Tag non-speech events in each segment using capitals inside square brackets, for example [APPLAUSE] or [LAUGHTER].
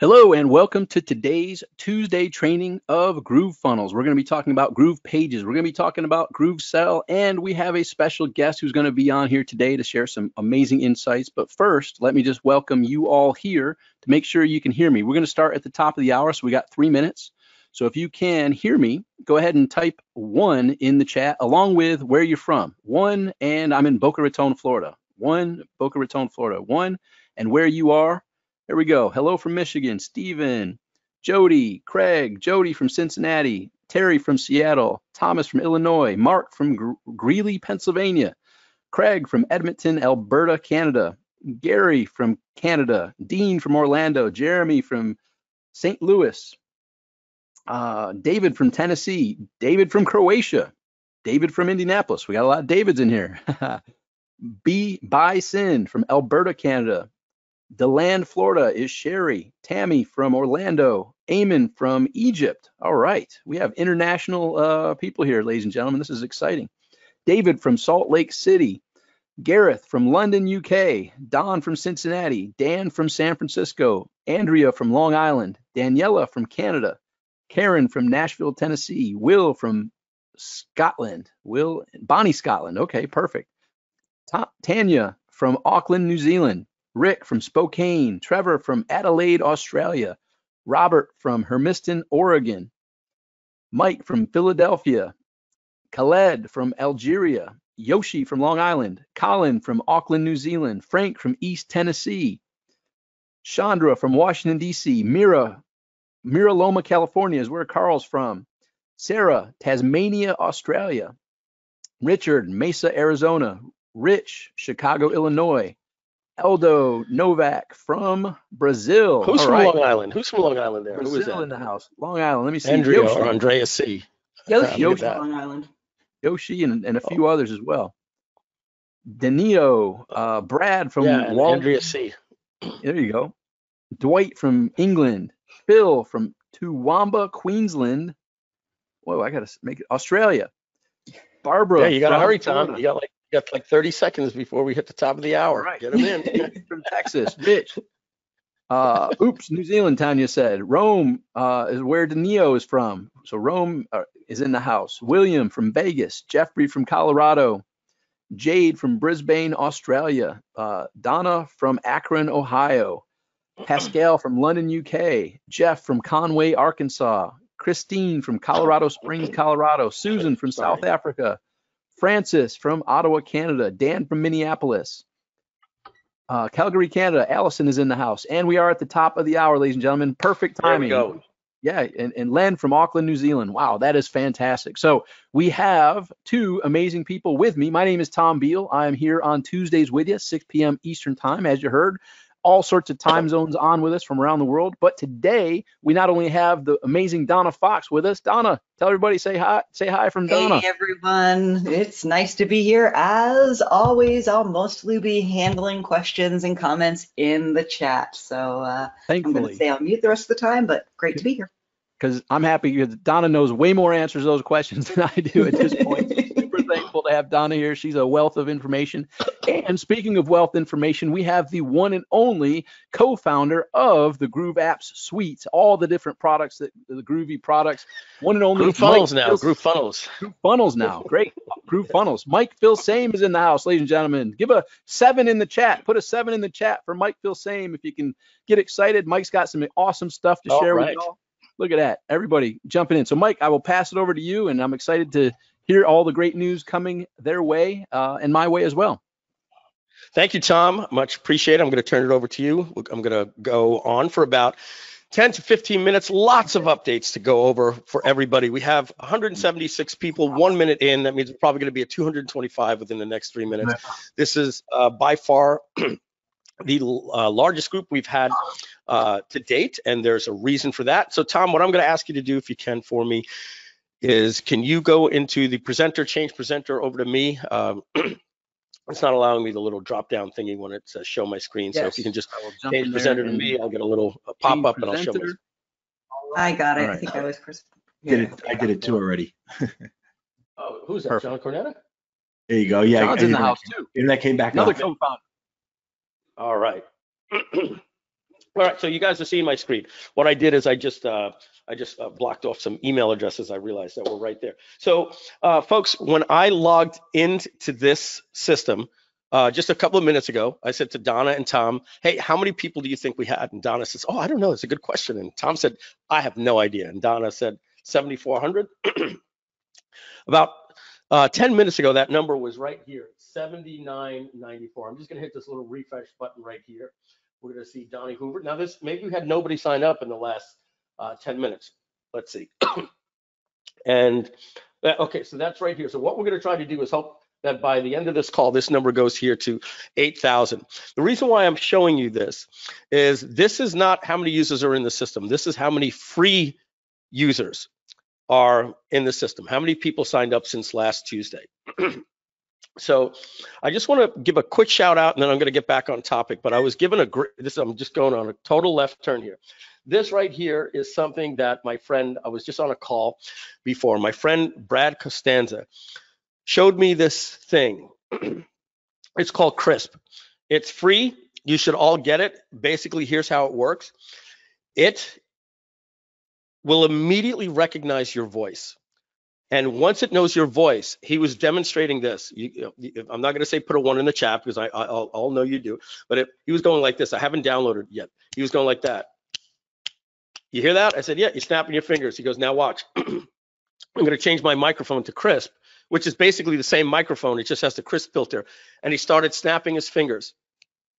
Hello and welcome to today's Tuesday training of Groove Funnels. We're going to be talking about Groove Pages. We're going to be talking about Groove Sell, and we have a special guest who's going to be on here today to share some amazing insights. But first, let me just welcome you all here to make sure you can hear me. We're going to start at the top of the hour, so we got three minutes. So if you can hear me, go ahead and type one in the chat along with where you're from. One, and I'm in Boca Raton, Florida. One, Boca Raton, Florida. One, and where you are there we go. Hello from Michigan, Stephen, Jody, Craig, Jody from Cincinnati, Terry from Seattle, Thomas from Illinois, Mark from Gr- Greeley, Pennsylvania, Craig from Edmonton, Alberta, Canada, Gary from Canada, Dean from Orlando, Jeremy from St. Louis, uh, David from Tennessee, David from Croatia, David from Indianapolis. We got a lot of Davids in here. [LAUGHS] B. Bison from Alberta, Canada, DeLand, Florida is Sherry. Tammy from Orlando. Eamon from Egypt. All right. We have international uh, people here, ladies and gentlemen. This is exciting. David from Salt Lake City. Gareth from London, UK. Don from Cincinnati. Dan from San Francisco. Andrea from Long Island. Daniela from Canada. Karen from Nashville, Tennessee. Will from Scotland. Will Bonnie, Scotland. Okay, perfect. Ta- Tanya from Auckland, New Zealand. Rick from Spokane, Trevor from Adelaide, Australia, Robert from Hermiston, Oregon, Mike from Philadelphia, Khaled from Algeria, Yoshi from Long Island, Colin from Auckland, New Zealand, Frank from East Tennessee, Chandra from Washington, D.C., Mira, Mira Loma, California is where Carl's from, Sarah, Tasmania, Australia, Richard, Mesa, Arizona, Rich, Chicago, Illinois, Eldo Novak from Brazil. Who's All from right. Long Island? Who's from Long Island there? Brazil Who is that? in the house. Long Island. Let me see. Andrea Yoshi. or Andrea C. Yoshi, Yoshi Long Island. Yoshi and, and a few oh. others as well. Danilo, uh, Brad from yeah, Andrea C. There you go. Dwight from England. Phil from Toowoomba, Queensland. Whoa, I gotta make it Australia. Barbara. Yeah, you gotta hurry, Tom. You got like got like 30 seconds before we hit the top of the hour. Right. Get them in. [LAUGHS] From Texas, Rich. Uh, oops, New Zealand, Tanya said. Rome uh, is where De Neo is from. So Rome uh, is in the house. William from Vegas. Jeffrey from Colorado. Jade from Brisbane, Australia. Uh, Donna from Akron, Ohio. Pascal from London, UK. Jeff from Conway, Arkansas. Christine from Colorado Springs, Colorado. Susan from Sorry. South Africa. Francis from Ottawa, Canada. Dan from Minneapolis. Uh, Calgary, Canada. Allison is in the house. And we are at the top of the hour, ladies and gentlemen. Perfect timing. There we go. Yeah, and, and Len from Auckland, New Zealand. Wow, that is fantastic. So we have two amazing people with me. My name is Tom Beal. I am here on Tuesdays with you, 6 p.m. Eastern Time, as you heard all sorts of time zones on with us from around the world. But today we not only have the amazing Donna Fox with us. Donna, tell everybody say hi. Say hi from Donna. Hey everyone, it's nice to be here. As always, I'll mostly be handling questions and comments in the chat. So uh, Thankfully. I'm going to stay on mute the rest of the time, but great to be here. Because I'm happy because Donna knows way more answers to those questions than I do at this point. [LAUGHS] thankful to have Donna here. She's a wealth of information. And speaking of wealth information, we have the one and only co-founder of the Groove Apps Suite, all the different products that the Groovy products. One and only Groove Funnels Mike now. Groove Funnels. Groove Funnels now. Great. Groove Funnels. Mike Filsaime is in the house, ladies and gentlemen. Give a seven in the chat. Put a seven in the chat for Mike Filsaime if you can get excited. Mike's got some awesome stuff to all share right. with y'all. Look at that. Everybody jumping in. So, Mike, I will pass it over to you, and I'm excited to hear all the great news coming their way uh, and my way as well. Thank you, Tom. Much appreciated. I'm going to turn it over to you. I'm going to go on for about 10 to 15 minutes. Lots of updates to go over for everybody. We have 176 people, one minute in. That means we're probably going to be at 225 within the next three minutes. This is uh, by far [CLEARS THROAT] the uh, largest group we've had uh, to date, and there's a reason for that. So, Tom, what I'm going to ask you to do, if you can, for me, is can you go into the presenter, change presenter over to me? Um, [CLEARS THROAT] it's not allowing me the little drop down thingy when it says show my screen. Yes. So if you can just change presenter to me, I'll get a little pop up and I'll show my I got it. Right. I think I was Did it, I did it too already. [LAUGHS] oh, who's that? Perfect. John Cornetta? There you go. Yeah, John's in the house too. And that came back. Another co-founder. All right. [CLEARS THROAT] All right, so you guys are seeing my screen. What I did is I just uh, I just uh, blocked off some email addresses. I realized that were right there. So, uh, folks, when I logged into this system uh, just a couple of minutes ago, I said to Donna and Tom, "Hey, how many people do you think we had?" And Donna says, "Oh, I don't know. It's a good question." And Tom said, "I have no idea." And Donna said, "7,400." [CLEARS THROAT] About uh, 10 minutes ago, that number was right here, 7994. I'm just going to hit this little refresh button right here. We're going to see Donnie Hoover. Now, this maybe we had nobody sign up in the last uh, 10 minutes. Let's see. [COUGHS] and that, okay, so that's right here. So what we're going to try to do is hope that by the end of this call, this number goes here to 8,000. The reason why I'm showing you this is this is not how many users are in the system. This is how many free users are in the system. How many people signed up since last Tuesday? [CLEARS THROAT] So I just want to give a quick shout out and then I'm going to get back on topic, but I was given a great, this, I'm just going on a total left turn here. This right here is something that my friend, I was just on a call before, my friend Brad Costanzo showed me this thing. [CLEARS THROAT] it's called Krisp. It's free. You should all get it. Basically, here's how it works. It will immediately recognize your voice. And once it knows your voice, he was demonstrating this. You, I'm not going to say put a one in the chat because I, I, will know you do, but it, he was going like this. I haven't downloaded yet. He was going like that. You hear that? I said, yeah, you're snapping your fingers. He goes, now watch. [CLEARS THROAT] I'm going to change my microphone to Krisp, which is basically the same microphone. It just has the Krisp filter. And he started snapping his fingers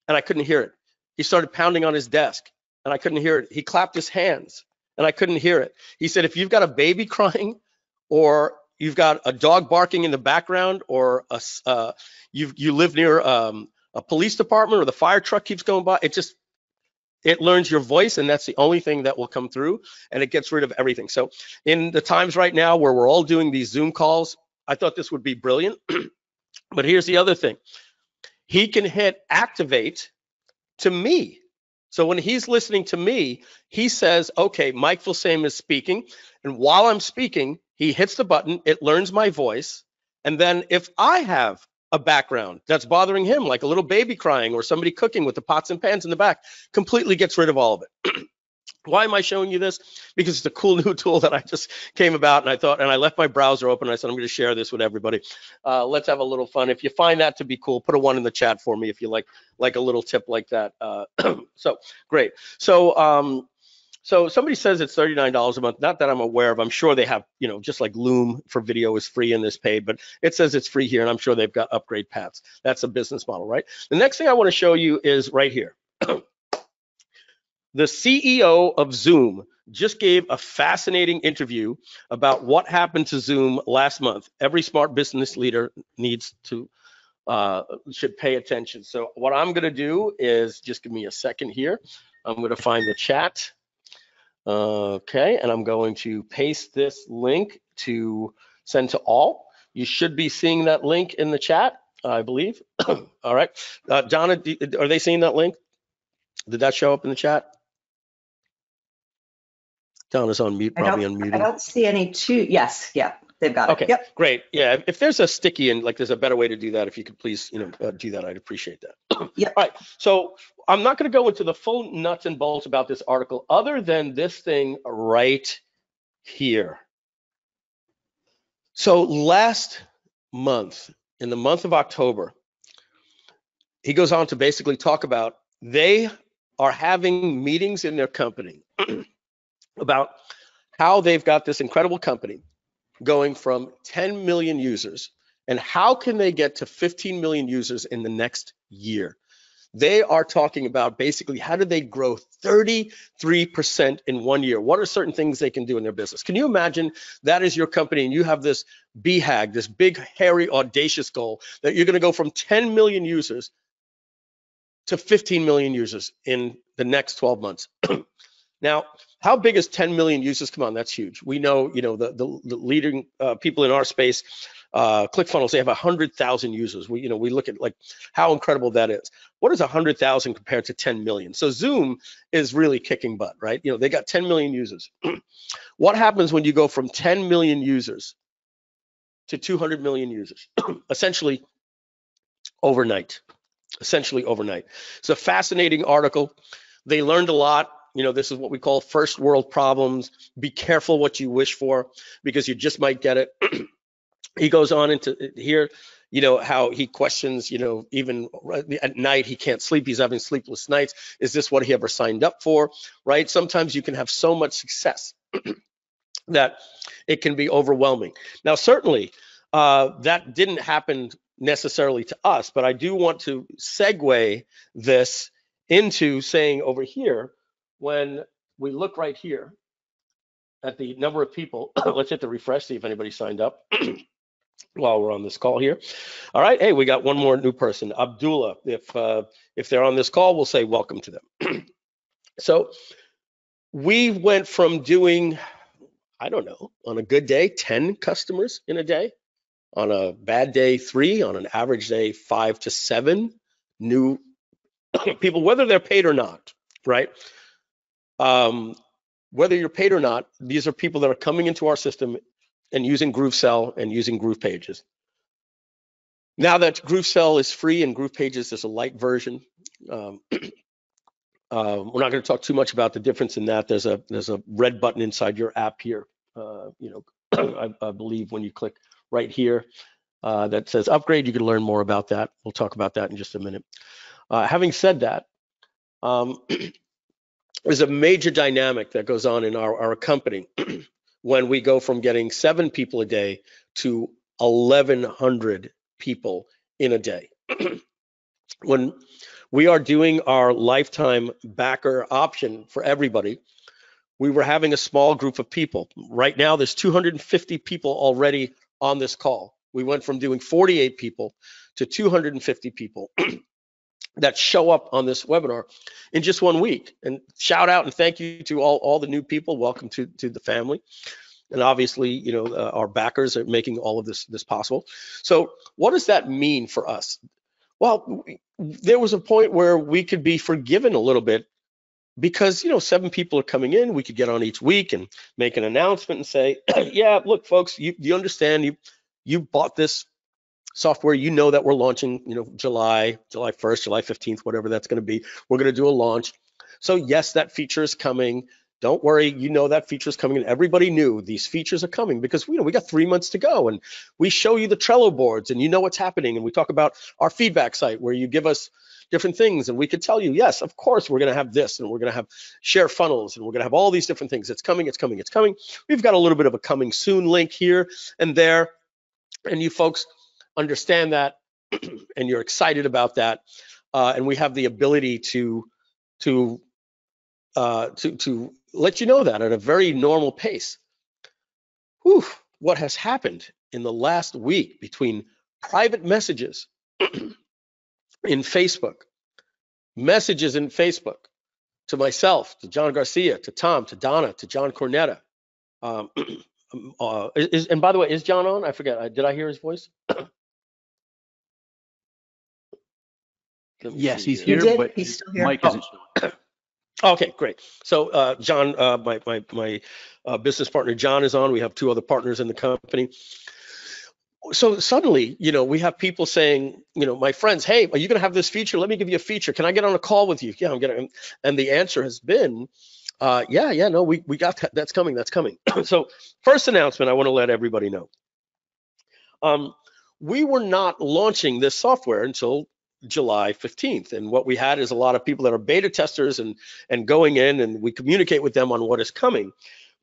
and I couldn't hear it. He started pounding on his desk and I couldn't hear it. He clapped his hands and I couldn't hear it. He said, if you've got a baby [LAUGHS] crying or you've got a dog barking in the background, or a, uh, you you live near um, a police department, or the fire truck keeps going by. It just it learns your voice, and that's the only thing that will come through, and it gets rid of everything. So in the times right now where we're all doing these Zoom calls, I thought this would be brilliant. [CLEARS THROAT] but here's the other thing: he can hit activate to me. So when he's listening to me, he says, okay, Mike Filsaime is speaking. And while I'm speaking, he hits the button, it learns my voice. And then if I have a background that's bothering him, like a little baby crying or somebody cooking with the pots and pans in the back, completely gets rid of all of it. [CLEARS THROAT] Why am I showing you this? Because it's a cool [LAUGHS] new tool that I just came about and I thought, and I left my browser open. I said, I'm going to share this with everybody. Uh, let's have a little fun. If you find that to be cool, put a one in the chat for me if you like, like a little tip like that. Uh, [CLEARS THROAT] so great. So um, so somebody says it's $39 a month. Not that I'm aware of. I'm sure they have, you know, just like Loom for video is free in this paid, but it says it's free here, and I'm sure they've got upgrade paths. That's a business model, right? The next thing I want to show you is right here. [CLEARS THROAT] the CEO of Zoom just gave a fascinating interview about what happened to Zoom last month. Every smart business leader needs to uh, should pay attention. So what I'm going to do is just give me a second here. I'm going to find the chat. Okay, and I'm going to paste this link to send to all. You should be seeing that link in the chat, I believe. [COUGHS] all right, uh, Donna, are they seeing that link? Did that show up in the chat? Donna's on mute, probably unmuted. I don't see any two. Yes, yeah, they've got it. Okay, yep. great. Yeah, if there's a sticky and like there's a better way to do that, if you could please, you know, uh, do that, I'd appreciate that. [CLEARS THROAT] Yeah. All right. So I'm not going to go into the full nuts and bolts about this article, other than this thing right here. So last month, in the month of October, he goes on to basically talk about they are having meetings in their company [CLEARS THROAT] about how they've got this incredible company going from 10 million users and how can they get to 15 million users in the next year. They are talking about basically how do they grow 33% in one year? What are certain things they can do in their business? Can you imagine that is your company and you have this BHAG, this big, hairy, audacious goal that you're going to go from 10 million users to 15 million users in the next 12 months. [CLEARS THROAT] now, how big is 10 million users? Come on, that's huge. We know, you know, the, the, the leading uh, people in our space uh, ClickFunnels, they have 100,000 users. We, you know, we look at like how incredible that is. What is 100,000 compared to 10 million? So Zoom is really kicking butt, right? You know, they got 10 million users. [CLEARS THROAT] what happens when you go from 10 million users to 200 million users? [CLEARS THROAT] Essentially overnight, essentially overnight. It's a fascinating article. They learned a lot. You know, this is what we call first world problems. Be careful what you wish for because you just might get it. [CLEARS THROAT] he goes on into here, you know, how he questions, you know, even at night he can't sleep. He's having sleepless nights. Is this what he ever signed up for? Right? Sometimes you can have so much success [CLEARS THROAT] that it can be overwhelming. Now, certainly, uh, that didn't happen necessarily to us, but I do want to segue this into saying over here, when we look right here at the number of people, [CLEARS THROAT] let's hit the refresh, see if anybody signed up [CLEARS THROAT] while we're on this call here. All right, hey, we got one more new person, Abdullah. If uh, if they're on this call, we'll say welcome to them. [CLEARS THROAT] so we went from doing, I don't know, on a good day, 10 customers in a day on a bad day, three, on an average day, five to seven new people, whether they're paid or not, right? Um, whether you're paid or not, these are people that are coming into our system and using GrooveSell and using Groove Pages. Now that GrooveSell is free and Groove Pages is a light version, um, [CLEARS THROAT] uh, we're not going to talk too much about the difference in that. There's a there's a red button inside your app here. Uh, you know, [CLEARS THROAT] I, I, believe when you click right here uh, that says upgrade. You can learn more about that. We'll talk about that in just a minute. Uh, having said that, um, [CLEARS THROAT] there's a major dynamic that goes on in our, our company [CLEARS THROAT] when we go from getting seven people a day to 1,100 people in a day. [CLEARS THROAT] when we are doing our lifetime backer option for everybody, we were having a small group of people. Right now, there's 250 people already on this call. We went from doing 48 people to 250 people [CLEARS THROAT] that show up on this webinar in just one week. And shout out and thank you to all, all the new people. Welcome to, to the family. And obviously, you know, uh, our backers are making all of this, this possible. So what does that mean for us? Well, there was a point where we could be forgiven a little bit because you know seven people are coming in we could get on each week and make an announcement and say [CLEARS THROAT] yeah look folks you, you understand you you bought this software you know that we're launching you know july july 1st july 15th whatever that's going to be we're going to do a launch so yes that feature is coming don't worry you know that feature is coming and everybody knew these features are coming because you know we got three months to go and we show you the trello boards and you know what's happening and we talk about our feedback site where you give us different things. And we could tell you, yes, of course, we're going to have this and we're going to have share funnels and we're going to have all these different things. It's coming, it's coming, it's coming. We've got a little bit of a coming soon link here and there. And you folks understand that [CLEARS THROAT] and you're excited about that. Uh, and we have the ability to, to, uh, to, to let you know that at a very normal pace. Whew, what has happened in the last week between private messages [CLEARS THROAT] in Facebook, messages in Facebook to myself, to John Garcia, to Tom, to Donna, to John Cornetta. Um, [CLEARS THROAT] uh, is, and by the way, is John on? I forget. Did I hear his voice? Yes, he's here, here but he's still here. Mike oh. isn't. Okay, great. So uh, John, uh, my my my uh, business partner John is on. We have two other partners in the company so suddenly, you know, we have people saying, you know, my friends, hey, are you going to have this feature? Let me give you a feature. Can I get on a call with you? Yeah, I'm going to. And the answer has been, uh, yeah, yeah, no, we, we got that. That's coming. That's coming. [CLEARS THROAT] so first announcement, I want to let everybody know. Um, we were not launching this software until July 15th. And what we had is a lot of people that are beta testers and, and going in and we communicate with them on what is coming.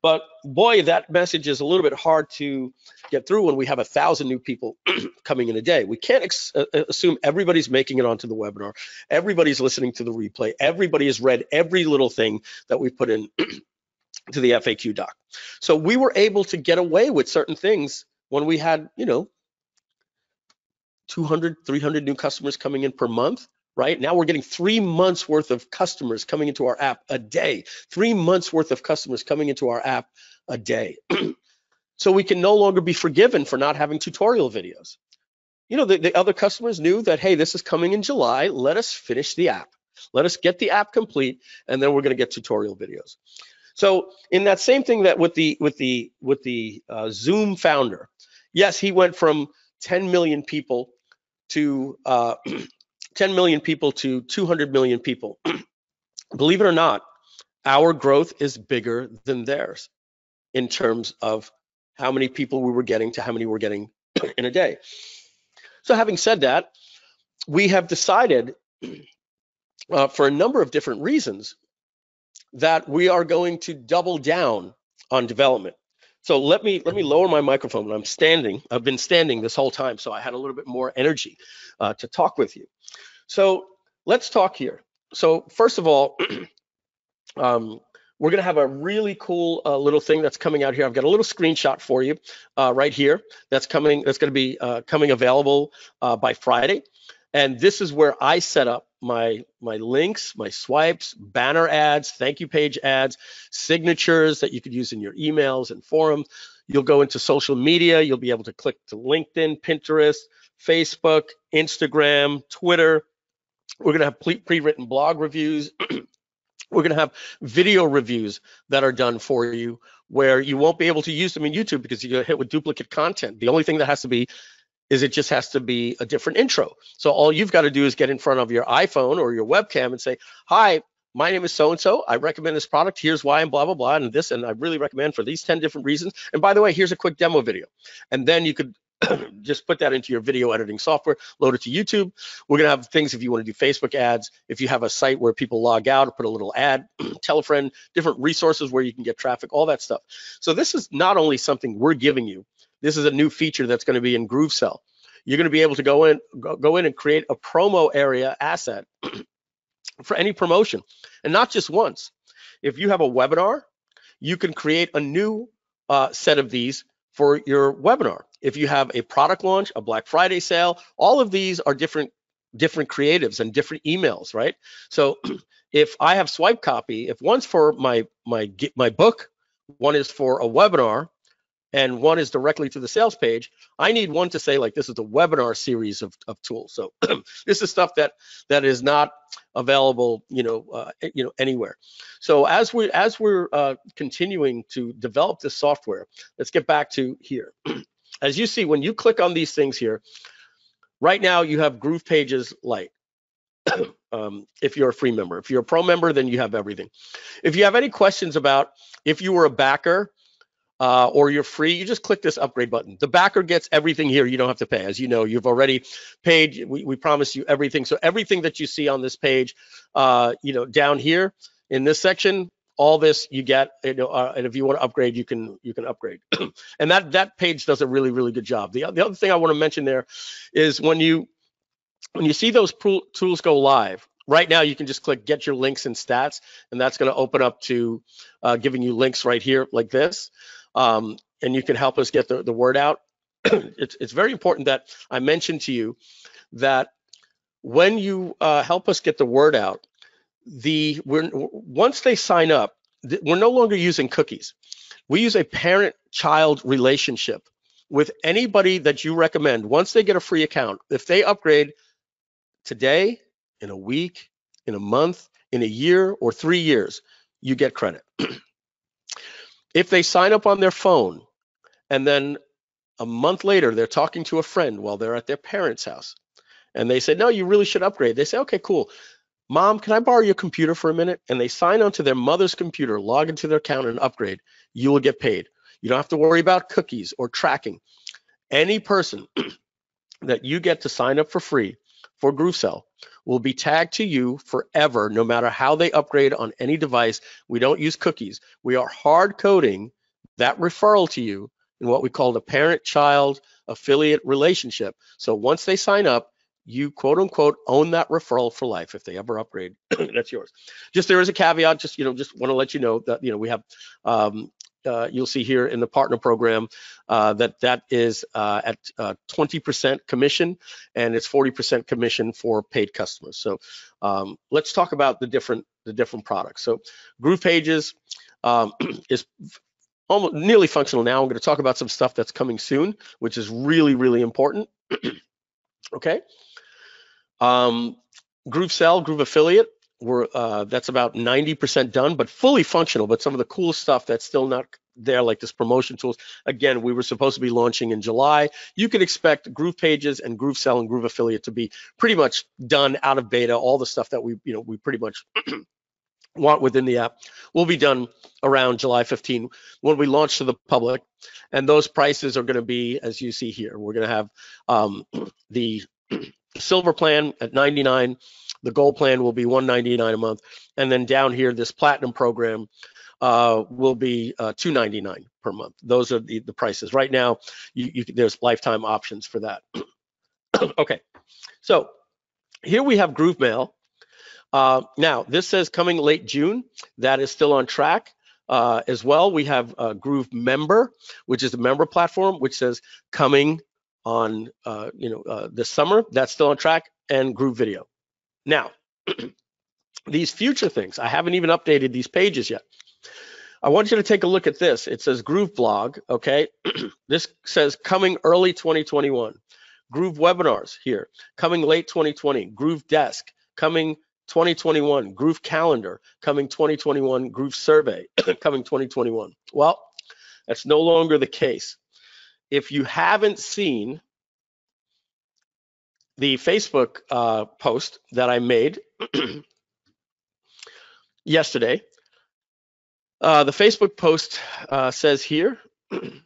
But boy, that message is a little bit hard to get through when we have a thousand new people [CLEARS THROAT] coming in a day. We can't ex- uh, uh, assume everybody's making it onto the webinar, everybody's listening to the replay, everybody has read every little thing that we put in [CLEARS THROAT] to the FAQ doc. So we were able to get away with certain things when we had, you know, 200, 300 new customers coming in per month right? Now we're getting three months worth of customers coming into our app a day, three months worth of customers coming into our app a day. [CLEARS THROAT] so we can no longer be forgiven for not having tutorial videos. You know, the, the other customers knew that, hey, this is coming in July. Let us finish the app. Let us get the app complete, and then we're going to get tutorial videos. So in that same thing that with the with the with the uh, Zoom founder, yes, he went from 10 million people to uh, [CLEARS THROAT] 10 million people to 200 million people. [CLEARS THROAT] believe it or not, our growth is bigger than theirs in terms of how many people we were getting to how many we're getting [CLEARS THROAT] in a day. So having said that, we have decided uh, for a number of different reasons that we are going to double down on development. So let me let me lower my microphone. I'm standing. I've been standing this whole time, so I had a little bit more energy uh, to talk with you. So let's talk here. So first of all, [CLEARS THROAT] um, we're going to have a really cool uh, little thing that's coming out here. I've got a little screenshot for you uh, right here. That's coming. That's going to be uh, coming available uh, by Friday. And this is where I set up my my links, my swipes, banner ads, thank you page ads, signatures that you could use in your emails and forums. You'll go into social media. You'll be able to click to LinkedIn, Pinterest, Facebook, Instagram, Twitter. We're going to have pre-written blog reviews. [CLEARS THROAT] We're going to have video reviews that are done for you where you won't be able to use them in YouTube because you get hit with duplicate content. The only thing that has to be is it just has to be a different intro. So all you've got to do is get in front of your iPhone or your webcam and say, hi, my name is so-and-so. I recommend this product. Here's why and blah, blah, blah, and this, and I really recommend for these 10 different reasons. And by the way, here's a quick demo video. And then you could [CLEARS THROAT] just put that into your video editing software, load it to YouTube. We're gonna have things if you wanna do Facebook ads, if you have a site where people log out, or put a little ad, [CLEARS THROAT] tell a friend, different resources where you can get traffic, all that stuff. So this is not only something we're giving you, this is a new feature that's going to be in GrooveSell. You're going to be able to go in, go, go in and create a promo area asset [CLEARS THROAT] for any promotion, and not just once. If you have a webinar, you can create a new uh, set of these for your webinar. If you have a product launch, a Black Friday sale, all of these are different different creatives and different emails, right? So [CLEARS THROAT] if I have swipe copy, if one's for my my my book, one is for a webinar, and one is directly to the sales page, I need one to say like this is a webinar series of, of tools. So [CLEARS THROAT] this is stuff that that is not available, you know, uh, you know anywhere. So as we as we're uh, continuing to develop this software, let's get back to here. [CLEARS THROAT] as you see, when you click on these things here, right now you have Groove Pages Lite. [CLEARS THROAT] um, if you're a free member. If you're a pro member, then you have everything. If you have any questions about if you were a backer uh, or you're free, you just click this upgrade button. The backer gets everything here. You don't have to pay. As you know, you've already paid. We, we promise you everything. So everything that you see on this page, uh, you know, down here in this section, all this you get. You know, uh, and if you want to upgrade, you can you can upgrade. [CLEARS THROAT] and that that page does a really really good job. The the other thing I want to mention there is when you when you see those tools go live, right now you can just click get your links and stats and that's going to open up to uh, giving you links right here like this um, and you can help us get the, the word out. [CLEARS THROAT] it's, it's very important that I mention to you that when you uh, help us get the word out, the we're, once they sign up, we're no longer using cookies. We use a parent-child relationship with anybody that you recommend. Once they get a free account, if they upgrade today, in a week, in a month, in a year, or three years, you get credit. [CLEARS THROAT] If they sign up on their phone and then a month later they're talking to a friend while they're at their parents' house and they say, No, you really should upgrade. They say, Okay, cool. Mom, can I borrow your computer for a minute? And they sign onto their mother's computer, log into their account and upgrade. You will get paid. You don't have to worry about cookies or tracking. Any person [CLEARS THROAT] that you get to sign up for free for GrooveSell will be tagged to you forever, no matter how they upgrade on any device. We don't use cookies. We are hard coding that referral to you in what we call the parent-child affiliate relationship. So once they sign up, you quote unquote own that referral for life. If they ever upgrade, [CLEARS THROAT] that's yours. Just there is a caveat. Just you know, just want to let you know that you know we have um, uh, you'll see here in the partner program uh, that that is uh, at 20% uh, commission and it's 40% commission for paid customers. So um, let's talk about the different the different products. So Groove Pages um, [CLEARS THROAT] is almost nearly functional now. I'm going to talk about some stuff that's coming soon, which is really really important. [CLEARS THROAT] okay. Um, Groove Sell, Groove Affiliate, we're uh, that's about 90% done, but fully functional. But some of the cool stuff that's still not there, like this promotion tools, again, we were supposed to be launching in July. You can expect Groove Pages and Groove Sell and Groove Affiliate to be pretty much done out of beta. All the stuff that we, you know, we pretty much [CLEARS THROAT] want within the app will be done around July 15 when we launch to the public. And those prices are going to be, as you see here, we're going to have um, [CLEARS THROAT] the silver plan at 99. The gold plan will be 199 a month. And then down here, this platinum program uh, will be uh, 299 per month. Those are the, the prices. Right now, you, you, there's lifetime options for that. [COUGHS] okay, so here we have Groove Mail. Uh, now, this says coming late June. That is still on track. Uh, as well, we have uh, Groove Member, which is the member platform, which says coming on, uh, you know, uh, this summer. That's still on track, and Groove Video. Now, [CLEARS THROAT] these future things, I haven't even updated these pages yet. I want you to take a look at this. It says Groove Blog, okay? [CLEARS THROAT] this says coming early 2021. Groove Webinars here, coming late 2020. Groove Desk, coming 2021. Groove Calendar, coming 2021. Groove Survey, [CLEARS THROAT] coming 2021. Well, that's no longer the case. If you haven't seen the Facebook uh, post that I made [CLEARS THROAT] yesterday, uh, the Facebook post uh, says here, [CLEARS THROAT] if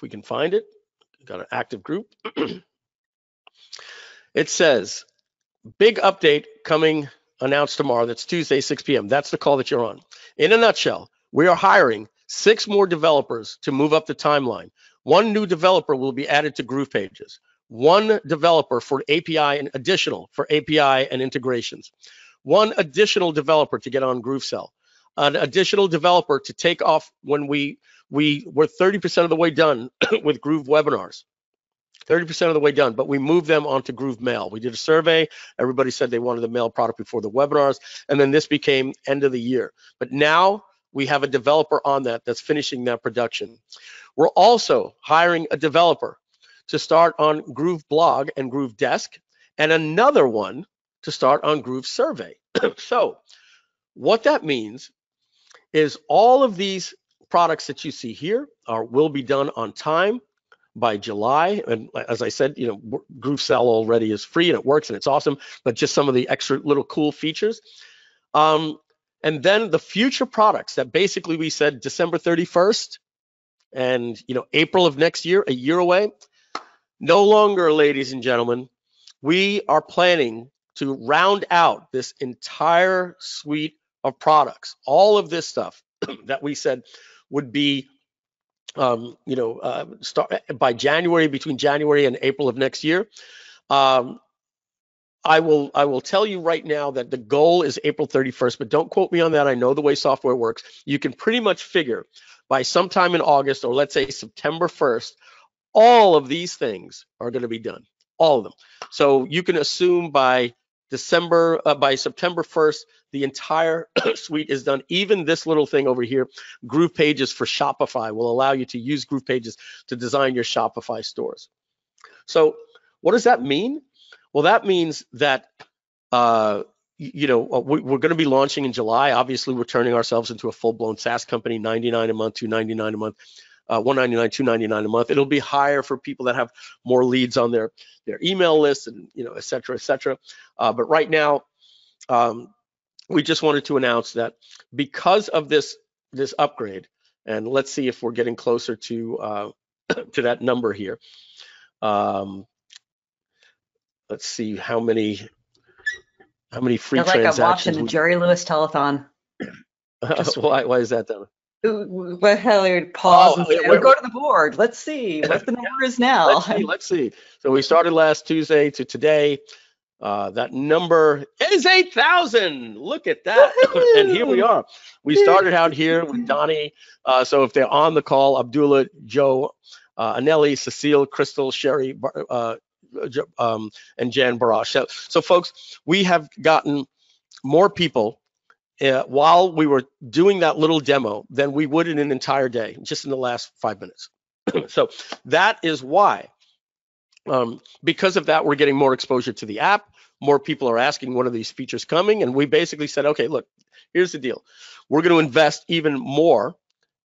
we can find it, got an active group. [CLEARS THROAT] it says, big update coming announced tomorrow. That's Tuesday, 6 p.m. That's the call that you're on. In a nutshell, we are hiring six more developers to move up the timeline. One new developer will be added to Groove Pages. One developer for API and additional for API and integrations. One additional developer to get on GrooveSell. An additional developer to take off when we we were 30% of the way done [COUGHS] with Groove webinars. 30% of the way done, but we moved them onto Groove Mail. We did a survey. Everybody said they wanted the mail product before the webinars, and then this became end of the year. But now we have a developer on that that's finishing that production. We're also hiring a developer to start on Groove Blog and Groove Desk, and another one to start on Groove Survey. [CLEARS THROAT] so what that means is all of these products that you see here are will be done on time by July. And as I said, you know, GrooveSell already is free and it works and it's awesome, but just some of the extra little cool features. Um, and then the future products that basically we said December 31st and, you know, April of next year, a year away, no longer, ladies and gentlemen, we are planning to round out this entire suite of products, all of this stuff [CLEARS THROAT] that we said would be um, you know, uh, start by January, between January and April of next year. Um, I will I will tell you right now that the goal is April 31st, but don't quote me on that. I know the way software works. You can pretty much figure by sometime in August or let's say September 1st, all of these things are going to be done, all of them. So you can assume by December, uh, by September 1st, the entire [CLEARS THROAT] suite is done. Even this little thing over here, Groove Pages for Shopify will allow you to use Groove Pages to design your Shopify stores. So what does that mean? Well, that means that, uh, you know, uh, we, are going to be launching in July. Obviously, we're turning ourselves into a full-blown SaaS company, 99 a month, 299 a month uh, 199 299 a month it'll be higher for people that have more leads on their their email list and you know et cetera et cetera uh, but right now um, we just wanted to announce that because of this this upgrade and let's see if we're getting closer to uh, [CLEARS THROAT] to that number here um, let's see how many how many free like transactions I'm watching the Jerry Lewis telethon. [LAUGHS] Just, why, why is that then? What hell would pause oh, and say, go to the board. Let's see [LAUGHS] what the number is now. Let's see, let's see. So we started last Tuesday to today. Uh, that number is 8,000. Look at that. [LAUGHS] and here we are. We started out here with Donnie. Uh, so if they're on the call, Abdullah, Joe, uh, Anelli, Cecile, Crystal, Sherry, uh, um, and Jan Barash. So, so folks, we have gotten more people uh, while we were doing that little demo than we would in an entire day, just in the last five minutes. [CLEARS THROAT] so that is why, um, because of that, we're getting more exposure to the app. More people are asking what are these features coming, and we basically said, okay, look, here's the deal. We're going to invest even more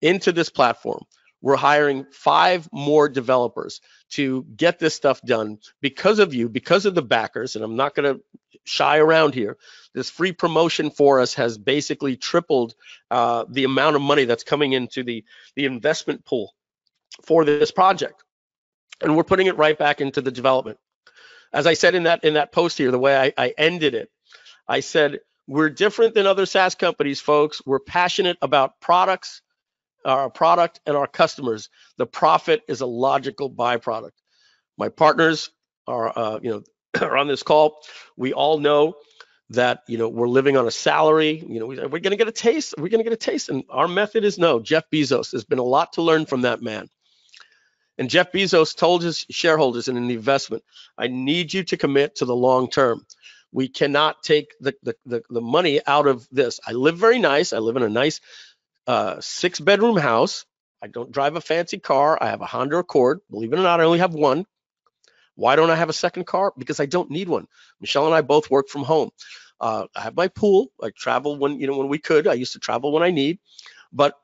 into this platform. We're hiring five more developers to get this stuff done because of you, because of the backers, and I'm not going to shy around here. This free promotion for us has basically tripled uh, the amount of money that's coming into the, the investment pool for this project. And we're putting it right back into the development. As I said in that in that post here, the way I, I ended it, I said, we're different than other SaaS companies, folks. We're passionate about products, our product and our customers. The profit is a logical byproduct. My partners are, uh, you know, [CLEARS THROAT] are on this call. We all know that you know we're living on a salary. You know, we, are going to get a taste. We're going to get a taste, and our method is no. Jeff Bezos. There's been a lot to learn from that man. And Jeff Bezos told his shareholders in an investment, I need you to commit to the long term. We cannot take the, the, the, the money out of this. I live very nice. I live in a nice uh, six bedroom house. I don't drive a fancy car. I have a Honda Accord. Believe it or not, I only have one. Why don't I have a second car? Because I don't need one. Michelle and I both work from home. Uh, I have my pool. I travel when you know when we could. I used to travel when I need, but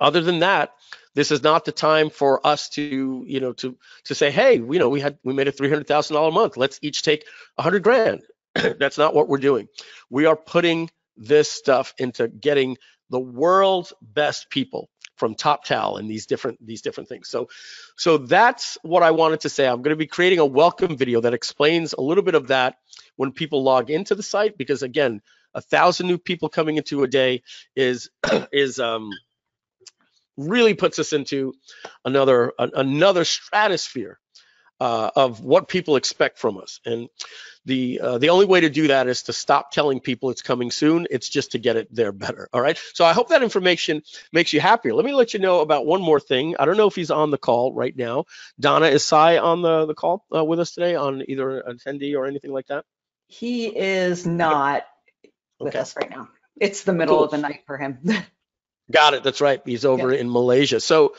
other than that, this is not the time for us to you know to to say, hey, you know we had we made a three hundred thousand dollar month. Let's each take a hundred grand. [CLEARS THROAT] That's not what we're doing. We are putting this stuff into getting the world's best people from Toptal and these different these different things. So so that's what I wanted to say. I'm going to be creating a welcome video that explains a little bit of that when people log into the site because again, a thousand new people coming into a day is [CLEARS THROAT] is um really puts us into another another stratosphere uh, of what people expect from us. And the uh, the only way to do that is to stop telling people it's coming soon. It's just to get it there better. All right. So I hope that information makes you happier. Let me let you know about one more thing. I don't know if he's on the call right now. Donna, is Sai on the the call uh, with us today on either an attendee or anything like that? He is not with okay. us right now. It's the middle cool. of the night for him. [LAUGHS] Got it. That's right. He's over yeah. in Malaysia. So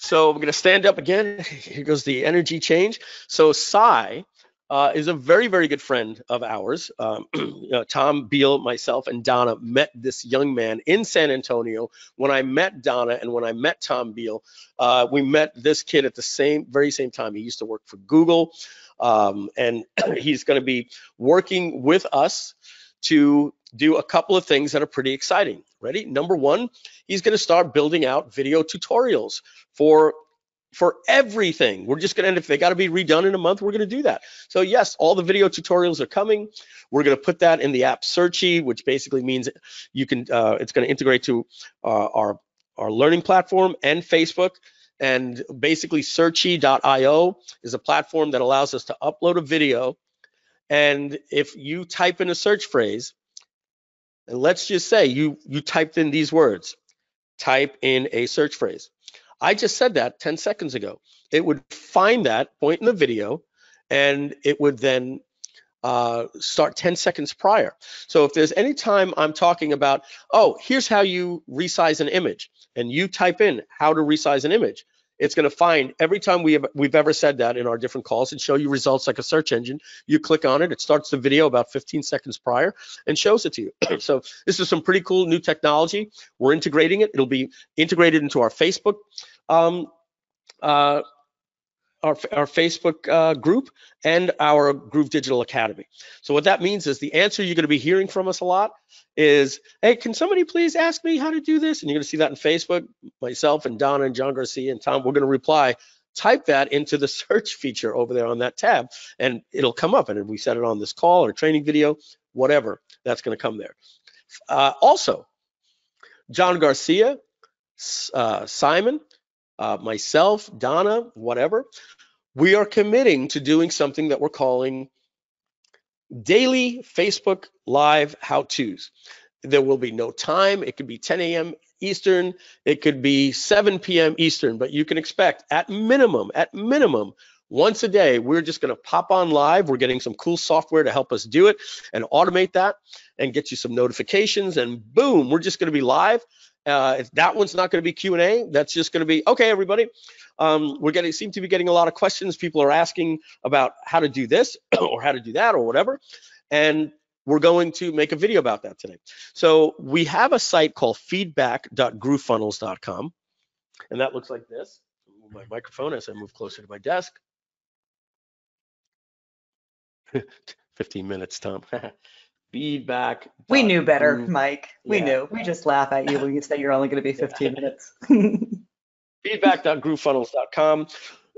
so I'm going to stand up again. [LAUGHS] Here goes the energy change. So Sai uh, is a very, very good friend of ours. Um, [CLEARS THROAT] Tom Beal, myself, and Donna met this young man in San Antonio. When I met Donna and when I met Tom Beal, uh, we met this kid at the same, very same time. He used to work for Google, um, and [CLEARS THROAT] he's going to be working with us to do a couple of things that are pretty exciting. Ready? Number one, he's going to start building out video tutorials for for everything. We're just going to, and if they got to be redone in a month, we're going to do that. So yes, all the video tutorials are coming. We're going to put that in the app Searchie, which basically means you can, uh, it's going to integrate to uh, our, our learning platform and Facebook. And basically Searchie.io is a platform that allows us to upload a video. And if you type in a search phrase, and let's just say you, you typed in these words, type in a search phrase. I just said that 10 seconds ago. It would find that point in the video and it would then uh, start 10 seconds prior. So if there's any time I'm talking about, oh, here's how you resize an image, and you type in how to resize an image, it's going to find every time we have, we've ever said that in our different calls and show you results like a search engine. You click on it, it starts the video about 15 seconds prior and shows it to you. [CLEARS THROAT] so this is some pretty cool new technology. We're integrating it. It'll be integrated into our Facebook um, uh, our, our Facebook uh, group and our Groove Digital Academy. So what that means is the answer you're going to be hearing from us a lot is, hey, can somebody please ask me how to do this? And you're going to see that in Facebook. Myself and Donna and John Garcia and Tom, we're going to reply. Type that into the [LAUGHS] search feature over there on that tab, and it'll come up. And if we set it on this call or training video, whatever, that's going to come there. Uh, also, John Garcia, uh, Simon, uh, myself, Donna, whatever, we are committing to doing something that we're calling daily Facebook Live how to's. There will be no time. It could be 10 a.m. Eastern. It could be 7 p.m. Eastern, but you can expect at minimum, at minimum, once a day, we're just going to pop on live. We're getting some cool software to help us do it and automate that and get you some notifications. And boom, we're just going to be live. Uh, if that one's not going to be Q&A, that's just going to be, okay, everybody, um, we're getting, seem to be getting a lot of questions. People are asking about how to do this [CLEARS THROAT] or how to do that or whatever. And we're going to make a video about that today. So we have a site called feedback.groovefunnels.com. And that looks like this. Move my microphone as I move closer to my desk. [LAUGHS] 15 minutes, Tom. [LAUGHS] Feedback. We knew better, Mike. We yeah. knew. We just laugh at you when you say you're only going to be 15 minutes. [LAUGHS] Feedback.groovefunnels.com.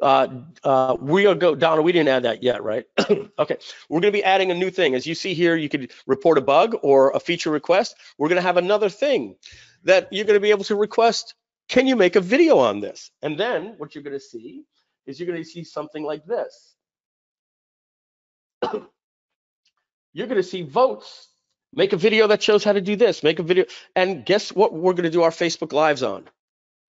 Uh, uh, we are go Donna. We didn't add that yet, right? [CLEARS THROAT] okay, we're going to be adding a new thing. As you see here, you could report a bug or a feature request. We're going to have another thing that you're going to be able to request. Can you make a video on this? And then what you're going to see is you're going to see something like this. [CLEARS THROAT] you're going to see votes. Make a video that shows how to do this. Make a video. And guess what we're going to do our Facebook Lives on?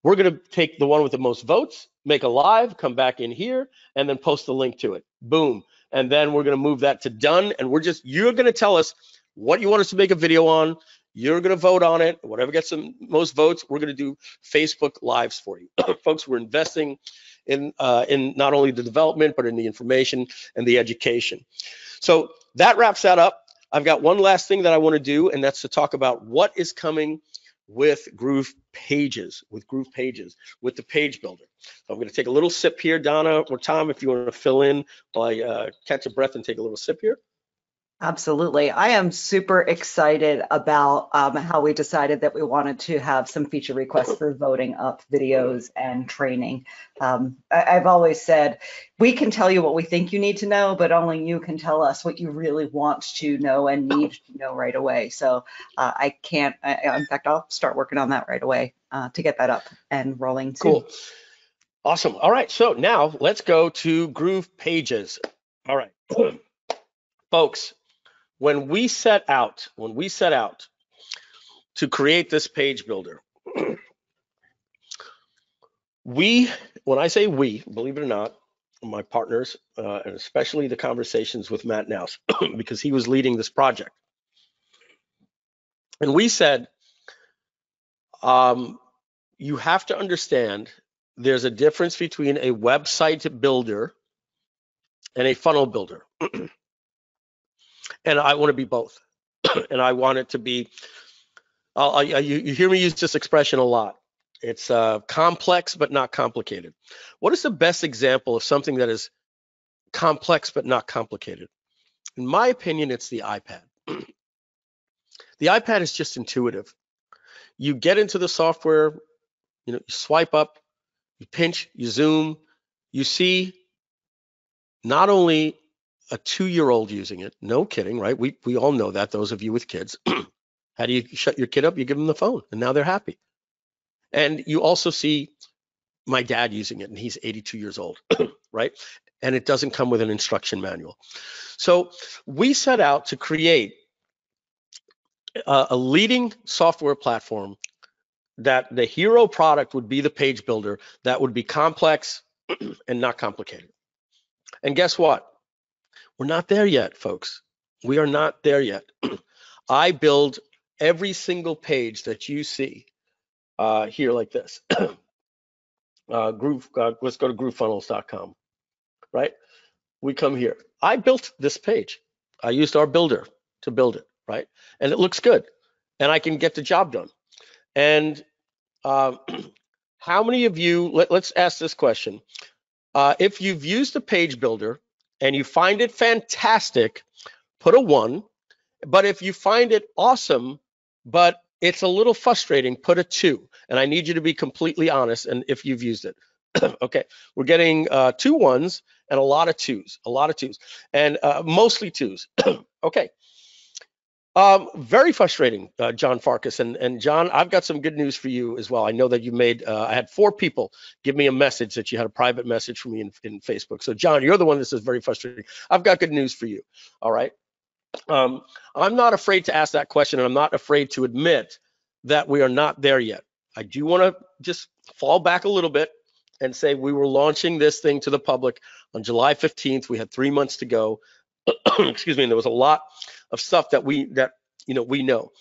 We're going to take the one with the most votes, make a live, come back in here, and then post the link to it. Boom. And then we're going to move that to done. And we're just, you're going to tell us what you want us to make a video on. You're going to vote on it. Whatever gets the most votes, we're going to do Facebook Lives for you. [COUGHS] Folks, we're investing in, uh, in not only the development, but in the information and the education. So that wraps that up. I've got one last thing that I want to do, and that's to talk about what is coming with Groove Pages, with Groove Pages, with the page builder. So I'm going to take a little sip here, Donna or Tom, if you want to fill in while I uh, catch a breath and take a little sip here. Absolutely. I am super excited about um, how we decided that we wanted to have some feature requests for voting up videos and training. Um, I, have always said, we can tell you what we think you need to know, but only you can tell us what you really want to know and need to know right away. So uh, I can't, I, in fact, I'll start working on that right away uh, to get that up and rolling. Soon. Cool. Awesome. All right. So now let's go to Groove Pages. All right. [CLEARS THROAT] Folks, when we set out, when we set out to create this page builder, [CLEARS THROAT] we, when I say we, believe it or not, my partners, uh, and especially the conversations with Matt Naus, [CLEARS THROAT] because he was leading this project. And we said, um, you have to understand there's a difference between a website builder and a funnel builder. [CLEARS THROAT] and I want to be both. [CLEARS THROAT] and I want it to be. I'll, I, you, you hear me use this expression a lot. It's uh, complex but not complicated. What is the best example of something that is complex but not complicated? In my opinion, it's the iPad. [CLEARS THROAT] the iPad is just intuitive. You get into the software, you know, you swipe up, you pinch, you zoom, you see not only a two-year-old using it. No kidding, right? We we all know that. Those of you with kids, [CLEARS THROAT] how do you shut your kid up? You give them the phone, and now they're happy. And you also see my dad using it, and he's 82 years old, [CLEARS THROAT] right? And it doesn't come with an instruction manual. So we set out to create a, a leading software platform that the hero product would be the page builder that would be complex [CLEARS THROAT] and not complicated. And guess what? We're not there yet, folks. We are not there yet. [CLEARS THROAT] I build every single page that you see uh, here like this. [CLEARS THROAT] uh, Groove, uh, let's go to groovefunnels.com, right? We come here. I built this page. I used our builder to build it, right? And it looks good, and I can get the job done. And uh, [CLEARS THROAT] how many of you? Let, us ask this question: uh, If you've used a page builder and you find it fantastic, put a one. But if you find it awesome, but it's a little frustrating, put a two. And I need you to be completely honest and if you've used it. [CLEARS THROAT] okay, we're getting uh, two ones and a lot of twos, a lot of twos, and uh, mostly twos. [CLEARS THROAT] okay, um, very frustrating, uh, John Farkas. And, and John, I've got some good news for you as well. I know that you made, uh, I had four people give me a message that you had a private message for me in, in Facebook. So John, you're the one that says very frustrating. I've got good news for you. All right. Um, I'm not afraid to ask that question and I'm not afraid to admit that we are not there yet. I do want to just fall back a little bit and say we were launching this thing to the public on July 15th. We had three months to go. [CLEARS THROAT] Excuse me. And there was a lot of stuff that we that you know we know.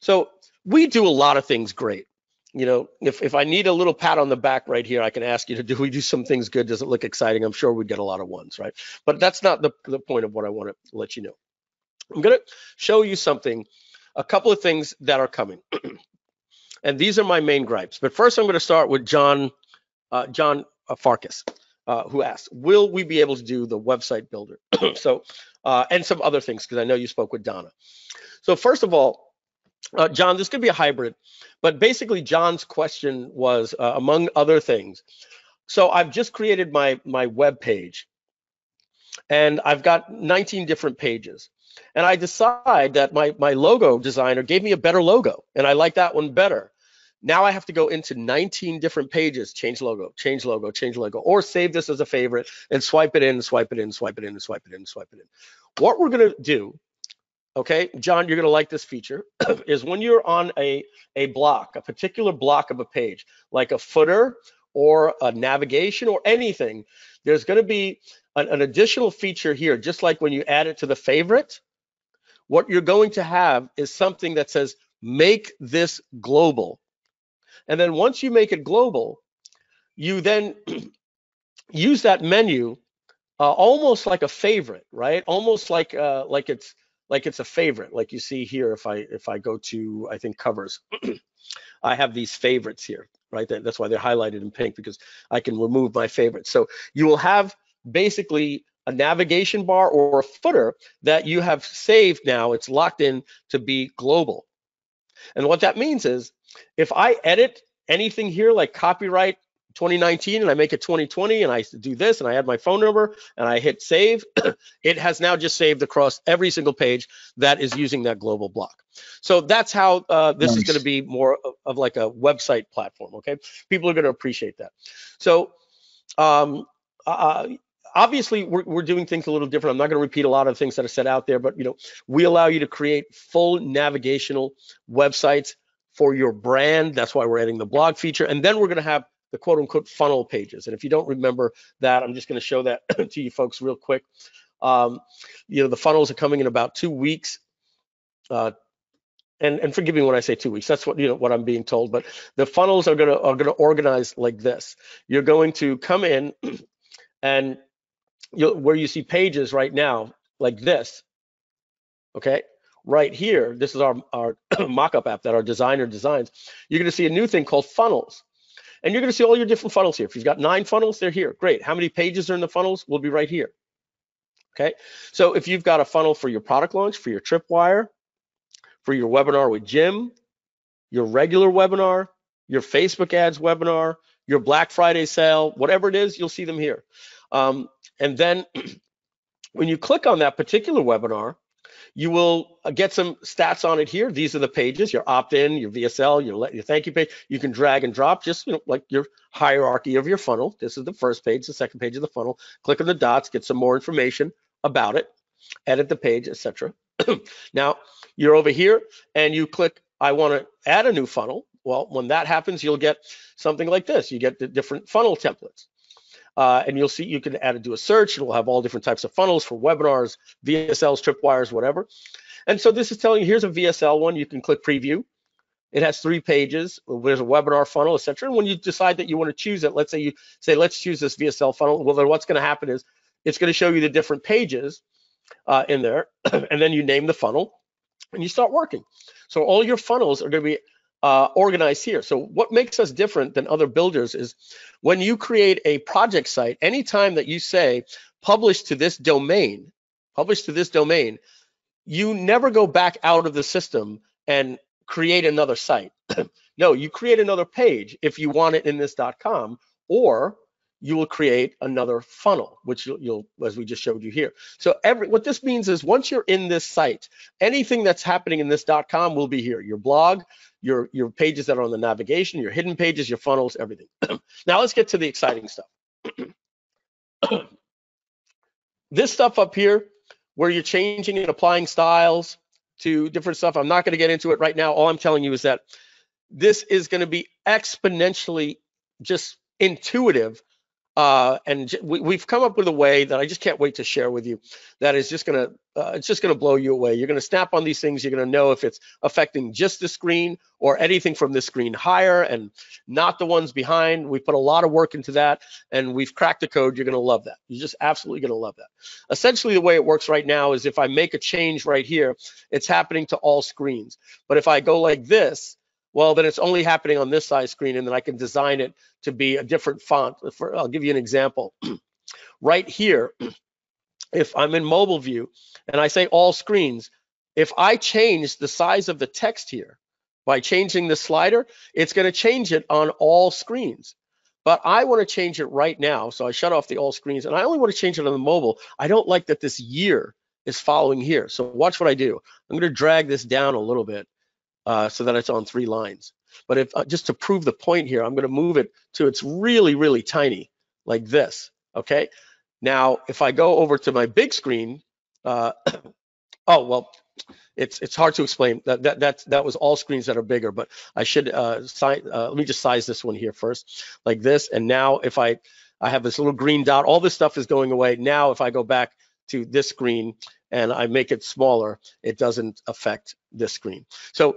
So we do a lot of things great. You know, if if I need a little pat on the back right here, I can ask you to do [LAUGHS] we do some things good? Does it look exciting? I'm sure we'd get a lot of ones, right? But that's not the, the point of what I want to let you know. I'm going to show you something, a couple of things that are coming. [CLEARS THROAT] and these are my main gripes. But first, I'm going to start with John uh, John Farkas, uh, who asked, "Will we be able to do the website builder?" [CLEARS THROAT] so, uh, and some other things because I know you spoke with Donna. So first of all, uh, John, this could be a hybrid, but basically John's question was, uh, among other things, so I've just created my my web page, and I've got 19 different pages and I decide that my my logo designer gave me a better logo, and I like that one better. Now I have to go into 19 different pages, change logo, change logo, change logo, or save this as a favorite and swipe it in, swipe it in, swipe it in, swipe it in, swipe it in. What we're gonna do, okay, John, you're gonna like this feature, [CLEARS THROAT] is when you're on a, a block, a particular block of a page, like a footer or a navigation or anything, there's gonna be an, an additional feature here, just like when you add it to the favorite, what you're going to have is something that says, make this global. And then once you make it global, you then [CLEARS THROAT] use that menu uh, almost like a favorite, right? Almost like uh, like it's like it's a favorite, like you see here. If I if I go to I think covers, [CLEARS THROAT] I have these favorites here, right? That's why they're highlighted in pink because I can remove my favorites. So you will have basically a navigation bar or a footer that you have saved now. It's locked in to be global. And what that means is if I edit anything here like copyright 2019 and I make it 2020 and I do this and I add my phone number and I hit save, [CLEARS THROAT] it has now just saved across every single page that is using that global block. So that's how uh, this nice. is going to be more of, of, like a website platform. Okay, people are going to appreciate that. So um, uh, obviously we're, we're doing things a little different. I'm not going to repeat a lot of things that are set out there, but you know, we allow you to create full navigational websites for your brand. That's why we're adding the blog feature. And then we're going to have the quote unquote funnel pages. And if you don't remember that, I'm just going to show that [CLEARS THROAT] to you folks real quick. Um, you know, the funnels are coming in about two weeks. Uh, and, and forgive me when I say two weeks. That's what you know what I'm being told. But the funnels are gonna are gonna organize like this. You're going to come in [CLEARS THROAT] and where you see pages right now, like this, okay? Right here, this is our, our [CLEARS THROAT] mock-up app that our designer designs. You're gonna see a new thing called funnels. And you're gonna see all your different funnels here. If you've got nine funnels, they're here, great. How many pages are in the funnels will be right here, okay? So if you've got a funnel for your product launch, for your tripwire, for your webinar with Jim, your regular webinar, your Facebook ads webinar, your Black Friday sale, whatever it is, you'll see them here. Um, and then [CLEARS THROAT] when you click on that particular webinar, you will uh, get some stats on it here. These are the pages, your opt-in, your VSL, your, your thank you page. You can drag and drop just you know like your hierarchy of your funnel. This is the first page, the second page of the funnel. Click on the dots, get some more information about it, edit the page, etc. [CLEARS THROAT] now you're over here and you click, I want to add a new funnel. Well, when that happens, you'll get something like this. You get the different funnel templates. Uh, and you'll see you can add it do a search. It'll have all different types of funnels for webinars, VSLs, tripwires, whatever. And so this is telling you here's a VSL one. You can click preview. It has three pages. There's a webinar funnel, etc. And when you decide that you want to choose it, let's say you say let's choose this VSL funnel. Well, then what's going to happen is it's going to show you the different pages uh, in there, [CLEARS THROAT] and then you name the funnel and you start working. So all your funnels are going to be uh, organized here. So what makes us different than other builders is when you create a project site, anytime that you say publish to this domain, publish to this domain, you never go back out of the system and create another site. [CLEARS THROAT] no, you create another page if you want it in this .com or you will create another funnel, which you'll, you'll, as we just showed you here. So every what this means is once you're in this site, anything that's happening in this .com will be here. Your blog, your your pages that are on the navigation, your hidden pages, your funnels, everything. [CLEARS THROAT] now let's get to the exciting stuff. [CLEARS THROAT] this stuff up here, where you're changing and applying styles to different stuff, I'm not going to get into it right now. All I'm telling you is that this is going to be exponentially just intuitive uh, and we, have come up with a way that I just can't wait to share with you. That is just gonna, uh, it's just gonna blow you away. You're gonna snap on these things. You're gonna know if it's affecting just the screen or anything from the screen higher and not the ones behind. We put a lot of work into that, and we've cracked the code. You're gonna love that. You're just absolutely gonna love that. Essentially, the way it works right now is if I make a change right here, it's happening to all screens. But if I go like this, well, then it's only happening on this size screen and then I can design it to be a different font. For, I'll give you an example. [CLEARS THROAT] right here, [CLEARS THROAT] if I'm in mobile view and I say all screens, if I change the size of the text here by changing the slider, it's going to change it on all screens. But I want to change it right now. So I shut off the all screens and I only want to change it on the mobile. I don't like that this year is following here. So watch what I do. I'm going to drag this down a little bit uh, so that it's on three lines. But if uh, just to prove the point here, I'm going to move it to it's really, really tiny like this. Okay. Now, if I go over to my big screen, uh, [COUGHS] oh, well, it's it's hard to explain. That that that that was all screens that are bigger, but I should uh. Uh, let me just size this one here first, like this. And now if I I have this little green dot, all this stuff is going away. Now if I go back to this screen and I make it smaller, it doesn't affect this screen. So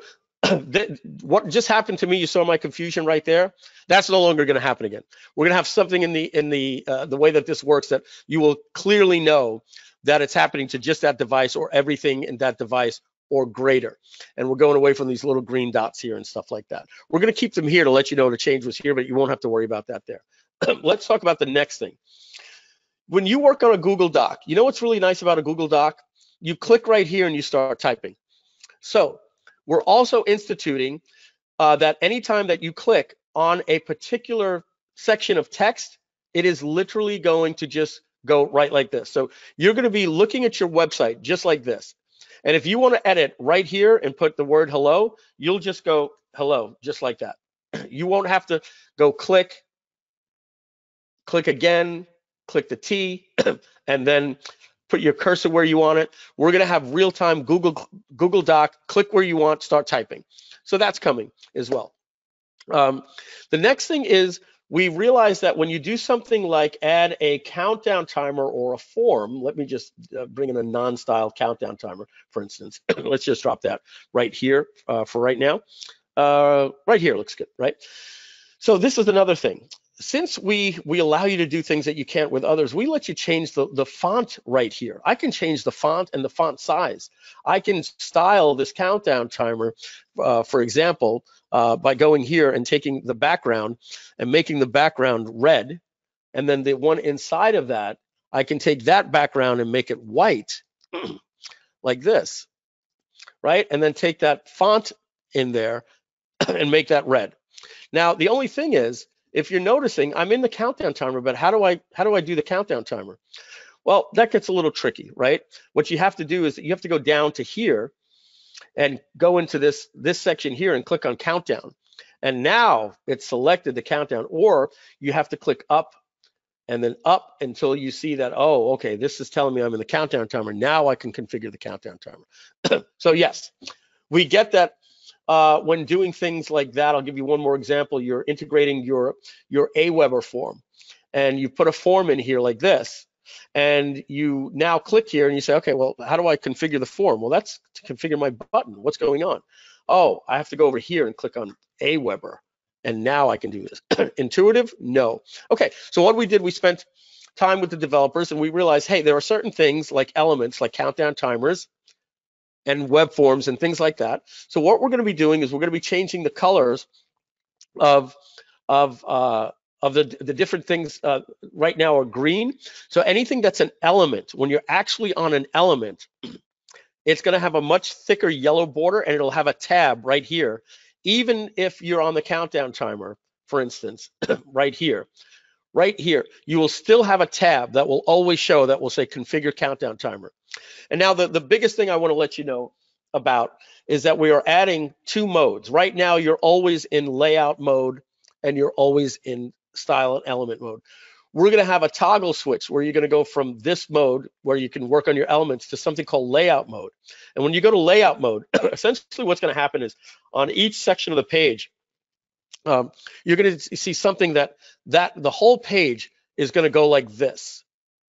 [COUGHS] what just happened to me, you saw my confusion right there. That's no longer going to happen again. We're going to have something in the in the uh, the way that this works that you will clearly know that it's happening to just that device or everything in that device or greater. And we're going away from these little green dots here and stuff like that. We're going to keep them here to let you know the change was here, but you won't have to worry about that there. [COUGHS] Let's talk about the next thing. When you work on a Google Doc, you know what's really nice about a Google Doc? You click right here and you start typing. So we're also instituting uh, that anytime that you click on a particular section of text, it is literally going to just go right like this. So you're going to be looking at your website just like this. And if you want to edit right here and put the word hello, you'll just go hello, just like that. [CLEARS THROAT] You won't have to go click, click again, click the T, [CLEARS THROAT] and then put your cursor where you want it. We're going to have real-time Google Google Doc. Click where you want, start typing. So that's coming as well. Um, the next thing is we realize that when you do something like add a countdown timer or a form, let me just uh, bring in a non-style countdown timer, for instance. [CLEARS THROAT] Let's just drop that right here uh, for right now. Uh, right here looks good, right? So this is another thing. Since we we allow you to do things that you can't with others, we let you change the, the font right here. I can change the font and the font size. I can style this countdown timer, uh, for example, uh, by going here and taking the background and making the background red. And then the one inside of that, I can take that background and make it white [CLEARS THROAT] like this, right? And then take that font in there [CLEARS THROAT] and make that red. Now, the only thing is, if you're noticing, I'm in the countdown timer, but how do I how do I do the countdown timer? Well, that gets a little tricky, right? What you have to do is you have to go down to here and go into this, this section here and click on countdown. And now it's selected the countdown, or you have to click up and then up until you see that, oh, okay, this is telling me I'm in the countdown timer. Now I can configure the countdown timer. [CLEARS THROAT] so yes, we get that uh, when doing things like that. I'll give you one more example. You're integrating your, your Aweber form and you put a form in here like this and you now click here and you say, okay, well, how do I configure the form? Well, that's to configure my button. What's going on? Oh, I have to go over here and click on Aweber, and now I can do this. [CLEARS THROAT] Intuitive? No. Okay, so what we did, we spent time with the developers and we realized, hey, there are certain things like elements, like countdown timers, and web forms and things like that. So what we're going to be doing is we're going to be changing the colors of of uh, of the, the different things uh, right now are green. So anything that's an element, when you're actually on an element, it's going to have a much thicker yellow border and it'll have a tab right here. Even if you're on the countdown timer, for instance, [CLEARS THROAT] right here, right here, you will still have a tab that will always show that will say configure countdown timer. And now the, the biggest thing I want to let you know about is that we are adding two modes. Right now, you're always in layout mode and you're always in style and element mode. We're going to have a toggle switch where you're going to go from this mode where you can work on your elements to something called layout mode. And when you go to layout mode, [CLEARS THROAT] essentially what's going to happen is on each section of the page, um, you're going to see something that that the whole page is going to go like this.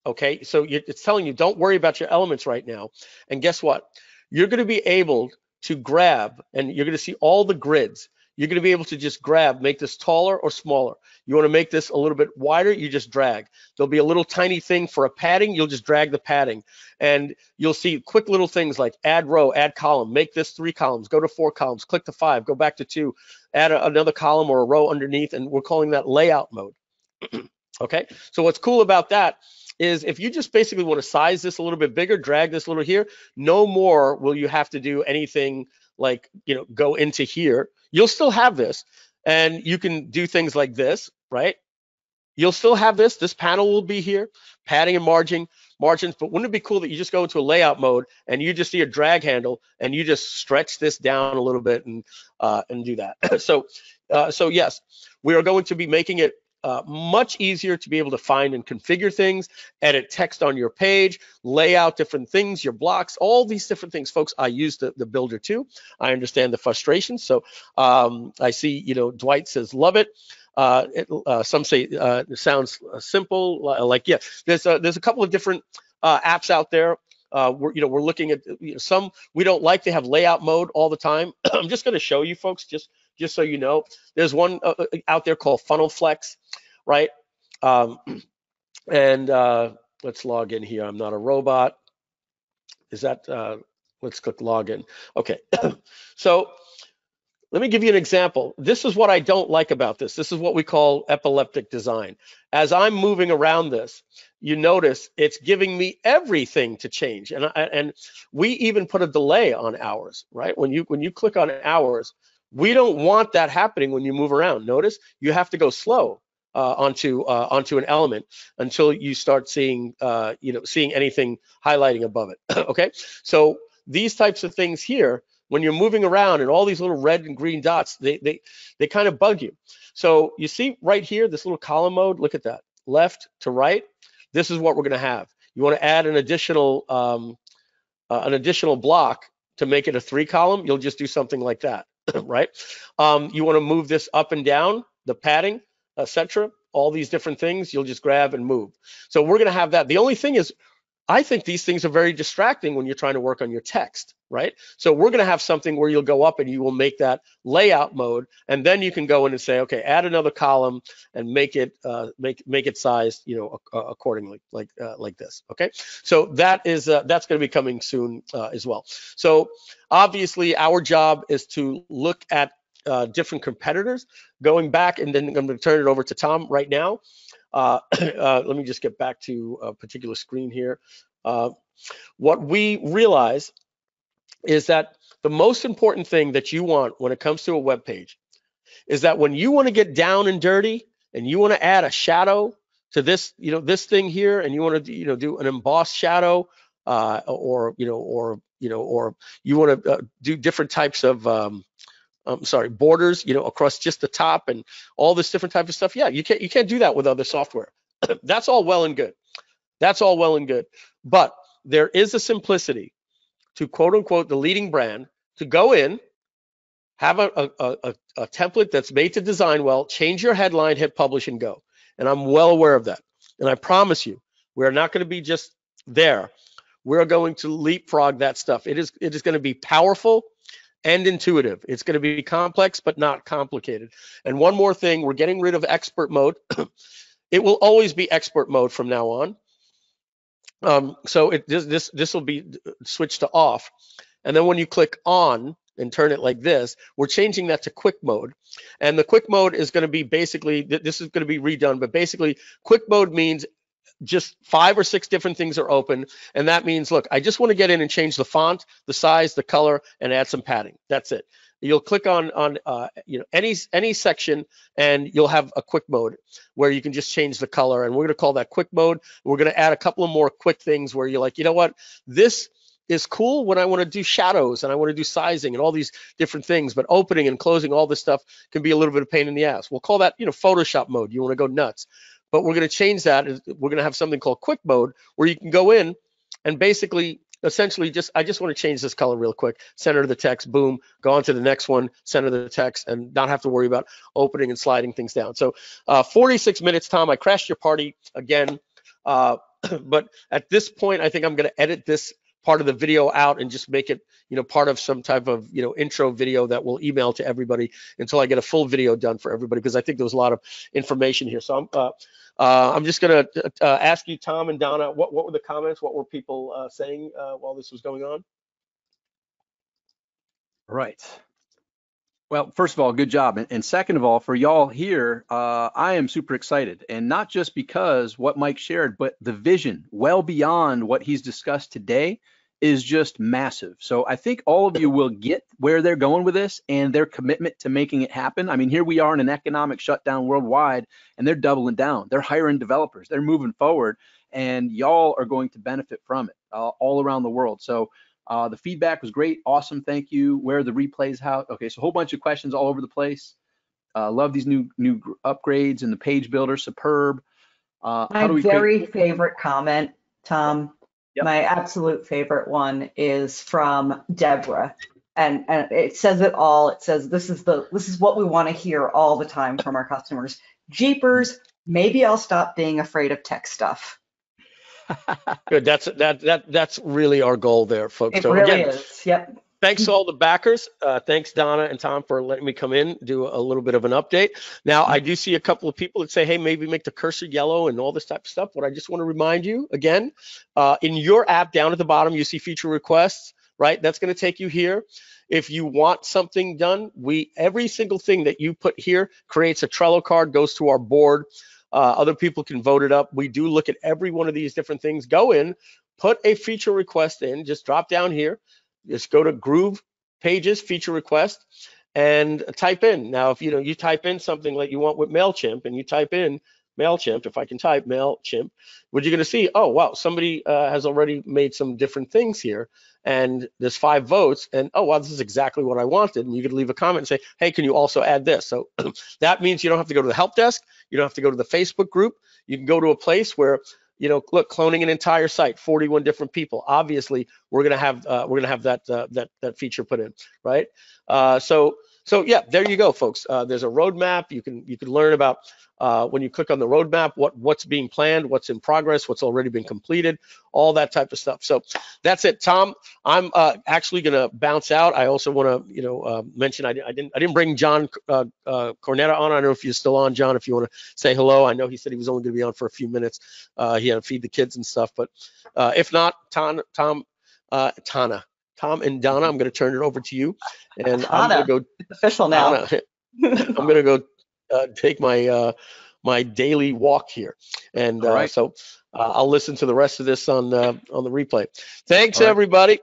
Okay, so it's telling you don't worry about your elements right now. And guess what? You're going to be able to grab and you're going to see all the grids you're going to be able to just grab, make this taller or smaller. You want to make this a little bit wider, you just drag. There'll be a little tiny thing for a padding, you'll just drag the padding. And you'll see quick little things like add row, add column, make this three columns, go to four columns, click to five, go back to two, add a, another column or a row underneath, and we're calling that layout mode. [CLEARS THROAT] okay, so what's cool about that is if you just basically want to size this a little bit bigger, drag this little here, no more will you have to do anything like, you know, go into here. You'll still have this and you can do things like this, right? You'll still have this, this panel will be here, padding and margin, margins, but wouldn't it be cool that you just go into a layout mode and you just see a drag handle and you just stretch this down a little bit and uh, and do that. [CLEARS THROAT] so, uh, so yes, we are going to be making it uh, much easier to be able to find and configure things, edit text on your page, lay out different things, your blocks, all these different things. Folks, I use the, the builder too. I understand the frustration. So um, I see, you know, Dwight says, love it. Uh, it uh, some say uh, it sounds uh, simple, like, yeah, there's a, there's a couple of different uh, apps out there. we're, you know, we're looking at you know, some we don't like to have layout mode all the time. [CLEARS THROAT] I'm just going to show you folks just just so you know. There's one uh, uh out there called Funnel Flex, right? Um, [CLEARS THROAT] and uh, let's log in here. I'm not a robot. Is that, uh, let's click login. Okay, [CLEARS THROAT] so let me give you an example. This is what I don't like about this. This is what we call epileptic design. As I'm moving around this, you notice it's giving me everything to change. And, and we even put a delay on ours, right? When you, when you click on ours, we don't want that happening when you move around. Notice you have to go slow uh, onto uh, onto an element until you start seeing uh, you know seeing anything highlighting above it. [CLEARS THROAT] okay, so these types of things here, when you're moving around and all these little red and green dots, they they they kind of bug you. So you see right here, this little column mode. Look at that, left to right. This is what we're going to have. You want to add an additional um, uh, an additional block to make it a three column. You'll just do something like that. [COUGHS] right? Um, you want to move this up and down, the padding, etc. All these different things, you'll just grab and move. So we're going to have that. The only thing is, I think these things are very distracting when you're trying to work on your text, right? So we're going to have something where you'll go up and you will make that layout mode, and then you can go in and say, okay, add another column and make it uh, make make it sized, you know, uh, accordingly, like uh, like this. Okay, so that is uh, that's going to be coming soon uh, as well. So obviously, our job is to look at uh, different competitors. Going back, and then I'm going to turn it over to Tom right now. Uh, [CLEARS THROAT] uh, let me just get back to a particular screen here. Uh, what we realize is that the most important thing that you want when it comes to a web page is that when you want to get down and dirty and you want to add a shadow to this, you know, this thing here, and you want to, you know, do an embossed shadow, uh, or you know, or you know, or you want to uh, do different types of um, um, sorry, borders, you know, across just the top and all this different type of stuff. Yeah, you can't you can't do that with other software. [CLEARS THROAT] That's all well and good. That's all well and good. But there is a simplicity to quote unquote the leading brand to go in, have a, a, a, a template that's made to design well, change your headline, hit publish and go. And I'm well aware of that. And I promise you, we're not going to be just there. We're going to leapfrog that stuff. It is it is going to be powerful and intuitive. It's going to be complex, but not complicated. And one more thing, we're getting rid of expert mode. [CLEARS THROAT] it will always be expert mode from now on. Um, so it, this, this, this will be switched to off. And then when you click on and turn it like this, we're changing that to quick mode. And the quick mode is going to be basically, this is going to be redone, but basically quick mode means just five or six different things are open. And that means, look, I just want to get in and change the font, the size, the color, and add some padding. That's it. You'll click on on uh, you know any any section and you'll have a quick mode where you can just change the color. And we're going to call that quick mode. We're going to add a couple of more quick things where you're like, you know what, this is cool when I want to do shadows and I want to do sizing and all these different things, but opening and closing all this stuff can be a little bit of pain in the ass. We'll call that, you know, Photoshop mode. You want to go nuts but we're going to change that. We're going to have something called quick mode where you can go in and basically essentially just I just want to change this color real quick, center the text, boom, go on to the next one, center the text, and not have to worry about opening and sliding things down. So uh, 46 minutes, Tom. I crashed your party again, uh, [CLEARS THROAT] but at this point, I think I'm going to edit this part of the video out and just make it, you know, part of some type of, you know, intro video that we'll email to everybody until I get a full video done for everybody because I think there's a lot of information here. So I'm, uh, uh, I'm just gonna uh, ask you, Tom and Donna, what, what were the comments? What were people uh, saying uh, while this was going on? Right. Well, first of all, good job. And, second of all, for y'all here, uh, I am super excited. And not just because what Mike shared, but the vision well beyond what he's discussed today is just massive. So I think all of you will get where they're going with this and their commitment to making it happen. I mean, here we are in an economic shutdown worldwide, and they're doubling down. They're hiring developers. They're moving forward, and y'all are going to benefit from it uh, all around the world. So uh, the feedback was great. Awesome. Thank you. Where the replays? How? Okay, so a whole bunch of questions all over the place. Uh, love these new new upgrades and the page builder. Superb. Uh, my very favorite comment, Tom. Yep. My absolute favorite one is from Deborah. And, and it says it all. It says this is the this is what we want to hear all the time from our customers. Jeepers, maybe I'll stop being afraid of tech stuff. Good. That's that that that's really our goal there, folks. It so really again, is. Yep. Thanks to all the backers. Uh, thanks, Donna and Tom, for letting me come in, do a little bit of an update. Now, I do see a couple of people that say, hey, maybe make the cursor yellow and all this type of stuff. But I just want to remind you again, uh, in your app down at the bottom, you see feature requests, right? That's going to take you here. If you want something done, we every single thing that you put here creates a Trello card, goes to our board. Uh, other people can vote it up. We do look at every one of these different things. Go in, put a feature request in, just drop down here, just go to Groove Pages, feature request, and type in. Now, if you know you type in something like you want with MailChimp and you type in MailChimp, if I can type MailChimp, what you're gonna see, oh wow, somebody uh, has already made some different things here and there's five votes and oh wow, this is exactly what I wanted. And you could leave a comment and say, hey, can you also add this? So [CLEARS THROAT] that means you don't have to go to the help desk, you don't have to go to the Facebook group, you can go to a place where you know, look, cloning an entire site, 41 different people. Obviously, we're gonna have uh, we're gonna have that uh, that that feature put in, right? Uh, so so yeah, there you go, folks. Uh, there's a roadmap. You can you can learn about uh, when you click on the roadmap, what what's being planned, what's in progress, what's already been completed, all that type of stuff. So that's it, Tom. I'm uh, actually going to bounce out. I also want to you know uh, mention I, I, didn't I didn't bring John uh, uh, Cornetta on. I don't know if you're still on, John. If you want to say hello, I know he said he was only going to be on for a few minutes. he had to feed the kids and stuff, but if not, Tom Tom Tana. Tom and Donna, I'm going to turn it over to you, and I'm going to go. It's official now. [LAUGHS] I'm going to go uh, take my uh, my daily walk here, and uh, so uh, I'll listen to the rest of this on uh, on the replay. Thanks, right. everybody.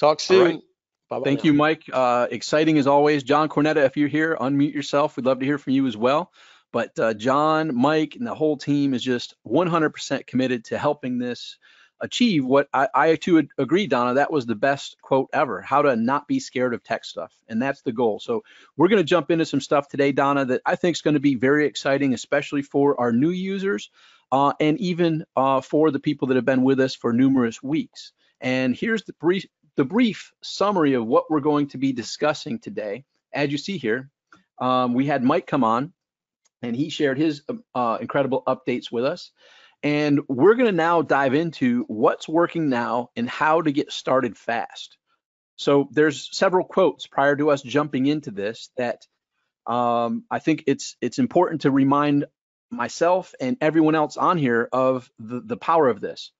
Talk soon. Right. Thank now. you, Mike. Uh, exciting as always. John Cornetta, if you're here, unmute yourself. We'd love to hear from you as well. But John, Mike, and the whole team is just 100% committed to helping this achieve what I, I too agree, Donna, that was the best quote ever, how to not be scared of tech stuff. And that's the goal. So we're going to jump into some stuff today, Donna, that I think is going to be very exciting, especially for our new users uh, and even uh, for the people that have been with us for numerous weeks. And here's the brief, the brief summary of what we're going to be discussing today. As you see here, um, we had Mike come on and he shared his uh, incredible updates with us. And we're going to now dive into what's working now and how to get started fast. So there's several quotes prior to us jumping into this that um, I think it's it's important to remind myself and everyone else on here of the, the power of this.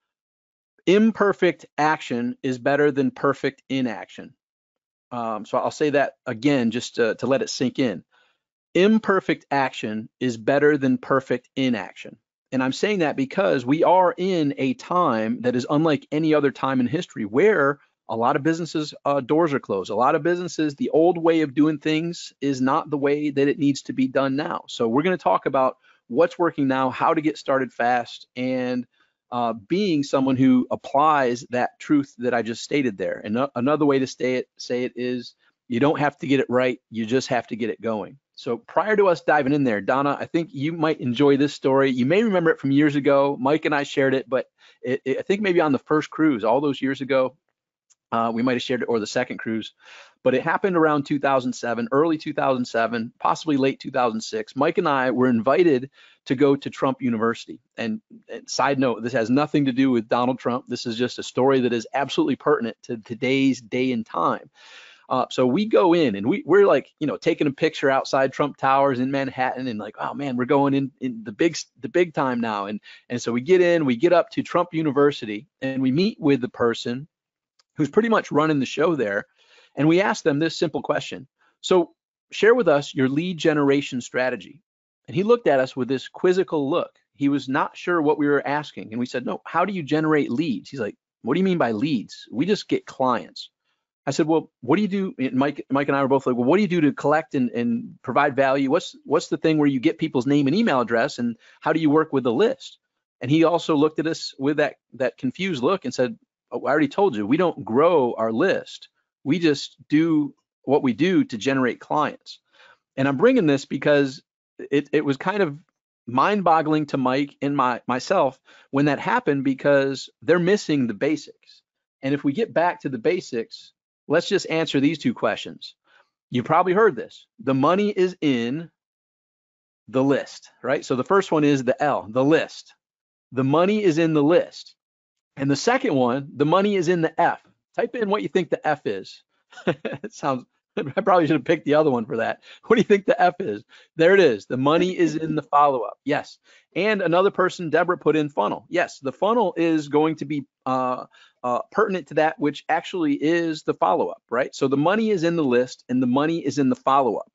Imperfect action is better than perfect inaction. Um, so I'll say that again just to, to let it sink in. Imperfect action is better than perfect inaction. And I'm saying that because we are in a time that is unlike any other time in history where a lot of businesses uh, doors are closed. A lot of businesses, the old way of doing things is not the way that it needs to be done now. So we're going to talk about what's working now, how to get started fast, and uh, being someone who applies that truth that I just stated there. And another way to it, say it is you don't have to get it right, you just have to get it going. So prior to us diving in there, Donna, I think you might enjoy this story. You may remember it from years ago. Mike and I shared it, but it, it, I think maybe on the first cruise all those years ago, Uh, we might have shared it or the second cruise, but it happened around 2007, early 2007, possibly late 2006. Mike and I were invited to go to Trump University. And, and, side note, this has nothing to do with Donald Trump. This is just a story that is absolutely pertinent to today's day and time. Uh, so we go in and we, we're like, you know, taking a picture outside Trump Towers in Manhattan and like, oh man, we're going in, in the big the big time now. And and so we get in, we get up to Trump University and we meet with the person who's pretty much running the show there. And we ask them this simple question. So share with us your lead generation strategy. And he looked at us with this quizzical look. He was not sure what we were asking. And we said, no, how do you generate leads? He's like, what do you mean by leads? We just get clients. I said, well, what do you do? And Mike, Mike and I were both like, well, what do you do to collect and, and provide value? What's what's the thing where you get people's name and email address, and how do you work with the list? And he also looked at us with that that confused look and said, oh, I already told you, we don't grow our list. We just do what we do to generate clients. And I'm bringing this because it, it was kind of mind-boggling to Mike and my myself when that happened because they're missing the basics. And if we get back to the basics, let's just answer these two questions. You probably heard this. The money is in the list, right? So the first one is the L, the list. The money is in the list. And the second one, the money is in the F. Type in what you think the F is. [LAUGHS] it sounds [LAUGHS] I probably should have picked the other one for that. [LAUGHS] What do you think the F is? There it is. The money is in the follow up. Yes. And another person, Deborah, put in funnel. Yes, the funnel is going to be uh, uh, pertinent to that, which actually is the follow up, right? So the money is in the list and the money is in the follow up.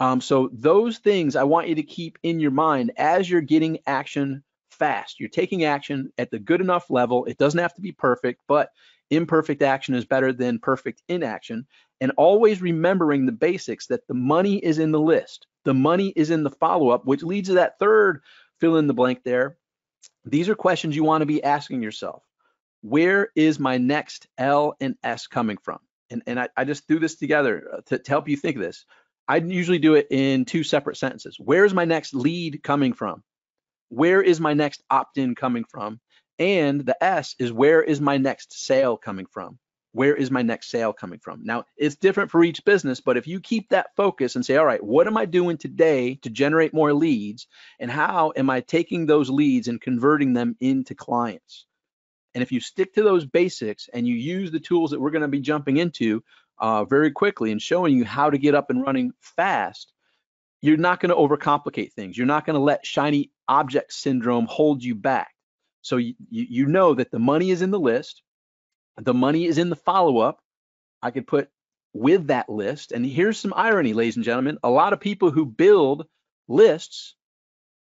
Um, so those things I want you to keep in your mind as you're getting action fast. You're taking action at the good enough level. It doesn't have to be perfect, but imperfect action is better than perfect inaction and always remembering the basics that the money is in the list, the money is in the follow up, which leads to that third fill in the blank there. These are questions you want to be asking yourself. Where is my next L and S coming from? And, and I, I just threw this together uh, to, to help you think of this. I usually do it in two separate sentences. Where is my next lead coming from? Where is my next opt in coming from? And the S is where is my next sale coming from? Where is my next sale coming from? Now, it's different for each business, but if you keep that focus and say, all right, what am I doing today to generate more leads? And how am I taking those leads and converting them into clients? And if you stick to those basics and you use the tools that we're going to be jumping into uh, very quickly and showing you how to get up and running fast, you're not going to overcomplicate things. You're not going to let shiny object syndrome hold you back. So you, you know that the money is in the list the money is in the follow up. I could put with that list. And here's some irony, ladies and gentlemen. A lot of people who build lists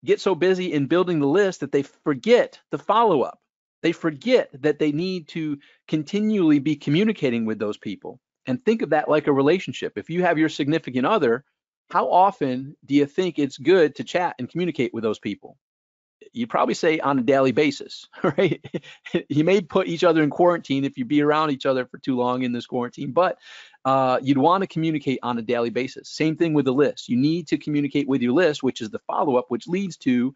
get so busy in building the list that they forget the follow up. They forget that they need to continually be communicating with those people. And think of that like a relationship. If you have your significant other, how often do you think it's good to chat and communicate with those people? You probably say on a daily basis, [LAUGHS] right? you may put each other in quarantine if you be around each other for too long in this quarantine, but uh, you'd want to communicate on a daily basis. Same thing with the list. You need to communicate with your list, which is the follow-up, which leads to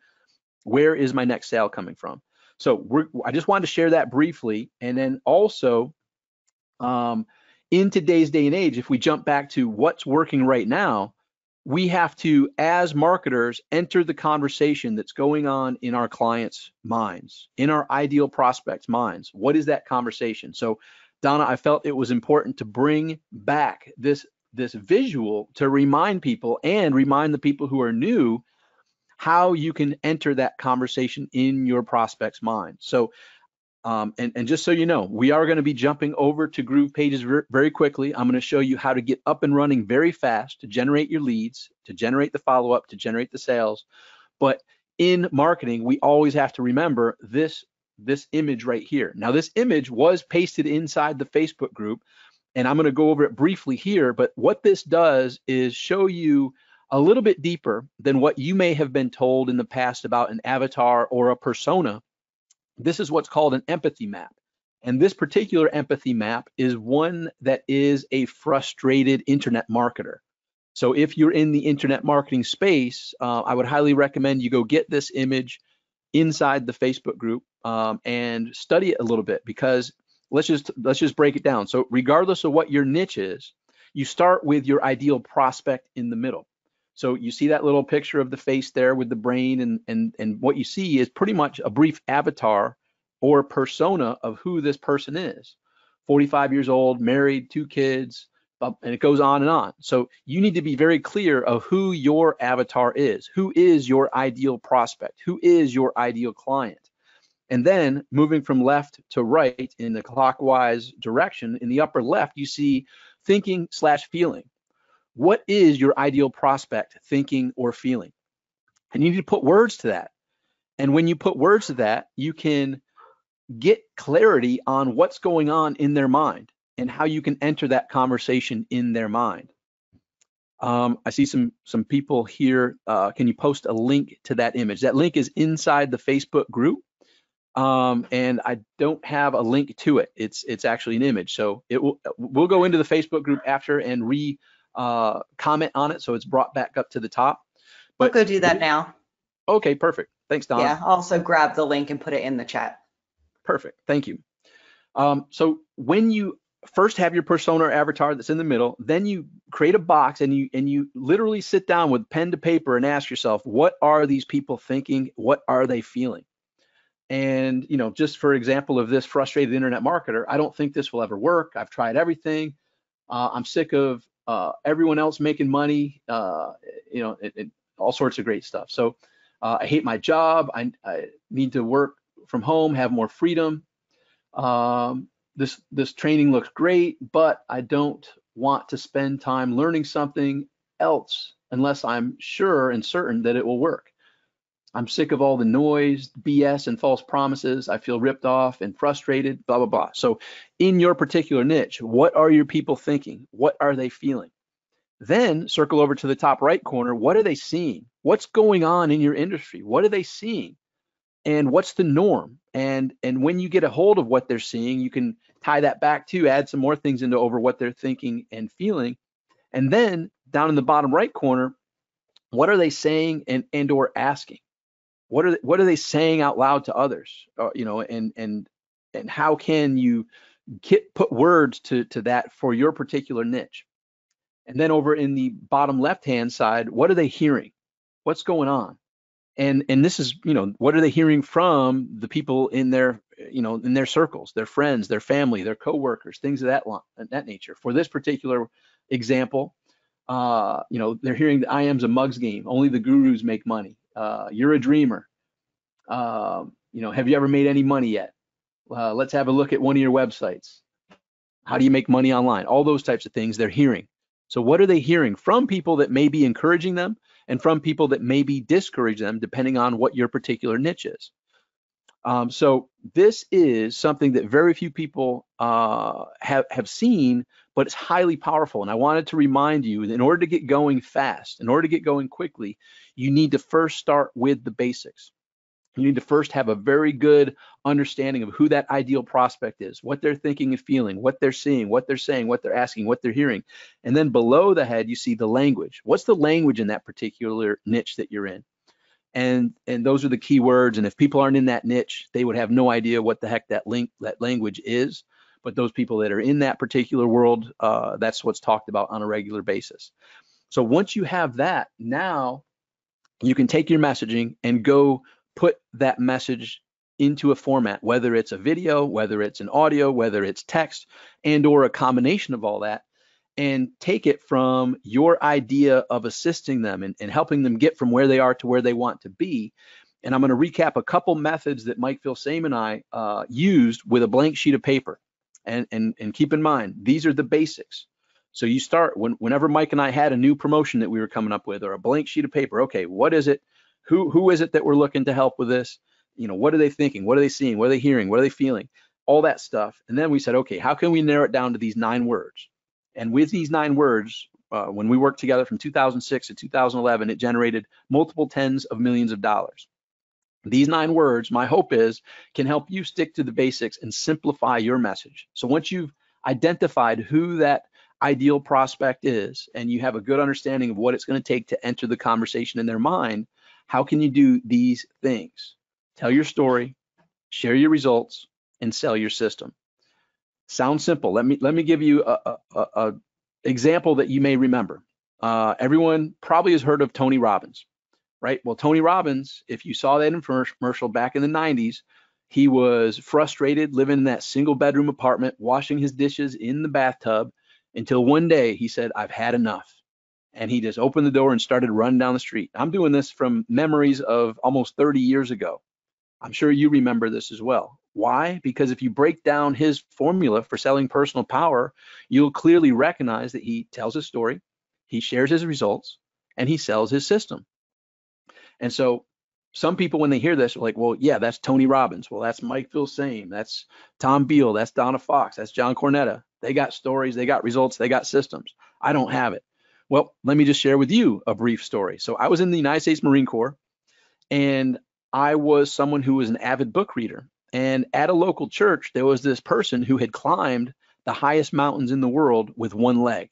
where is my next sale coming from? So I just wanted to share that briefly, and then also um, in today's day and age, if we jump back to what's working right now, we have to, as marketers, enter the conversation that's going on in our clients' minds, in our ideal prospects' minds. What is that conversation? So, Donna, I felt it was important to bring back this this visual to remind people and remind the people who are new how you can enter that conversation in your prospect's mind. So um, and, and, just so you know, we are going to be jumping over to Groove Pages very quickly. I'm going to show you how to get up and running very fast to generate your leads, to generate the follow-up, to generate the sales. But in marketing, we always have to remember this, this image right here. Now, this image was pasted inside the Facebook group, and I'm going to go over it briefly here. But what this does is show you a little bit deeper than what you may have been told in the past about an avatar or a persona this is what's called an empathy map. And this particular empathy map is one that is a frustrated internet marketer. So if you're in the internet marketing space, uh, I would highly recommend you go get this image inside the Facebook group um, and study it a little bit because let's just let's just break it down. So regardless of what your niche is, you start with your ideal prospect in the middle. So you see that little picture of the face there with the brain and and and what you see is pretty much a brief avatar or persona of who this person is. 45 years old, married, two kids, uh, and it goes on and on. So you need to be very clear of who your avatar is. Who is your ideal prospect? Who is your ideal client? And then moving from left to right in the clockwise direction, in the upper left, you see thinking slash feeling. What is your ideal prospect thinking or feeling? And you need to put words to that. And when you put words to that, you can get clarity on what's going on in their mind and how you can enter that conversation in their mind. Um, I see some some people here. Uh, can you post a link to that image? That link is inside the Facebook group, um, and I don't have a link to it. It's it's actually an image, so it will we'll go into the Facebook group after and re uh, comment on it, so it's brought back up to the top. But we'll go do that now. Okay, perfect. Thanks, Don. Yeah, also grab the link and put it in the chat. Perfect. Thank you. Um, so when you first have your persona or avatar that's in the middle, then you create a box and you and you literally sit down with pen to paper and ask yourself, what are these people thinking? What are they feeling? And you know, just for example of this frustrated internet marketer, I don't think this will ever work. I've tried everything. Uh, I'm sick of uh, everyone else making money. Uh, you know, it, it, all sorts of great stuff. So uh, I hate my job. I, I need to work from home, have more freedom. Um, this this training looks great, but I don't want to spend time learning something else unless I'm sure and certain that it will work. I'm sick of all the noise, BS, and false promises. I feel ripped off and frustrated, blah, blah, blah. So, in your particular niche, what are your people thinking? What are they feeling? Then circle over to the top right corner. What are they seeing? What's going on in your industry? What are they seeing? and what's the norm and and when you get a hold of what they're seeing you can tie that back to add some more things into over what they're thinking and feeling and then down in the bottom right corner what are they saying and and or asking what are they, what are they saying out loud to others? Uh, you know and and and how can you get put words to to that for your particular niche? And then over in the bottom left hand side what are they hearing? What's going on? And and this is you know what are they hearing from the people in their you know in their circles their friends their family their coworkers things of that that nature? For this particular example uh you know they're hearing the i am's a mugs game. Only the gurus make money uh you're a dreamer. Um you know have you ever made any money yet? Uh, let's have a look at one of your websites. How do you make money online? All those types of things they're hearing. So what are they hearing? From people that may be encouraging them and from people that maybe discourage them depending on what your particular niche is. Um, so this is something that very few people uh, have, have seen, but it's highly powerful. And I wanted to remind you, in order to get going fast, in order to get going quickly, you need to first start with the basics. You need to first have a very good understanding of who that ideal prospect is, what they're thinking and feeling, what they're seeing, what they're saying, what they're asking, what they're hearing. And then below the head, you see the language. What's the language in that particular niche that you're in? And and those are the key words. And if people aren't in that niche, they would have no idea what the heck that link that language is. But those people that are in that particular world, uh, that's what's talked about on a regular basis. So once you have that, now you can take your messaging and go put that message into a format, whether it's a video, whether it's an audio, whether it's text, and or a combination of all that, and take it from your idea of assisting them and, and helping them get from where they are to where they want to be. And I'm going to recap a couple methods that Mike Filsaime and I uh, used with a blank sheet of paper. And, and, and keep in mind, these are the basics. So you start when, whenever Mike and I had a new promotion that we were coming up with or a blank sheet of paper. Okay, what is it? Who who is it that we're looking to help with this? You know, what are they thinking? What are they seeing? What are they hearing? What are they feeling? All that stuff. And then we said, okay, how can we narrow it down to these nine words? And with these nine words, uh, when we worked together from 2006 to 2011, it generated multiple tens of millions of dollars. These nine words, my hope is, can help you stick to the basics and simplify your message. So once you've identified who that ideal prospect is and you have a good understanding of what it's going to take to enter the conversation in their mind, how can you do these things? Tell your story, share your results, and sell your system. Sounds simple. Let me let me give you a, a, a example that you may remember. Uh, everyone probably has heard of Tony Robbins, right? Well, Tony Robbins, if you saw that infomercial back in the 90s, he was frustrated living in that single bedroom apartment, washing his dishes in the bathtub until one day he said, I've had enough. And he just opened the door and started running down the street. I'm doing this from memories of almost 30 years ago. I'm sure you remember this as well. Why? Because if you break down his formula for selling personal power, you'll clearly recognize that he tells his story, he shares his results, and he sells his system. And so some people, when they hear this, are like, well, yeah, that's Tony Robbins. Well, that's Mike Filsaime. That's Tom Beal. That's Donna Fox. That's John Cornetta. They got stories, they got results, they got systems. I don't have it. Well, let me just share with you a brief story. So I was in the United States Marine Corps and I was someone who was an avid book reader. And at a local church, there was this person who had climbed the highest mountains in the world with one leg.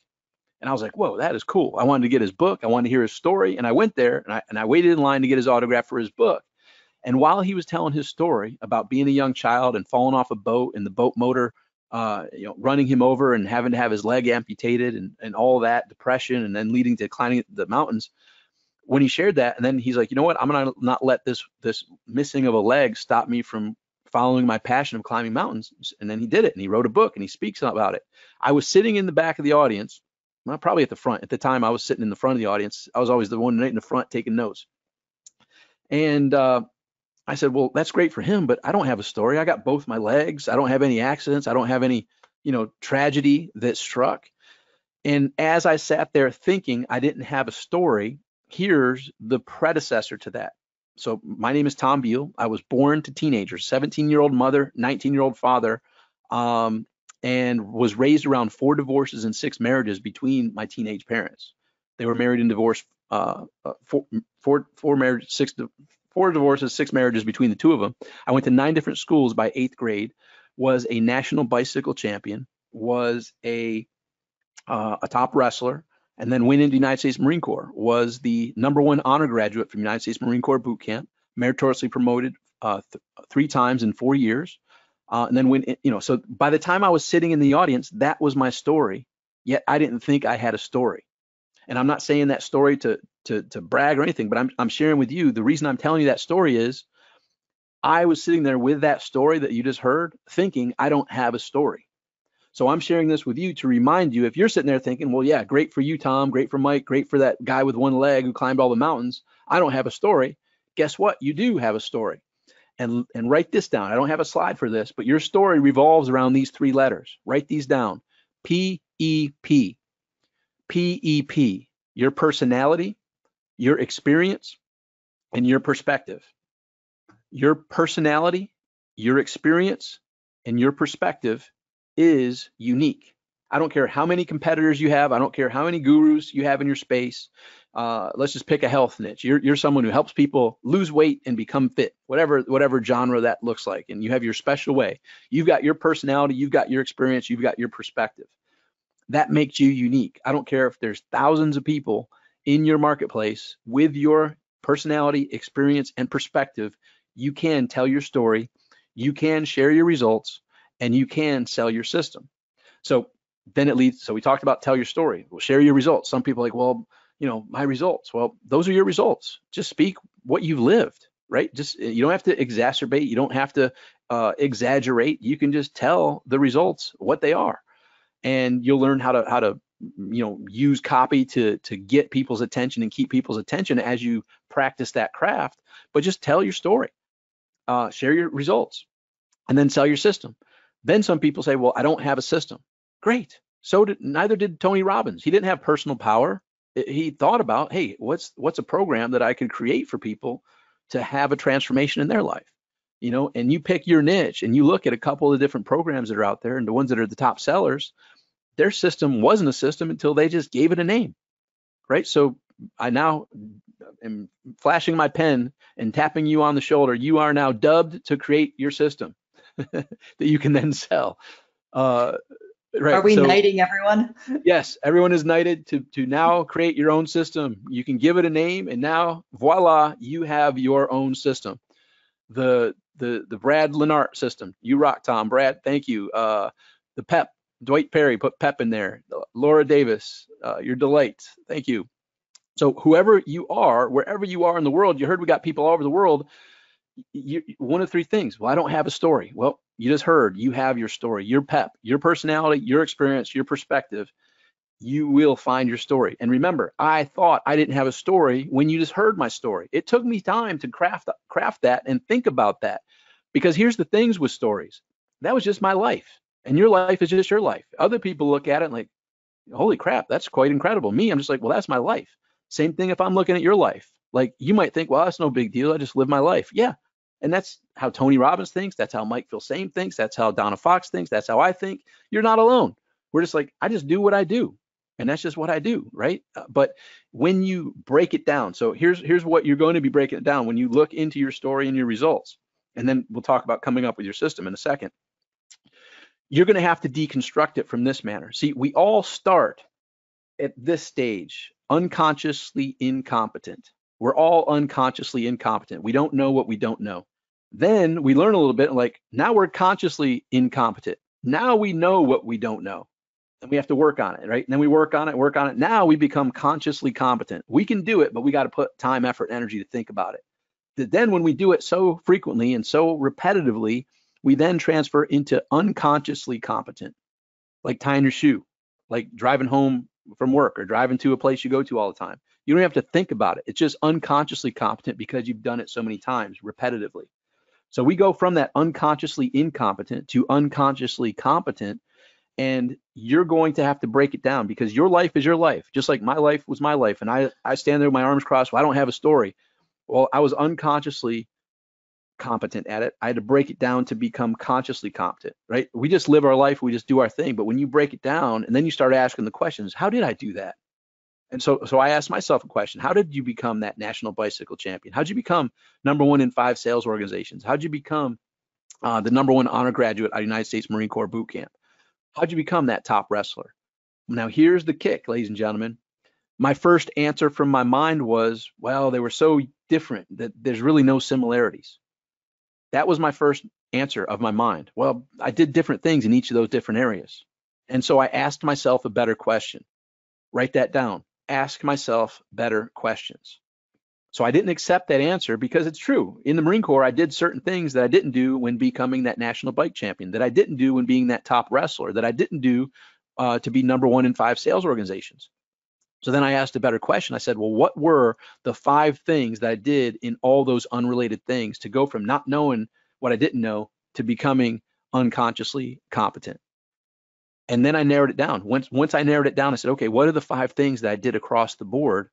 And I was like, whoa, that is cool. I wanted to get his book. I wanted to hear his story. And I went there and I, and I waited in line to get his autograph for his book. And while he was telling his story about being a young child and falling off a boat and the boat motor, uh, you know, running him over and having to have his leg amputated and, and all that depression and then leading to climbing the mountains, when he shared that, and then he's like, you know what, I'm gonna not let this this missing of a leg stop me from following my passion of climbing mountains. And then he did it and he wrote a book and he speaks about it. I was sitting in the back of the audience, well, probably at the front. At the time, I was sitting in the front of the audience. I was always the one in the front taking notes. And uh, I said, well, that's great for him, but I don't have a story. I got both my legs. I don't have any accidents. I don't have any, you know, tragedy that struck. And as I sat there thinking I didn't have a story, here's the predecessor to that. So my name is Tom Beal. I was born to teenagers, 17 year old mother, 19 year old father, um, and was raised around four divorces and six marriages between my teenage parents. They were married and divorced, uh, uh four, four, four marriages, six, four divorces, six marriages between the two of them. I went to nine different schools by eighth grade, was a national bicycle champion, was a uh, a top wrestler, and then went into the United States Marine Corps, was the number one honor graduate from United States Marine Corps boot camp, meritoriously promoted uh, th- three times in four years. Uh, and then when, you know, so by the time I was sitting in the audience, that was my story. Yet I didn't think I had a story. And I'm not saying that story to to to brag or anything, but I'm I'm sharing with you the reason I'm telling you that story is I was sitting there with that story that you just heard, thinking I don't have a story. So I'm sharing this with you to remind you if you're sitting there thinking, well, yeah, great for you, Tom, great for Mike, great for that guy with one leg who climbed all the mountains. I don't have a story. Guess what? You do have a story. And, and write this down. I don't have a slide for this, but your story revolves around these three letters. Write these down. P E P. P E P. Your personality, your experience, and your perspective. Your personality, your experience, and your perspective is unique. I don't care how many competitors you have. I don't care how many gurus you have in your space. Uh, let's just pick a health niche. You're, you're someone who helps people lose weight and become fit, whatever whatever genre that looks like, and you have your special way. You've got your personality, you've got your experience, you've got your perspective. That makes you unique. I don't care if there's thousands of people in your marketplace with your personality, experience, and perspective. You can tell your story. You can share your results and you can sell your system. So then it leads, so we talked about tell your story, well, share your results. Some people like, well, you know, my results. Well, those are your results. Just speak what you've lived, right? Just you don't have to exacerbate, you don't have to uh, exaggerate. You can just tell the results what they are, and you'll learn how to how to you know use copy to to get people's attention and keep people's attention as you practice that craft. But just tell your story, uh, share your results, and then sell your system. Then some people say, well, I don't have a system. Great. So did neither did Tony Robbins. He didn't have personal power. He thought about, hey, what's what's a program that I could create for people to have a transformation in their life? You know, and you pick your niche and you look at a couple of different programs that are out there and the ones that are the top sellers, their system wasn't a system until they just gave it a name. Right. So I now am flashing my pen and tapping you on the shoulder. You are now dubbed to create your system. [LAUGHS] that you can then sell. Uh, right. Are we so, knighting everyone? [LAUGHS] yes, everyone is knighted to to now create your own system. You can give it a name, and now voila, you have your own system. The the the Brad Lennart system. You rock, Tom. Brad, thank you. Uh, the pep. Dwight Perry put pep in there. Laura Davis, uh, your delight. Thank you. So whoever you are, wherever you are in the world, you heard we got people all over the world. You, one of three things. Well, I don't have a story. Well, you just heard you have your story, your pep, your personality, your experience, your perspective. You will find your story. And remember, I thought I didn't have a story when you just heard my story. It took me time to craft craft that and think about that. Because here's the things with stories. That was just my life. And your life is just your life. Other people look at it like, holy crap, that's quite incredible. Me, I'm just like, well, that's my life. Same thing if I'm looking at your life. Like you might think, well, that's no big deal. I just live my life. Yeah. And that's how Tony Robbins thinks. That's how Mike Filsaime thinks. That's how Donna Fox thinks. That's how I think. You're not alone. We're just like, I just do what I do. And that's just what I do, right? Uh, but when you break it down, so here's here's what you're going to be breaking it down when you look into your story and your results. And then we'll talk about coming up with your system in a second. You're going to have to deconstruct it from this manner. See, we all start at this stage unconsciously incompetent. We're all unconsciously incompetent. We don't know what we don't know. Then we learn a little bit like now we're consciously incompetent. Now we know what we don't know. And we have to work on it, right? And then we work on it, work on it. Now we become consciously competent. We can do it, but we got to put time, effort, energy to think about it. Then when we do it so frequently and so repetitively, we then transfer into unconsciously competent, like tying your shoe, like driving home from work or driving to a place you go to all the time. You don't have to think about it. It's just unconsciously competent because you've done it so many times repetitively. So we go from that unconsciously incompetent to unconsciously competent. And you're going to have to break it down because your life is your life, just like my life was my life. And I, I stand there with my arms crossed. Well, I don't have a story. Well, I was unconsciously competent at it. I had to break it down to become consciously competent, right? We just live our life, we just do our thing. But when you break it down and then you start asking the questions, how did I do that? And so, so I asked myself a question: How did you become that national bicycle champion? How'd you become number one in five sales organizations? How'd you become uh, the number one honor graduate at United States Marine Corps boot camp? How'd you become that top wrestler? Now, here's the kick, ladies and gentlemen. My first answer from my mind was, well, they were so different that there's really no similarities. That was my first answer of my mind. Well, I did different things in each of those different areas. And so I asked myself a better question. Write that down. Ask myself better questions. So I didn't accept that answer because it's true. In the Marine Corps, I did certain things that I didn't do when becoming that national bike champion, that I didn't do when being that top wrestler, that I didn't do uh, to be number one in five sales organizations. So then I asked a better question. I said, well, what were the five things that I did in all those unrelated things to go from not knowing what I didn't know to becoming unconsciously competent? And then I narrowed it down. Once once I narrowed it down, I said, okay, what are the five things that I did across the board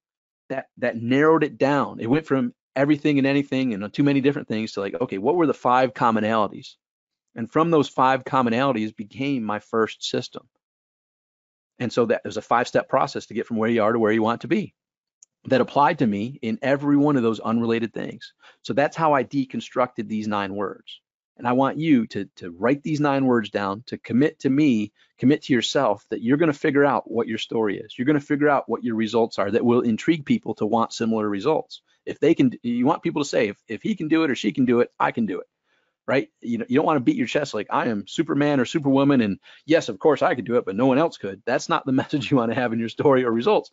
that that narrowed it down? It went from everything and anything and too many different things to like, okay, what were the five commonalities? And from those five commonalities became my first system. And so that was a five step process to get from where you are to where you want to be that applied to me in every one of those unrelated things. So that's how I deconstructed these nine words. And I want you to, to write these nine words down, to commit to me, commit to yourself that you're going to figure out what your story is. You're going to figure out what your results are that will intrigue people to want similar results. If they can, you want people to say, if, if he can do it or she can do it, I can do it right? You know, you don't want to beat your chest like I am Superman or Superwoman, and yes, of course I could do it, but no one else could. That's not the [LAUGHS] message you want to have in your story or results.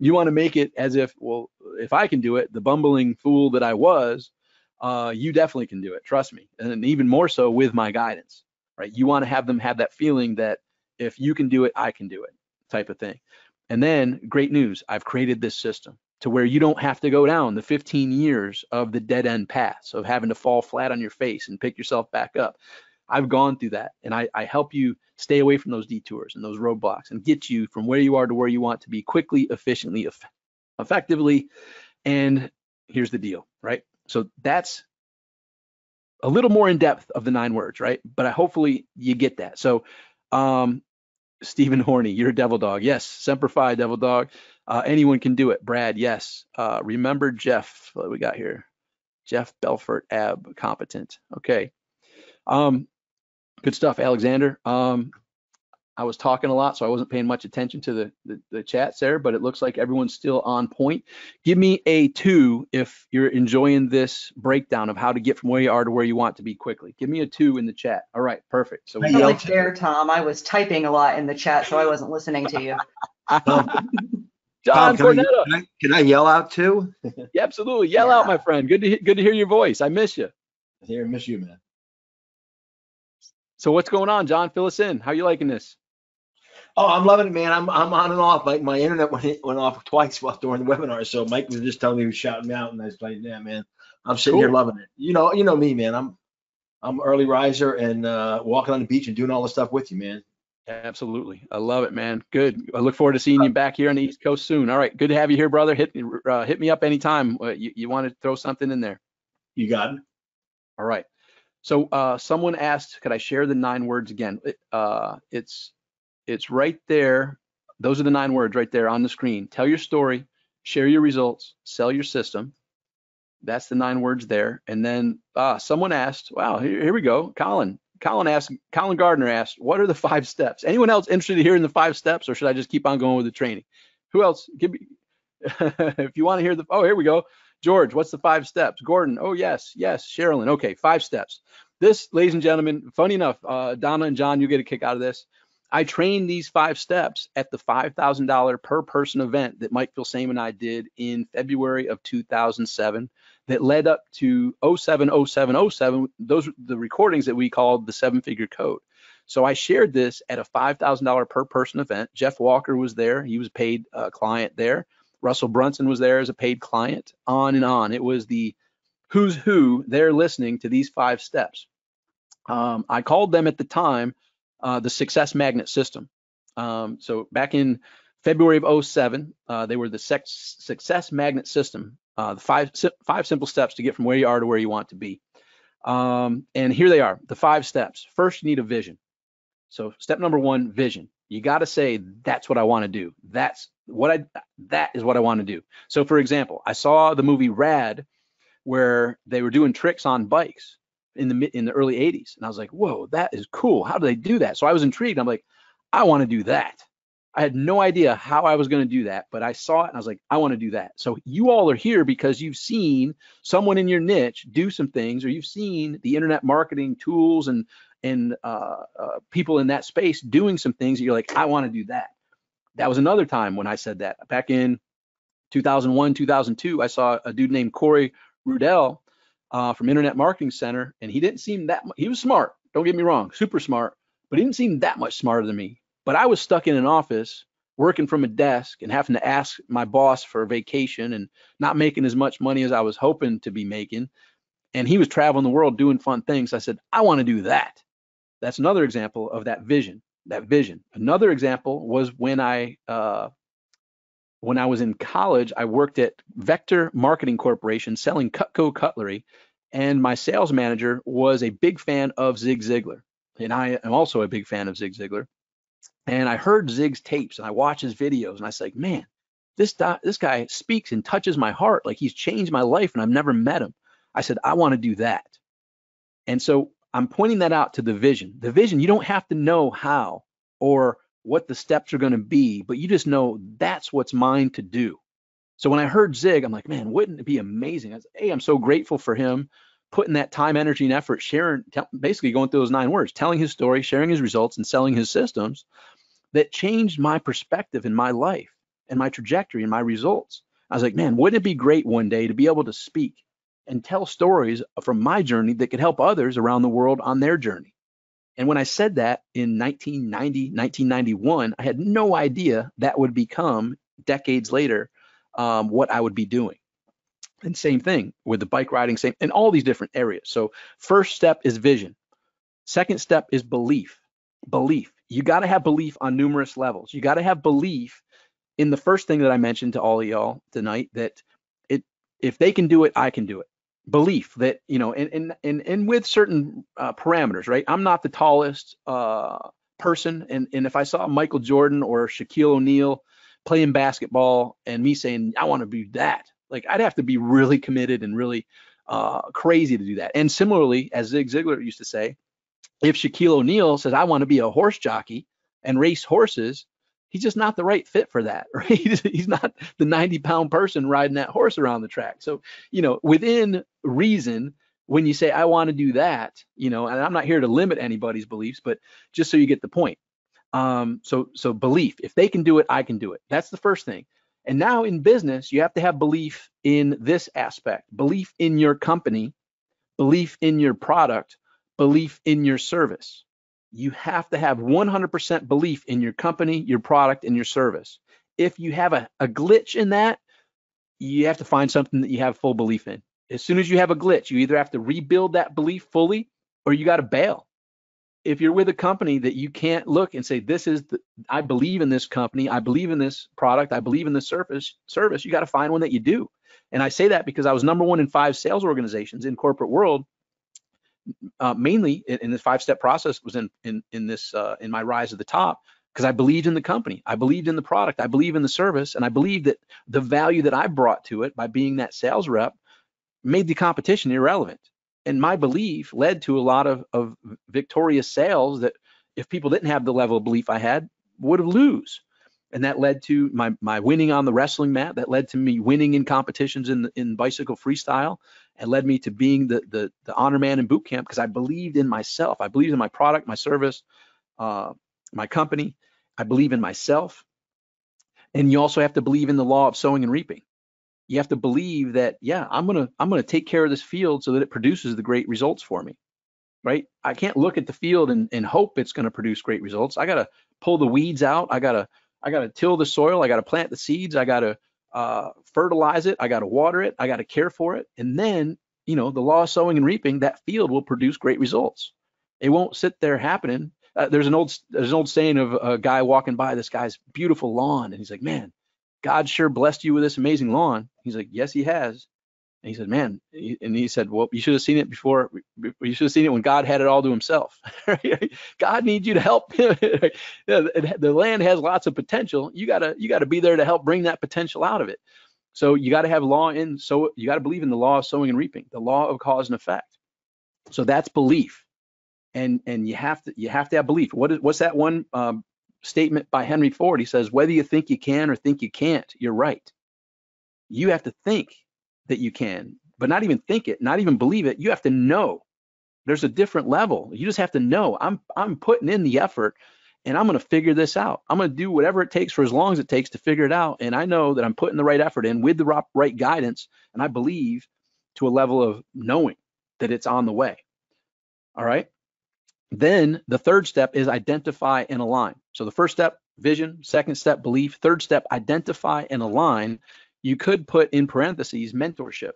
You want to make it as if, well, if I can do it, the bumbling fool that I was, uh, you definitely can do it. Trust me, and even more so with my guidance, right? You want to have them have that feeling that if you can do it, I can do it, type of thing. And then, great news, I've created this system to where you don't have to go down the 15 years of the dead end paths of having to fall flat on your face and pick yourself back up. I've gone through that and I, I help you stay away from those detours and those roadblocks and get you from where you are to where you want to be quickly, efficiently, eff- effectively. And here's the deal, right? So that's a little more in depth of the nine words, right? But I hopefully you get that. So um, Stephen Horney, you're a devil dog. Yes, Semper Fi, devil dog. Uh, anyone can do it. Brad, yes. Uh, remember Jeff, what we got here? Jeff Belfort, ab, competent. Okay. Um, good stuff, Alexander. Um, I was talking a lot, so I wasn't paying much attention to the, the, the chats there, but it looks like everyone's still on point. Give me a two if you're enjoying this breakdown of how to get from where you are to where you want to be quickly. Give me a two in the chat. All right, perfect. So we really fair, Tom. I was typing a lot in the chat, so I wasn't listening to you. [LAUGHS] John Tom, can, I, can, I, can I yell out too? [LAUGHS] yeah, absolutely. Yell yeah. out, my friend. Good to good to hear your voice. I miss you. I hear miss you, man. So what's going on, John? Fill us in. How you liking this? Oh, I'm loving it, man. I'm I'm on and off. Like my internet went went off twice while during the webinar. So Mike was just telling me he was shouting me out, and I was like, "Yeah, man, I'm sitting cool. here loving it." You know, you know me, man. I'm I'm early riser and uh, walking on the beach and doing all the stuff with you, man. Absolutely, I love it, man. Good. I look forward to seeing you back here on the East Coast soon. All right, good to have you here, brother. Hit uh, hit me up anytime uh, you you want to throw something in there. You got it. All right. So uh, someone asked, could I share the nine words again? It, uh, it's it's right there. Those are the nine words right there on the screen. Tell your story, share your results, sell your system. That's the nine words there. And then uh, someone asked, wow, here, here we go. Colin, Colin asked, Colin Gardner asked, what are the five steps? Anyone else interested in hearing the five steps or should I just keep on going with the training? Who else? Give me, [LAUGHS] if you want to hear the, oh, here we go. George, what's the five steps? Gordon, oh, yes, yes. Sherilyn, okay, five steps. This, ladies and gentlemen, funny enough, uh, Donna and John, you get a kick out of this. I trained these five steps at the $5,000 per person event that Mike Filsaime and I did in February of 2007 that led up to 070707. Those are the recordings that we called the seven figure code. So I shared this at a $5,000 per person event. Jeff Walker was there. He was paid uh, client there. Russell Brunson was there as a paid client, on and on. It was the who's who there listening to these five steps. Um, I called them at the time uh, the Success Magnet System. Um, so back in February of 07, uh, they were the sex, Success Magnet System, uh, the five, five simple steps to get from where you are to where you want to be. Um, and here they are, the five steps. First, you need a vision. So step number one, vision. You got to say, that's what I want to do. That's what I, that is what I want to do. So for example, I saw the movie Rad where they were doing tricks on bikes in the in the early 80s and i was like whoa that is cool. How do they do that? So i was intrigued. I'm like i want to do that. I had no idea how i was going to do that but i saw it and i was like i want to do that. So you all are here because you've seen someone in your niche do some things or you've seen the internet marketing tools and and uh, uh, people in that space doing some things that you're like i want to do that. That was another time when i said that. Back in 2001 2002 i saw a dude named corey rudl uh, from Internet Marketing Center, and he didn't seem that. He was smart. Don't get me wrong, super smart, but he didn't seem that much smarter than me. But I was stuck in an office working from a desk and having to ask my boss for a vacation and not making as much money as I was hoping to be making. And he was traveling the world doing fun things. I said, I want to do that. That's another example of that vision. That vision. Another example was when I uh, when I was in college, I worked at Vector Marketing Corporation selling Cutco cutlery, and my sales manager was a big fan of Zig Ziglar, and I am also a big fan of Zig Ziglar. And I heard Zig's tapes and I watched his videos, and I said, man, this this guy speaks and touches my heart like he's changed my life, and I've never met him. I said, I want to do that. And so I'm pointing that out to the vision. The vision, you don't have to know how or what the steps are going to be, but you just know that's what's mine to do. So when I heard Zig, I'm like, man, wouldn't it be amazing? I was, hey, I'm so grateful for him putting that time, energy, and effort, sharing, basically going through those nine words, telling his story, sharing his results, and selling his systems that changed my perspective in my life and my trajectory and my results. I was like, man, wouldn't it be great one day to be able to speak and tell stories from my journey that could help others around the world on their journey? And when I said that in 1990, 1991, I had no idea that would become decades later um, what I would be doing. And same thing with the bike riding, same in all these different areas. So first step is vision. Second step is belief. Belief. You got to have belief on numerous levels. You got to have belief in the first thing that I mentioned to all of y'all tonight that it if they can do it, I can do it belief that you know and and and, and with certain uh, parameters right? I'm not the tallest uh, person and and if i saw michael jordan or shaquille o'neal playing basketball and me saying i want to be that like i'd have to be really committed and really uh, crazy to do that. And similarly as zig ziglar used to say if shaquille o'neal says i want to be a horse jockey and race horses, he's just not the right fit for that, [LAUGHS] right? He's not the 90 pound person riding that horse around the track. So, you know, within reason, when you say, I want to do that, you know, and I'm not here to limit anybody's beliefs, but just so you get the point. Um, so, so belief, if they can do it, I can do it. That's the first thing. And now in business, you have to have belief in this aspect, belief in your company, belief in your product, belief in your service. You have to have 100% belief in your company, your product, and your service. If you have a, a glitch in that, you have to find something that you have full belief in. As soon as you have a glitch, you either have to rebuild that belief fully or you got to bail. If you're with a company that you can't look and say, this is the, I believe in this company, I believe in this product, I believe in this service, service, you got to find one that you do. And I say that because I was number one in five sales organizations in corporate world uh, mainly in, in, this five step process was in in in this uh, in my rise to the top because I believed in the company, I believed in the product, I believe in the service, and I believed that the value that I brought to it by being that sales rep made the competition irrelevant. And my belief led to a lot of, of victorious sales that if people didn't have the level of belief I had, would have lose. And that led to my my winning on the wrestling mat. That led to me winning in competitions in in bicycle freestyle and led me to being the the, the honor man in boot camp because I believed in myself. I believed in my product, my service, uh, my company. I believe in myself. And you also have to believe in the law of sowing and reaping. You have to believe that, yeah, I'm gonna I'm gonna take care of this field so that it produces the great results for me. Right? I can't look at the field and, and hope it's gonna produce great results. I gotta pull the weeds out. I gotta I gotta till the soil. I gotta plant the seeds. I gotta uh, fertilize it, I got to water it, I got to care for it, and then you know the law of sowing and reaping, that field will produce great results. It won't sit there happening. Uh, there's an old there's an old saying of a guy walking by this guy's beautiful lawn, and he's like, man, God sure blessed you with this amazing lawn. He's like, yes, he has. And he said, man, and he said, well, you should have seen it before. You should have seen it when God had it all to himself. [LAUGHS] God needs you to help. [LAUGHS] the land has lots of potential. You gotta, you gotta be there to help bring that potential out of it. So you got to have law in. So you got to believe in the law of sowing and reaping, the law of cause and effect. So that's belief, and and you have to you have to have belief. What is what's that one um, statement by Henry Ford? He says, whether you think you can or think you can't, you're right. You have to think that you can, but not even think it, not even believe it. You have to know. There's a different level. You just have to know. I'm I'm putting in the effort and I'm going to figure this out. I'm going to do whatever it takes for as long as it takes to figure it out. And I know that I'm putting the right effort in with the right guidance, and I believe to a level of knowing that it's on the way. All right. Then the third step is identify and align. So the first step, vision. Second step, belief. Third step, identify and align you could put in parentheses mentorship.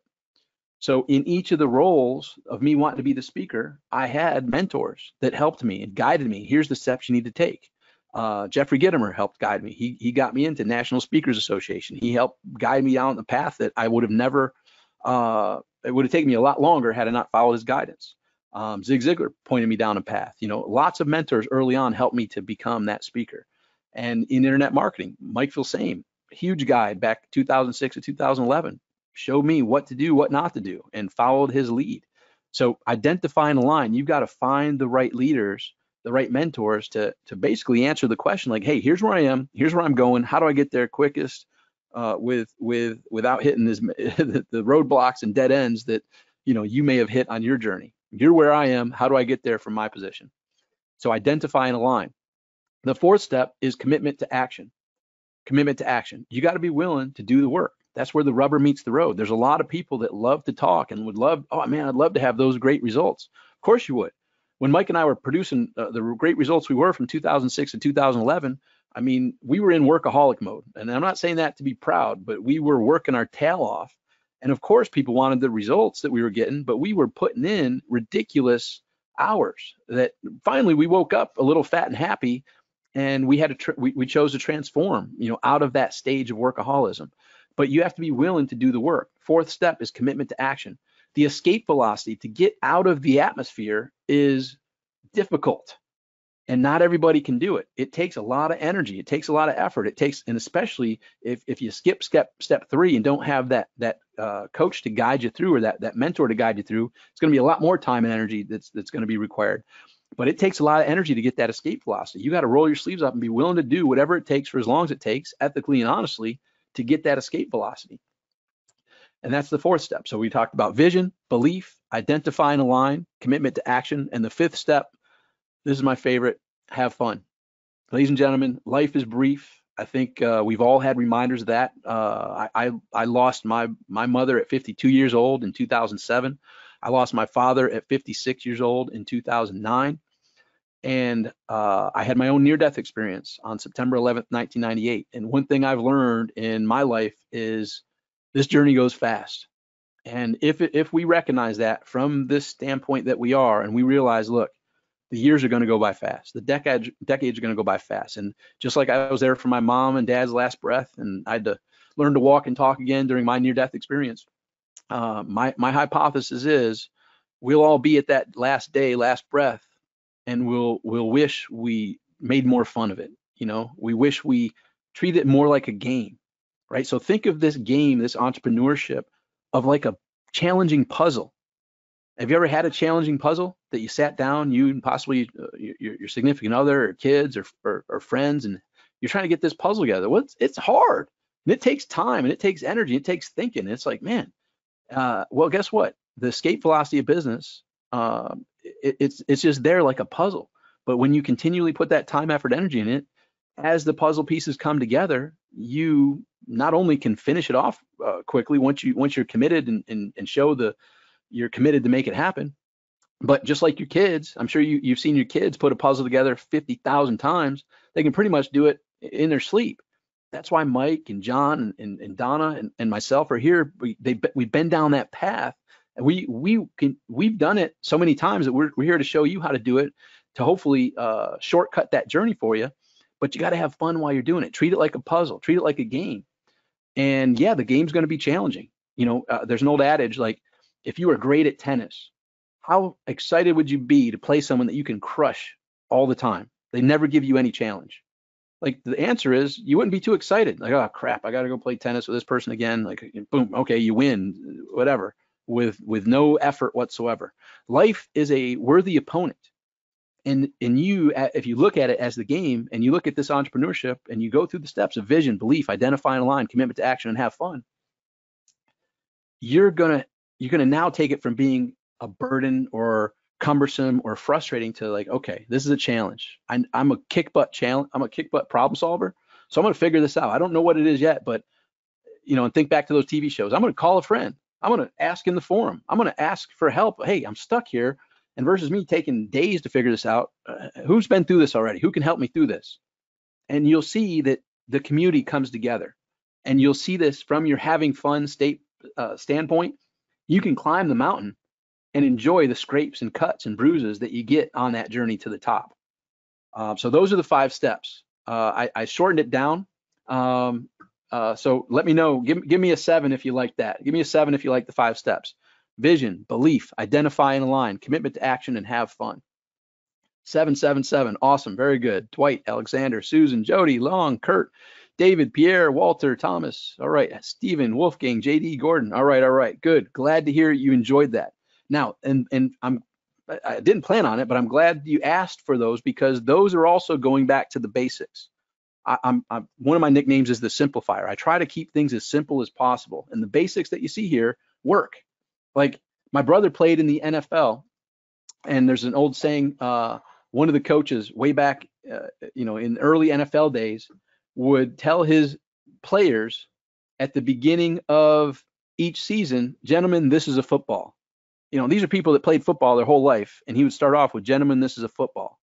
So in each of the roles of me wanting to be the speaker, I had mentors that helped me and guided me. Here's the steps you need to take. Uh, Jeffrey Gitomer helped guide me. He he got me into National Speakers Association. He helped guide me down the path that I would have never. Uh, it would have taken me a lot longer had I not followed his guidance. Um, Zig Ziglar pointed me down a path. You know, lots of mentors early on helped me to become that speaker. And in internet marketing, Mike Filsaime huge guy back 2006 to 2011 showed me what to do, what not to do, and followed his lead. So identifying a line, you've got to find the right leaders, the right mentors to to basically answer the question like, hey, here's where I am, here's where I'm going. How do I get there quickest uh, with with without hitting this, [LAUGHS] the, roadblocks and dead ends that you know you may have hit on your journey. You're where I am. How do I get there from my position? So identifying a line. The fourth step is commitment to action commitment to action. You got to be willing to do the work. That's where the rubber meets the road. There's a lot of people that love to talk and would love, oh man, I'd love to have those great results. Of course you would. When Mike and I were producing uh, the great results we were from 2006 to 2011, I mean, we were in workaholic mode. And I'm not saying that to be proud, but we were working our tail off. And of course, people wanted the results that we were getting, but we were putting in ridiculous hours that finally we woke up a little fat and happy and we had to we, we chose to transform you know out of that stage of workaholism. But you have to be willing to do the work. Fourth step is commitment to action. The escape velocity to get out of the atmosphere is difficult and not everybody can do it. It takes a lot of energy. It takes a lot of effort. It takes and especially if, if you skip step step three and don't have that that uh, coach to guide you through or that that mentor to guide you through it's going to be a lot more time and energy that's that's going to be required but it takes a lot of energy to get that escape velocity. You got to roll your sleeves up and be willing to do whatever it takes for as long as it takes, ethically and honestly, to get that escape velocity. And that's the fourth step. So we talked about vision, belief, identify and align, commitment to action. And the fifth step, this is my favorite, have fun. Ladies and gentlemen, life is brief. I think uh, we've all had reminders of that. Uh, I, I, I lost my my mother at 52 years old in 2007. I lost my father at 56 years old in 2009, and uh, I had my own near-death experience on September 11th, 1998. And one thing I've learned in my life is this journey goes fast. And if if we recognize that from this standpoint that we are, and we realize, look, the years are going to go by fast. The decades decades are going to go by fast. And just like I was there for my mom and dad's last breath, and I had to learn to walk and talk again during my near-death experience. Uh, my my hypothesis is we'll all be at that last day, last breath, and we'll we'll wish we made more fun of it. You know, we wish we treated it more like a game, right? So think of this game, this entrepreneurship, of like a challenging puzzle have you ever had a challenging puzzle that you sat down, you and possibly uh, your, your, significant other or kids or, or, or, friends, and you're trying to get this puzzle together? Well, it's, it's hard and it takes time and it takes energy. It takes thinking. It's like, man, uh, well, guess what? The escape velocity of business, uh, it, it's it's just there like a puzzle. But when you continually put that time, effort, energy in it, as the puzzle pieces come together, you not only can finish it off uh, quickly once you once you're committed and, and, and show the you're committed to make it happen. But just like your kids, I'm sure you, you've seen your kids put a puzzle together 50,000 times. They can pretty much do it in their sleep. That's why Mike and John and, and, Donna and, and myself are here. We, they, we've been down that path and we, we can, we've done it so many times that we're, we're here to show you how to do it to hopefully uh, shortcut that journey for you. But you got to have fun while you're doing it. Treat it like a puzzle, treat it like a game. And yeah, the game's going to be challenging. You know, uh, there's an old adage like, if you were great at tennis, how excited would you be to play someone that you can crush all the time? They never give you any challenge. Like the answer is you wouldn't be too excited. Like, oh crap, I gotta go play tennis with this person again. Like boom, okay, you win, whatever, with with no effort whatsoever. Life is a worthy opponent. And and you if you look at it as the game and you look at this entrepreneurship and you go through the steps of vision, belief, identify and align, commitment to action, and have fun, you're gonna you're to now take it from being a burden or cumbersome or frustrating to like, okay, this is a challenge. I, am a kick butt challenge. I'm a kick butt problem solver. So I'm going to figure this out. I don't know what it is yet, but you know, and think back to those TV shows. I'm going to call a friend. I'm going to ask in the forum. I'm going to ask for help. Hey, I'm stuck here. And versus me taking days to figure this out, uh, who's been through this already? Who can help me through this? And you'll see that the community comes together. And you'll see this from your having fun state uh, standpoint you can climb the mountain and enjoy the scrapes and cuts and bruises that you get on that journey to the top. Uh, so those are the five steps. Uh, I, I, shortened it down. Um, uh, so let me know. Give, give me a seven if you like that. Give me a seven if you like the five steps. Vision, belief, identify and align, commitment to action, and have fun. 777, awesome, very good. Dwight, Alexander, Susan, Jody, Long, Kurt, David, Pierre, Walter, Thomas. All right. Stephen, Wolfgang, JD, Gordon. All right. All right. Good. Glad to hear you enjoyed that. Now, and and I'm I didn't plan on it, but I'm glad you asked for those because those are also going back to the basics. I, I'm, I'm one of my nicknames is the simplifier. I try to keep things as simple as possible, and the basics that you see here work. Like my brother played in the NFL, and there's an old saying. Uh, one of the coaches way back, uh, you know, in early NFL days, would tell his players at the beginning of each season, gentlemen, this is a football. You know, these are people that played football their whole life, and he would start off with, gentlemen, this is a football.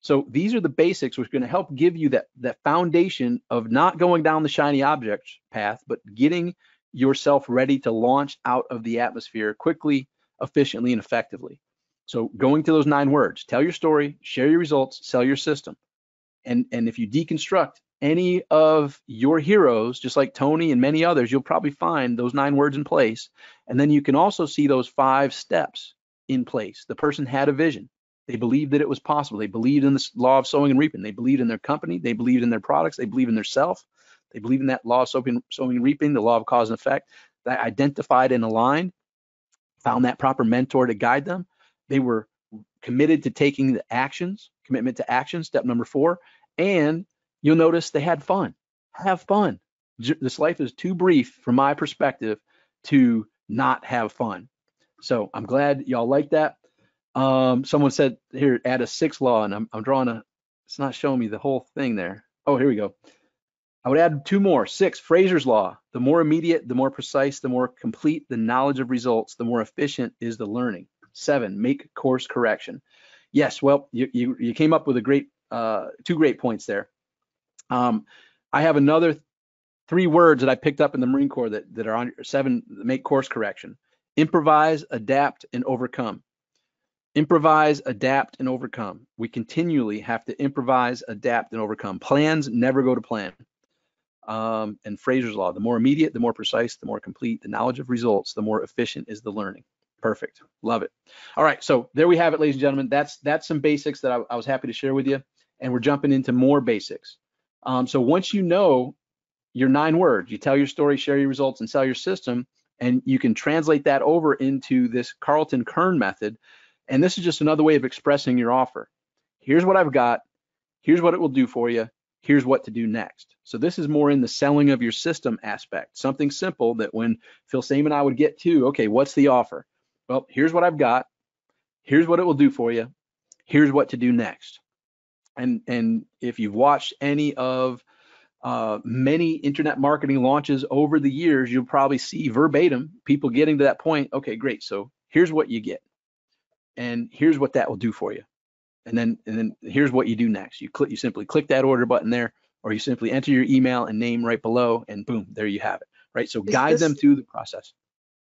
So these are the basics which are going to help give you that that foundation of not going down the shiny object path, but getting yourself ready to launch out of the atmosphere quickly, efficiently, and effectively. So going to those nine words, tell your story, share your results, sell your system. And, and if you deconstruct any of your heroes, just like Tony and many others, you'll probably find those nine words in place. And then you can also see those five steps in place. The person had a vision. They believed that it was possible. They believed in the law of sowing and reaping. They believed in their company. They believed in their products. They believed in their self. They believed in that law of sowing, sowing and reaping, the law of cause and effect. They identified and aligned, found that proper mentor to guide them. They were committed to taking the actions, commitment to action, step number four. And you'll notice they had fun. Have fun. This life is too brief, from my perspective, to not have fun. So I'm glad y'all like that. Um, someone said here, add a six law, and I'm, I'm drawing a, it's not showing me the whole thing there. Oh, here we go. I would add two more. Six, Fraser's law. The more immediate, the more precise, the more complete the knowledge of results, the more efficient is the learning. Seven, make course correction. Yes, well, you, you, you came up with a great, uh, two great points there. Um, I have another three words that I picked up in the Marine Corps that, that are on seven, make course correction. Improvise, adapt, and overcome. Improvise, adapt, and overcome. We continually have to improvise, adapt, and overcome. Plans never go to plan. Um, and Fraser's law, the more immediate, the more precise, the more complete, the knowledge of results, the more efficient is the learning. Perfect. Love it. All right. So there we have it, ladies and gentlemen. That's that's some basics that I, I was happy to share with you. And we're jumping into more basics. Um, so once you know your nine words, you tell your story, share your results, and sell your system, and you can translate that over into this Carlton Kern method. And this is just another way of expressing your offer. Here's what I've got. Here's what it will do for you. Here's what to do next. So this is more in the selling of your system aspect, something simple that when Filsaime and I would get to, okay, what's the offer? well, here's what I've got. Here's what it will do for you. Here's what to do next. And and if you've watched any of uh, many internet marketing launches over the years, you'll probably see verbatim people getting to that point. Okay, great. So here's what you get, and here's what that will do for you. And then and then here's what you do next. You click. You simply click that order button there, or you simply enter your email and name right below, and boom, there you have it. Right. So guide this, them through the process.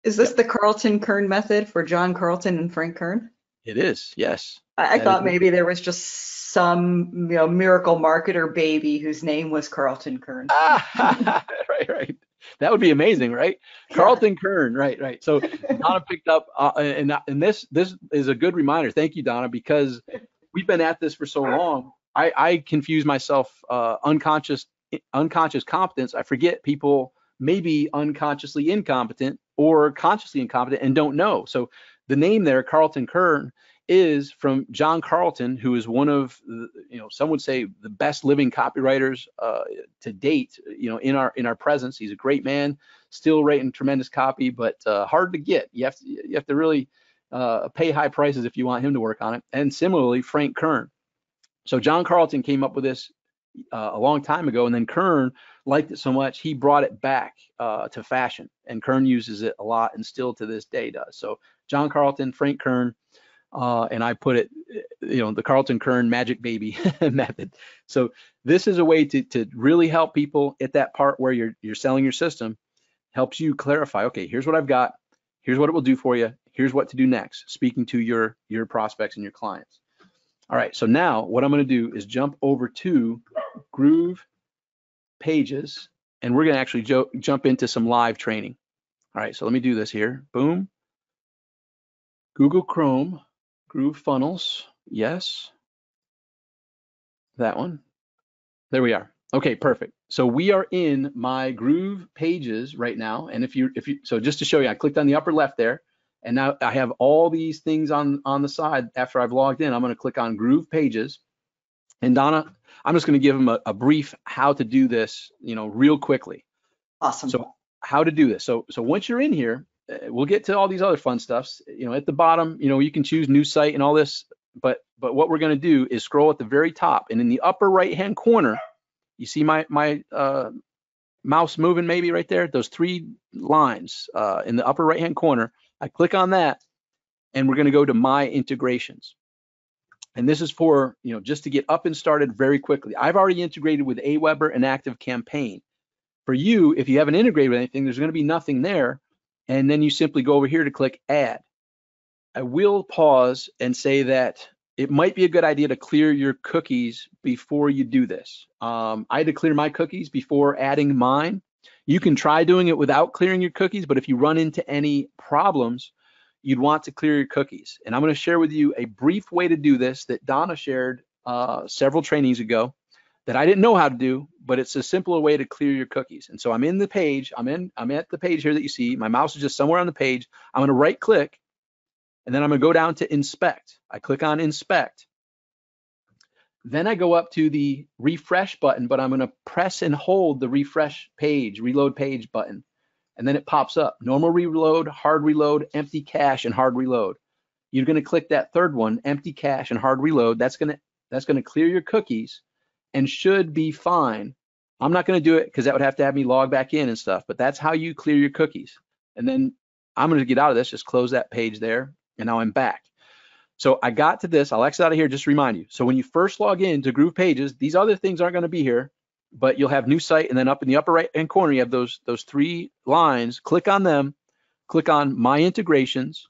Is this the Carlton Kern method for John Carlton and Frank Kern? It is, yes. I, I thought maybe there was just some you know miracle marketer baby whose name was Carlton Kern. [LAUGHS] right, right. That would be amazing, right? Yeah. Carlton Kern, right, right. So [LAUGHS] Donna picked up, uh, and and this this is a good reminder. Thank you, Donna, because we've been at this for so long. I, I confuse myself uh, unconscious unconscious competence. I forget people may be unconsciously incompetent or consciously incompetent and don't know. So the name there, Carlton Kern, is from John Carlton, who is one of, you know, some would say the best living copywriters uh, to date, you know, in our in our presence. He's a great man, still writing tremendous copy, but uh, hard to get. You have to you have to really uh, pay high prices if you want him to work on it. And similarly, Frank Kern. So John Carlton came up with this uh, a long time ago, and then Kern liked it so much he brought it back uh, to fashion, and Kern uses it a lot, and still to this day does. So John Carlton, Frank Kern, uh, and I put it, you know, the Carlton Kern Magic Baby [LAUGHS] method. So this is a way to to really help people at that part where you're you're selling your system, helps you clarify. Okay, here's what I've got. Here's what it will do for you. Here's what to do next. Speaking to your your prospects and your clients. All right, so now what I'm going to do is jump over to Groove Pages, and we're going to actually jump into some live training. All right, so let me do this here. Boom. Google Chrome, Groove Funnels, yes. That one. There we are. Okay, perfect. So we are in my Groove Pages right now, and if you if you so just to show you, I clicked on the upper left there. And now I have all these things on, on the side after I've logged in. I'm going to click on Groove Pages. And Donna, I'm just going to give them a, a, brief how to do this, you know, real quickly. Awesome. So how to do this. So so once you're in here, we'll get to all these other fun stuffs. You know, at the bottom, you know, you can choose new site and all this. But but what we're going to do is scroll at the very top, and in the upper right hand corner, you see my my uh, mouse moving maybe right there. Those three lines uh, in the upper right hand corner I click on that and we're going to go to my integrations. And this is for, you know, just to get up and started very quickly. I've already integrated with Aweber and Active Campaign. For you, if you haven't integrated with anything, there's going to be nothing there. And then you simply go over here to click add. I will pause and say that it might be a good idea to clear your cookies before you do this. Um, I had to clear my cookies before adding mine you can try doing it without clearing your cookies, but if you run into any problems, you'd want to clear your cookies. And I'm going to share with you a brief way to do this that Donna shared uh, several trainings ago that I didn't know how to do, but it's a simpler way to clear your cookies. And so I'm in the page, I'm in, I'm at the page here that you see. My mouse is just somewhere on the page. I'm going to right click And then I'm gonna go down to inspect. I click on inspect. Then I go up to the refresh button, but I'm gonna press and hold the refresh page, reload page button. And then it pops up, normal reload, hard reload, empty cache, and hard reload. You're gonna click that third one, empty cache and hard reload. That's gonna, that's gonna clear your cookies and should be fine. I'm not gonna do it because that would have to have me log back in and stuff, but that's how you clear your cookies. And then I'm gonna get out of this, just close that page there, and now I'm back. So I got to this, I'll exit out of here just to remind you. So when you first log in to Groove Pages, these other things aren't gonna be here, but you'll have new site and then up in the upper right hand corner, you have those, those three lines, click on them, click on My Integrations,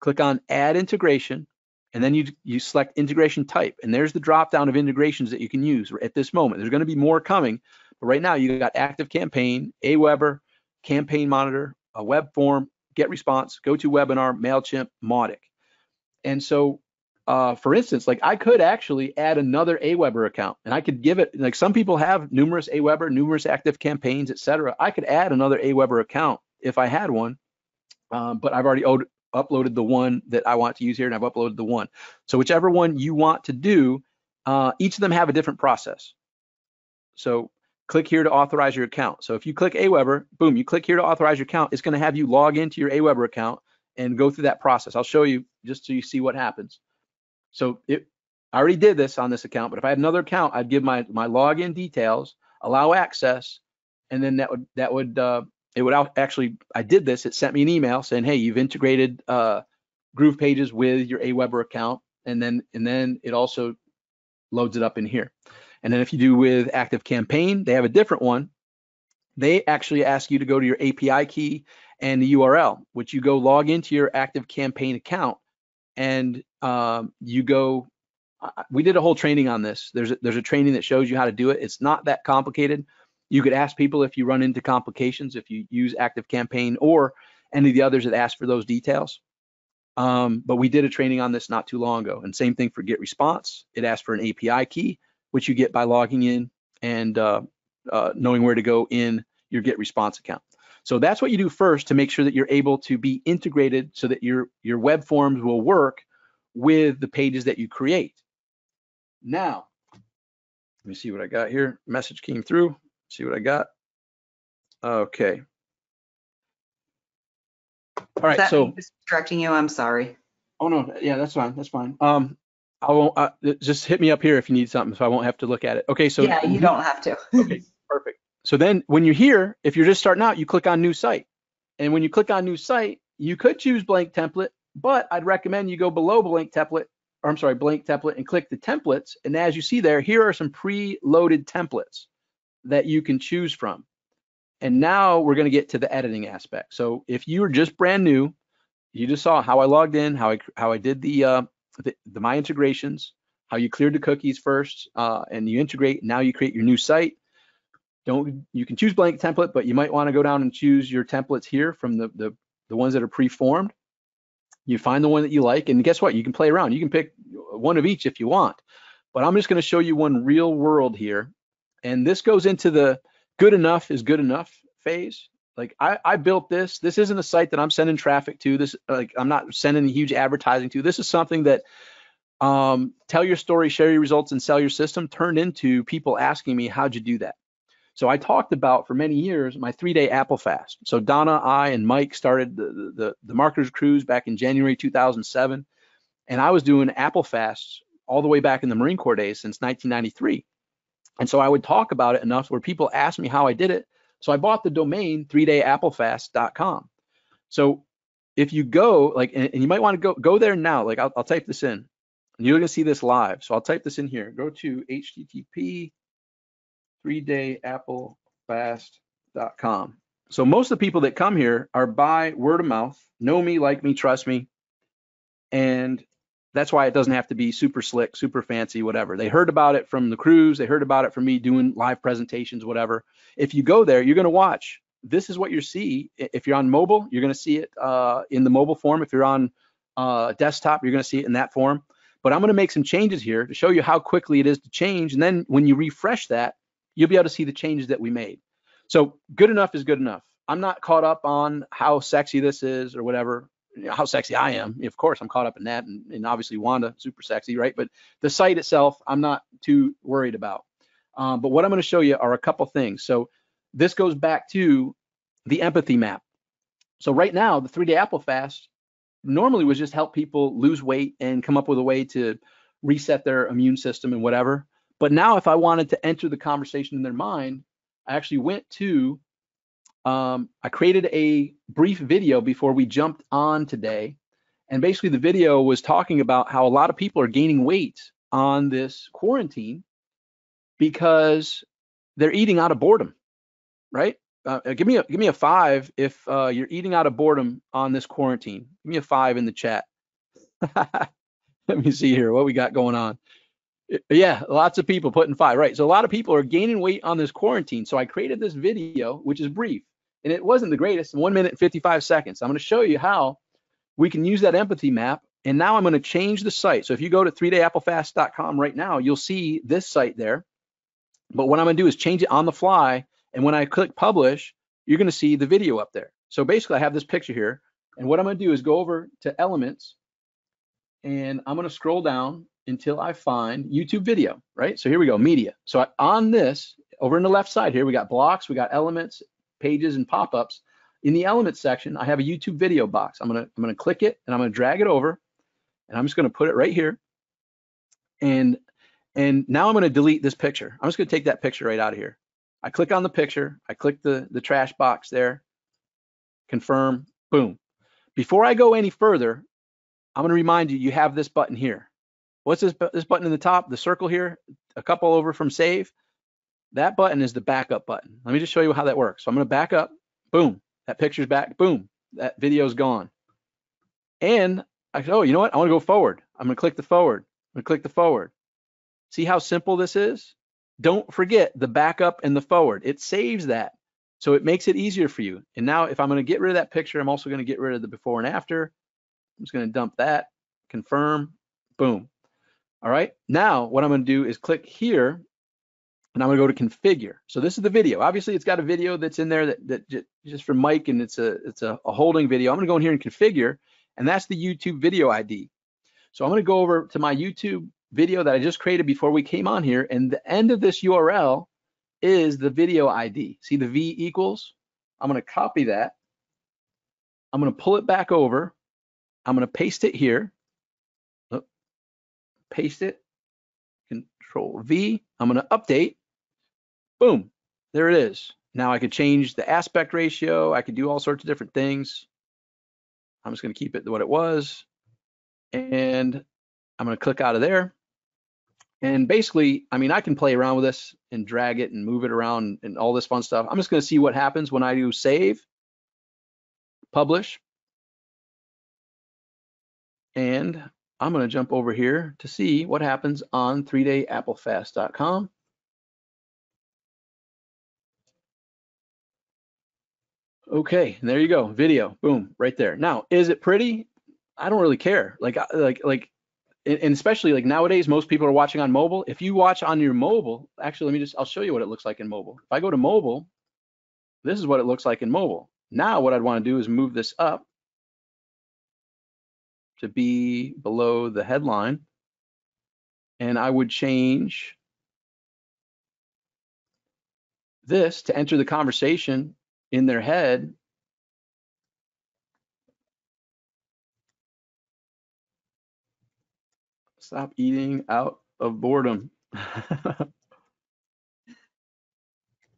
click on Add Integration, and then you, you select integration type. And there's the drop down of integrations that you can use at this moment. There's gonna be more coming, but right now you got Active Campaign, Aweber, Campaign Monitor, a web form, Get Response, GoToWebinar, MailChimp, Mautic. And so, uh, for instance, like I could actually add another Aweber account and I could give it, like some people have numerous Aweber, numerous active campaigns, etc. I could add another Aweber account if I had one, um, but I've already owed, uploaded the one that I want to use here and I've uploaded the one. So whichever one you want to do, uh, each of them have a different process. So click here to authorize your account. So if you click Aweber, boom, you click here to authorize your account, it's gonna have you log into your Aweber account and go through that process. I'll show you just so you see what happens. So it, I already did this on this account, but if I had another account, I'd give my, my login details, allow access, and then that would, that would, uh, it would actually, I did this, it sent me an email saying, hey, you've integrated uh, Groove Pages with your Aweber account, and then, and then it also loads it up in here. And then if you do with Active Campaign, they have a different one. They actually ask you to go to your API key and the URL, which you go log into your Active Campaign account and um, you go. We did a whole training on this. There's a, there's a training that shows you how to do it. It's not that complicated. You could ask people if you run into complications if you use Active Campaign or any of the others that ask for those details. Um, but we did a training on this not too long ago. And same thing for Get Response. It asks for an API key which you get by logging in and uh, uh, knowing where to go in your Get Response account. So that's what you do first to make sure that you're able to be integrated so that your, your web forms will work with the pages that you create. Now, let me see what I got here. Message came through. See what I got. Okay. All right. so distracting you. I'm sorry. Oh no. Yeah, that's fine. That's fine. Um, I won't. Uh, just hit me up here if you need something, so I won't have to look at it. Okay, so yeah, you don't have to. [LAUGHS] okay, perfect. So then, when you're here, if you're just starting out, you click on New Site, and when you click on New Site, you could choose Blank Template, but I'd recommend you go below Blank Template, or I'm sorry, Blank Template, and click the Templates. And as you see there, here are some pre-loaded templates that you can choose from. And now we're going to get to the editing aspect. So if you are just brand new, you just saw how I logged in, how I how I did the uh, the, the My Integrations, how you cleared the cookies first, uh, and you integrate. Now you create your new site. Don't you can choose blank template, but you might want to go down and choose your templates here from the, the the ones that are pre-formed. You find the one that you like, and guess what? You can play around. You can pick one of each if you want. But I'm just going to show you one real world here, and this goes into the good enough is good enough phase. Like I, I built this. This isn't a site that I'm sending traffic to. This like I'm not sending huge advertising to. This is something that um, tell your story, share your results, and sell your system turned into people asking me how'd you do that. So I talked about for many years my three-day Apple fast. So Donna, I, and Mike started the, the the marketers cruise back in January 2007, and I was doing Apple fasts all the way back in the Marine Corps days since 1993. And so I would talk about it enough where people asked me how I did it, so I bought the domain 3dayapplefast.com. So if you go like, and, and you might want to go go there now. Like I'll, I'll type this in, and you're gonna see this live. So I'll type this in here. Go to HTTP 3dayapplefast.com. So most of the people that come here are by word of mouth, know me, like me, trust me, and that's why it doesn't have to be super slick, super fancy, whatever. They heard about it from the cruise, they heard about it from me doing live presentations, whatever. If you go there, you're going to watch. This is what you see. If you're on mobile, you're going to see it uh, in the mobile form. If you're on uh, desktop, you're going to see it in that form. But I'm going to make some changes here to show you how quickly it is to change. And then when you refresh that, you'll be able to see the changes that we made. So good enough is good enough. I'm not caught up on how sexy this is or whatever. How sexy I am. Of course, I'm caught up in that, and, and obviously Wanda, super sexy, right? But the site itself, I'm not too worried about. Um, but what I'm going to show you are a couple things. So this goes back to the empathy map. So right now, the three-day Apple fast normally was just help people lose weight and come up with a way to reset their immune system and whatever. But now, if I wanted to enter the conversation in their mind, I actually went to, um, I created a brief video before we jumped on today. And basically, the video was talking about how a lot of people are gaining weight on this quarantine because they're eating out of boredom, right? Uh, give me a give me a five if uh, you're eating out of boredom on this quarantine. Give me a five in the chat. [LAUGHS] Let me see here what we got going on. Yeah, lots of people putting five. Right. So a lot of people are gaining weight on this quarantine. So I created this video, which is brief, and it wasn't the greatest, one minute and 55 seconds. I'm going to show you how we can use that empathy map. And now I'm going to change the site. So if you go to 3dayapplefast.com right now, you'll see this site there. But what I'm going to do is change it on the fly. And when I click publish, you're going to see the video up there. So basically, I have this picture here. And what I'm going to do is go over to elements and I'm going to scroll down until I find YouTube video, right? So here we go, media. So I, on this, over in the left side here, we got blocks, we got elements, pages, and pop-ups. In the elements section, I have a YouTube video box. I'm gonna I'm gonna click it and I'm gonna drag it over, and I'm just gonna put it right here. And and now I'm gonna delete this picture. I'm just gonna take that picture right out of here. I click on the picture, I click the the trash box there, confirm, boom. Before I go any further, I'm to remind you, you have this button here. What's this, this button in the top, the circle here, a couple over from save? That button is the backup button. Let me just show you how that works. So I'm going to back up, boom, that picture's back, boom, that video's gone. And I said, oh, you know what? I want to go forward. I'm to click the forward. I'm to click the forward. See how simple this is? Don't forget the backup and the forward. It saves that. So it makes it easier for you. And now if I'm going to get rid of that picture, I'm also going to get rid of the before and after. I'm just going to dump that, confirm, boom. All right, now what I'm going to do is click here and I'm going to go to configure. So this is the video. Obviously, it's got a video that's in there that, that just from Mike and it's a it's a, a holding video. I'm going to go in here and configure, and that's the YouTube video ID. So I'm going to go over to my YouTube video that I just created before we came on here, and the end of this URL is the video ID. See the V equals? I'm going to copy that. I'm going to pull it back over I'm going to paste it here. Paste it. Control V. I'm going to update. Boom. There it is. Now I could change the aspect ratio. I could do all sorts of different things. I'm just going to keep it what it was. And I'm going to click out of there. And basically, I mean, I can play around with this and drag it and move it around and all this fun stuff. I'm just going to see what happens when I do save, publish. And I'm going to jump over here to see what happens on 3dayapplefast.com. Okay, there you go, video, boom, right there. Now, is it pretty? I don't really care. Like, uh, like, like, and especially like nowadays, most people are watching on mobile. If you watch on your mobile, actually, let me just, I'll show you what it looks like in mobile. If I go to mobile, this is what it looks like in mobile. Now, what I'd want to do is move this up to be below the headline. And I would change this to enter the conversation in their head. Stop eating out of boredom. [LAUGHS]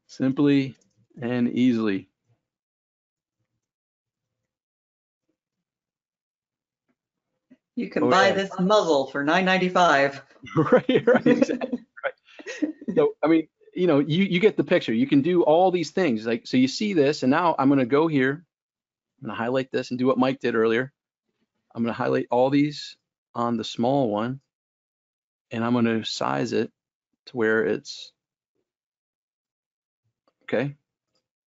Simply and easily. You can oh, buy yeah. this muzzle for nine ninety five. [LAUGHS] right, right, [LAUGHS] exactly. right. So I mean, you know, you you get the picture. You can do all these things. Like so, you see this, and now I'm going to go here. I'm going to highlight this and do what Mike did earlier. I'm going to highlight all these on the small one, and I'm going to size it to where it's okay,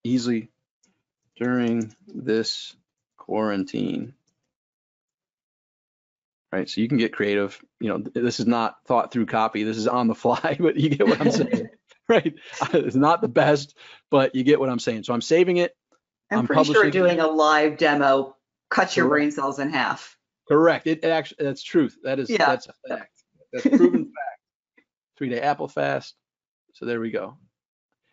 easily during this quarantine right? So you can get creative. You know, this is not thought through copy. This is on the fly, [LAUGHS] but you get what I'm saying, [LAUGHS] right? [LAUGHS] It's not the best, but you get what I'm saying. So I'm saving it. I'm, I'm pretty sure doing a live demo cuts your brain cells in half. Correct. It, it actually that's truth. That is yeah. that's a fact. That's proven fact. Three day apple fast. So there we go.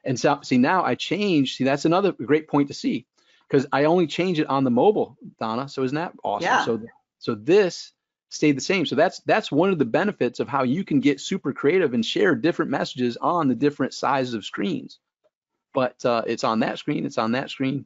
And so see now I changed. See that's another great point to see because I only change it on the mobile, Donna. So isn't that awesome? Yeah. So so this stayed the same. So that's that's one of the benefits of how you can get super creative and share different messages on the different sizes of screens. But uh, it's on that screen, it's on that screen.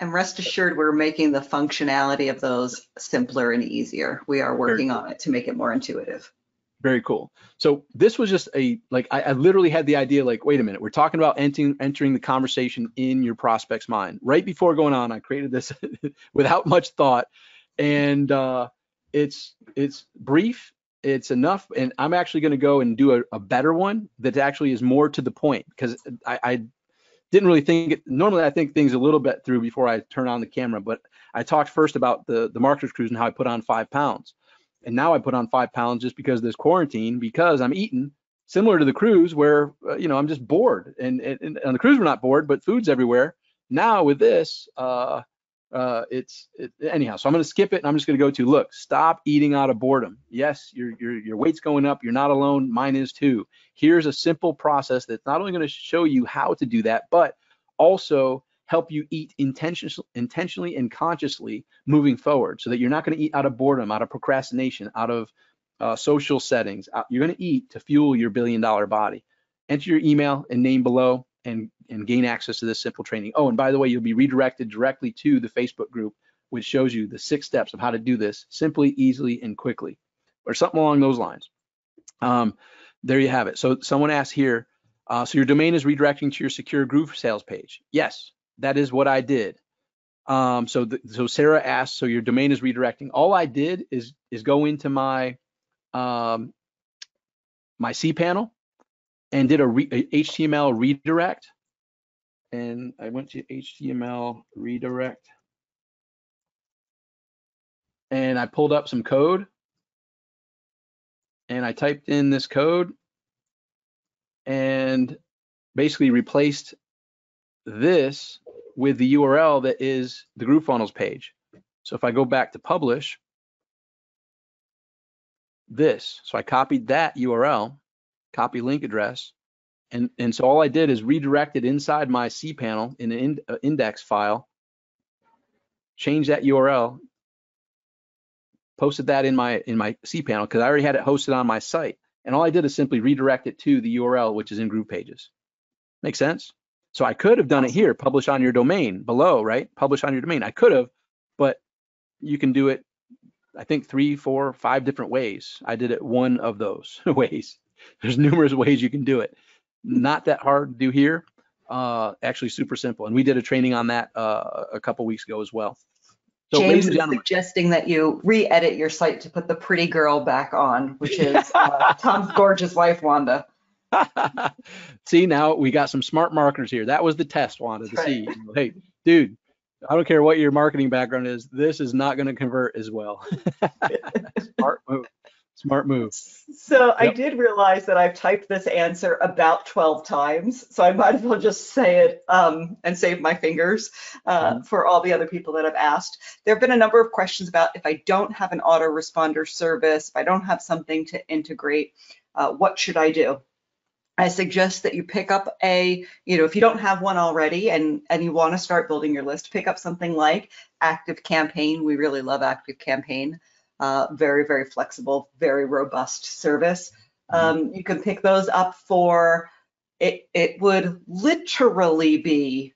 And rest assured, we're making the functionality of those simpler and easier. We are working on it to make it more intuitive. Very cool. So this was just a like I, I, literally had the idea like, wait a minute, we're talking about entering entering the conversation in your prospect's mind. Right before going on, I created this [LAUGHS] without much thought, and uh, it's it's brief, it's enough, and I'm actually going to go and do a, a, better one that actually is more to the point because I, I didn't really think it. Normally, I think things a little bit through before I turn on the camera, but I talked first about the the marketers cruise and how I put on five pounds, and now I put on five pounds just because of this quarantine because I'm eating similar to the cruise where uh, you know I'm just bored, and, and, and on the cruise we're not bored, but food's everywhere. Now with this, uh, uh, it's it, anyhow. So I'm going to skip it, and I'm just going to go to look. Stop eating out of boredom. Yes, your your your weight's going up. You're not alone. Mine is too. Here's a simple process that's not only going to show you how to do that, but also help you eat intentionally, intentionally and consciously moving forward, so that you're not going to eat out of boredom, out of procrastination, out of uh, social settings. You're going to eat to fuel your billion dollar body. Enter your email and name below and, and gain access to this simple training. Oh, and by the way, you'll be redirected directly to the Facebook group, which shows you the six steps of how to do this simply, easily, and quickly, or something along those lines. Um, there you have it. So someone asked here, uh, so your domain is redirecting to your secure Groove sales page. Yes, that is what I did. Um, so, the, so Sarah asked, so your domain is redirecting. All I did is is go into my um, my cPanel and did a, re, a HTML redirect. And I went to HTML redirect and I pulled up some code and I typed in this code and basically replaced this with the URL that is the GrooveFunnels page. So if I go back to publish, this, so I copied that URL copy link address. And, and so all I did is redirect it inside my cPanel in an in, uh, index file, change that URL, posted that in my in my cPanel because I already had it hosted on my site. And all I did is simply redirect it to the URL, which is in Group GroovePages. Make sense? So I could have done it here, publish on your domain below, right? Publish on your domain. I could have, but you can do it, I think three, four, five different ways. I did it one of those [LAUGHS] ways. [LAUGHS] There's numerous ways you can do it. Not that hard to do here. Uh, actually, super simple. And we did a training on that uh, a couple weeks ago as well. So, James is suggesting that you re-edit your site to put the pretty girl back on, which is uh, [LAUGHS] Tom's gorgeous wife, Wanda. [LAUGHS] see, now we got some smart marketers here. That was the test, Wanda, to right. see. Hey, dude, I don't care what your marketing background is. This is not going to convert as well. smart move. Smart move. So yep. I did realize that I've typed this answer about 12 times, so I might as well just say it um, and save my fingers uh, mm-hmm. for all the other people that have asked. There have been a number of questions about if I don't have an autoresponder service, if I don't have something to integrate, uh, what should I do? I suggest that you pick up a, you know, if you don't have one already and and you want to start building your list, pick up something like Active Campaign. We really love Active Campaign uh, very, very flexible, very robust service. Mm-hmm. Um, you can pick those up for, it, it would literally be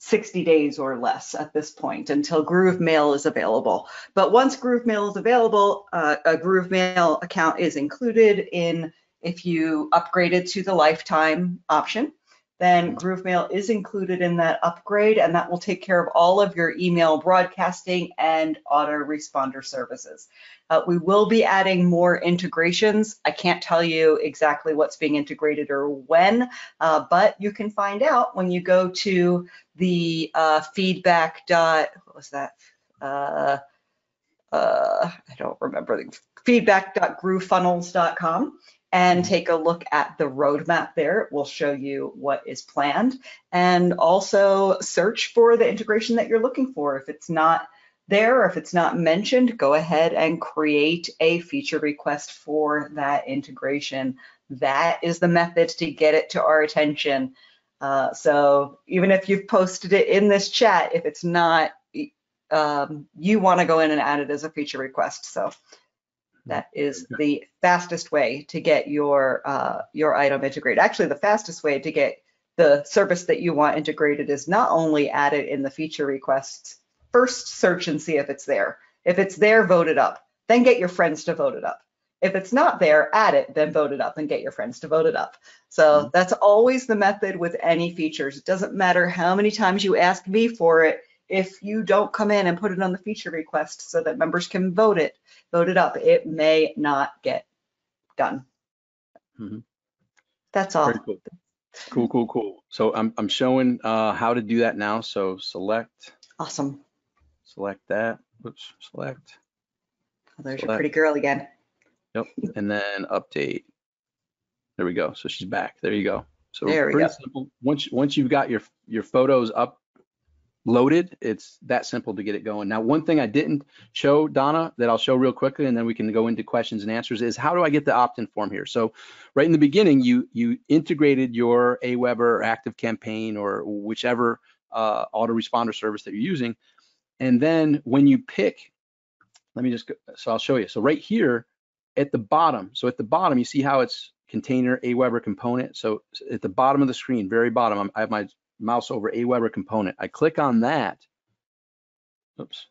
60 days or less at this point until Groove Mail is available. But once Groove Mail is available, uh, a Groove Mail account is included in if you upgraded to the lifetime option then GrooveMail is included in that upgrade and that will take care of all of your email broadcasting and autoresponder services. Uh, we will be adding more integrations. I can't tell you exactly what's being integrated or when, uh, but you can find out when you go to the uh, feedback dot, what was that? Uh, uh, I don't remember, feedback.groovefunnels.com and mm-hmm. take a look at the roadmap there. It will show you what is planned and also search for the integration that you're looking for. If it's not there or if it's not mentioned, go ahead and create a feature request for that integration. That is the method to get it to our attention. Uh, so even if you've posted it in this chat, if it's not, um, you want to go in and add it as a feature request. So that is the fastest way to get your uh, your item integrated. Actually, the fastest way to get the service that you want integrated is not only add it in the feature requests, first search and see if it's there. If it's there, vote it up. Then get your friends to vote it up. If it's not there, add it, then vote it up and get your friends to vote it up. So mm -hmm. that's always the method with any features. It doesn't matter how many times you ask me for it. If you don't come in and put it on the feature request so that members can vote it, vote it up, it may not get done. Mm -hmm. That's all. Cool. cool, cool, cool. So I'm, I'm showing uh, how to do that now. So select. Awesome. Select that. Oops, select. Oh, there's select. your pretty girl again. Yep. And then update. There we go. So she's back. There you go. So there we pretty go. simple. Once once you've got your your photos up loaded, it's that simple to get it going. Now, one thing I didn't show Donna that I'll show real quickly, and then we can go into questions and answers is how do I get the opt-in form here? So right in the beginning, you you integrated your Aweber or Active Campaign or whichever uh, autoresponder service that you're using, and then when you pick, let me just go, so I'll show you. So right here at the bottom, so at the bottom, you see how it's container Aweber component. So at the bottom of the screen, very bottom, I have my mouse over Aweber component. I click on that. Oops.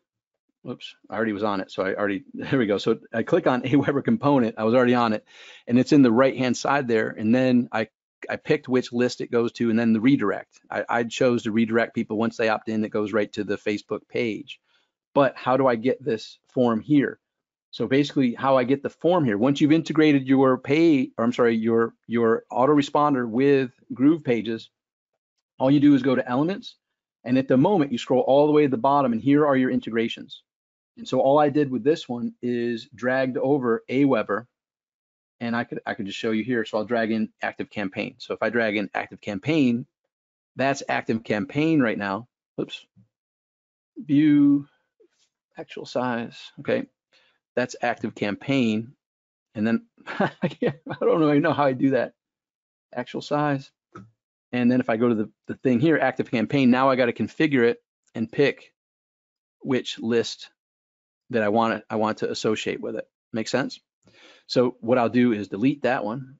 Oops, I already was on it. So I already, [LAUGHS] there we go. So I click on Aweber component. I was already on it and it's in the right hand side there. And then I, I picked which list it goes to and then the redirect. I, I chose to redirect people once they opt in, it goes right to the Facebook page. But how do I get this form here? So basically how I get the form here, once you've integrated your pay, or I'm sorry, your, your autoresponder with Groove pages, all you do is go to elements and at the moment you scroll all the way to the bottom and here are your integrations. And so all I did with this one is dragged over Aweber and I could I could just show you here. So I'll drag in active campaign. So if I drag in active campaign, that's active campaign right now. Oops. View actual size. Okay. That's active campaign. And then [LAUGHS] I don't really know how I do that. Actual size. And then if I go to the, the thing here, active campaign, now I got to configure it and pick which list that I want to, I want to associate with it. Make sense? So what I'll do is delete that one,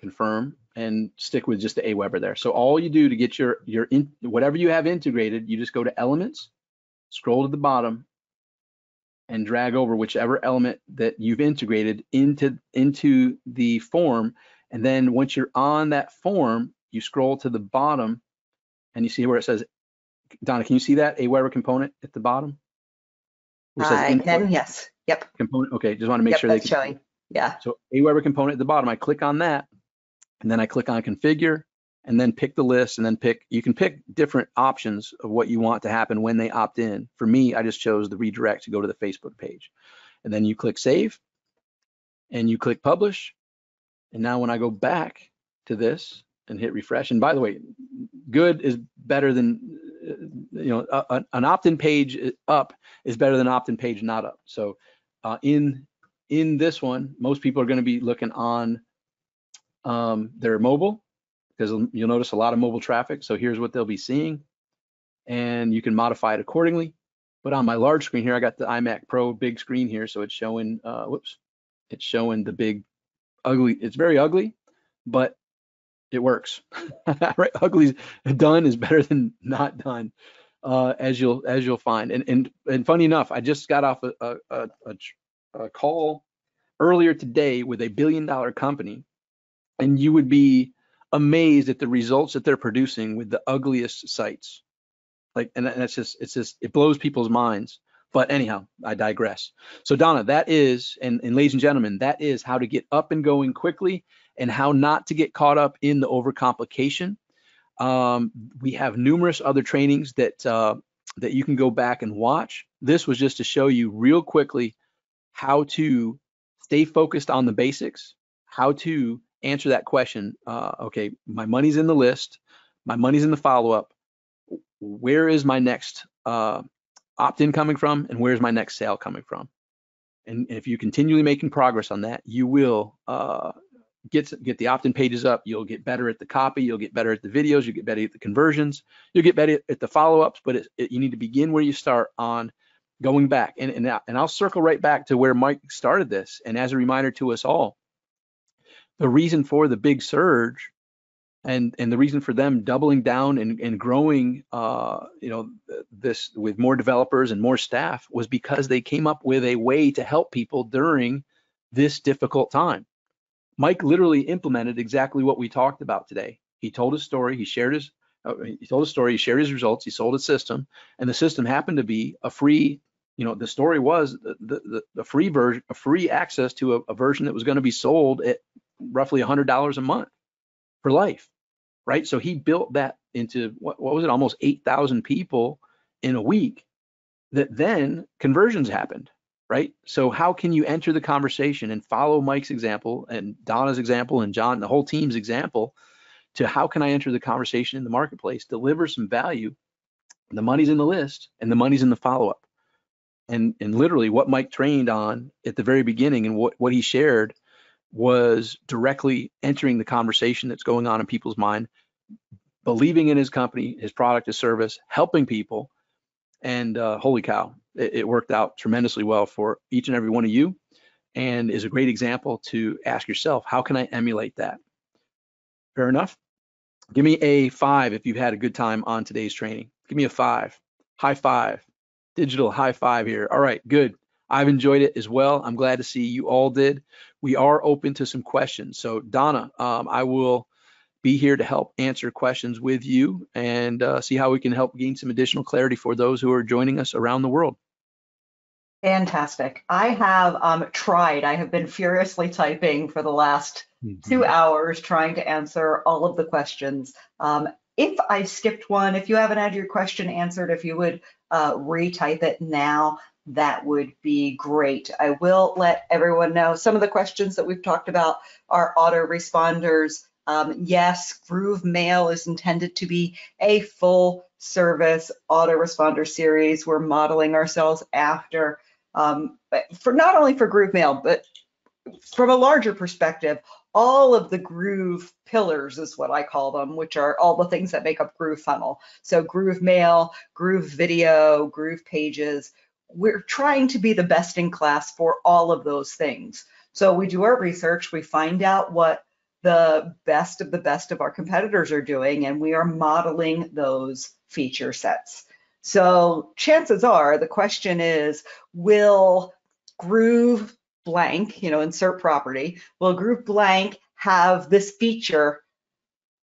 confirm, and stick with just the Aweber there. So all you do to get your your in, whatever you have integrated, you just go to Elements, scroll to the bottom, and drag over whichever element that you've integrated into into the form and then once you're on that form, you scroll to the bottom and you see where it says, Donna, can you see that Aweber component at the bottom? I can, yes. Yep. Component. Okay, just want to make yep, sure that's showing. Yeah. So Aweber component at the bottom, I click on that and then I click on configure and then pick the list and then pick, you can pick different options of what you want to happen when they opt in. For me, I just chose the redirect to go to the Facebook page. And then you click save and you click publish and now when I go back to this and hit refresh, and by the way, good is better than, uh, you know, a, an opt-in page up is better than opt-in page not up. So uh, in in this one, most people are going to be looking on um, their mobile because you'll notice a lot of mobile traffic. So here's what they'll be seeing, and you can modify it accordingly. But on my large screen here, I got the iMac Pro big screen here, so it's showing. Uh, whoops, it's showing the big ugly. It's very ugly, but it works. [LAUGHS] right? Ugly done is better than not done, uh, as you'll as you'll find. And and and funny enough, I just got off a a, a, a call earlier today with a billion dollar company, and you would be amazed at the results that they're producing with the ugliest sites. Like, and that's just it's just it blows people's minds. But anyhow, I digress. So Donna, that is, and, and ladies and gentlemen, that is how to get up and going quickly and how not to get caught up in the overcomplication. Um, we have numerous other trainings that uh, that you can go back and watch. This was just to show you real quickly how to stay focused on the basics, how to answer that question. Uh, okay, my money's in the list, my money's in the follow-up. Where is my next uh, opt-in coming from, and where's my next sale coming from? And if you're continually making progress on that, you will uh, get get the opt-in pages up. You'll get better at the copy. You'll get better at the videos. You get better at the conversions. You'll get better at the follow-ups. But it, it, you need to begin where you start on going back. And and and I'll circle right back to where Mike started this. And as a reminder to us all, the reason for the big surge and and the reason for them doubling down and, and growing uh, you know this with more developers and more staff was because they came up with a way to help people during this difficult time. Mike literally implemented exactly what we talked about today. He told his story he shared his uh, he told his story he shared his results he sold a system and the system happened to be a free you know the story was the the, the free version a free access to a, a version that was going to be sold at roughly $100 a month for life, right? So he built that into what, what was it, almost 8,000 people in a week that then conversions happened, right? So how can you enter the conversation and follow Mike's example and Donna's example and John, the whole team's example to how can I enter the conversation in the marketplace, deliver some value? The money's in the list and the money's in the follow-up. And, and literally what Mike trained on at the very beginning and what, what he shared was directly entering the conversation that's going on in people's mind, believing in his company, his product, his service, helping people. And uh, holy cow, it, it worked out tremendously well for each and every one of you and is a great example to ask yourself, how can I emulate that? Fair enough? Give me a five if you've had a good time on today's training. Give me a five. High five. Digital high five here. All right, good. I've enjoyed it as well. I'm glad to see you all did. We are open to some questions. So Donna, um, I will be here to help answer questions with you and uh, see how we can help gain some additional clarity for those who are joining us around the world. Fantastic. I have um, tried, I have been furiously typing for the last mm-hmm. two hours trying to answer all of the questions. Um, if I skipped one, if you haven't had your question answered, if you would uh, retype it now, that would be great. I will let everyone know some of the questions that we've talked about are autoresponders. Um, yes, Groove Mail is intended to be a full service autoresponder series. We're modeling ourselves after, um, for not only for Groove Mail, but from a larger perspective, all of the Groove pillars is what I call them, which are all the things that make up Groove Funnel. So Groove Mail, Groove Video, Groove Pages, we're trying to be the best in class for all of those things. So we do our research, we find out what the best of the best of our competitors are doing, and we are modeling those feature sets. So chances are the question is, will Groove blank, you know, insert property, will Groove blank have this feature?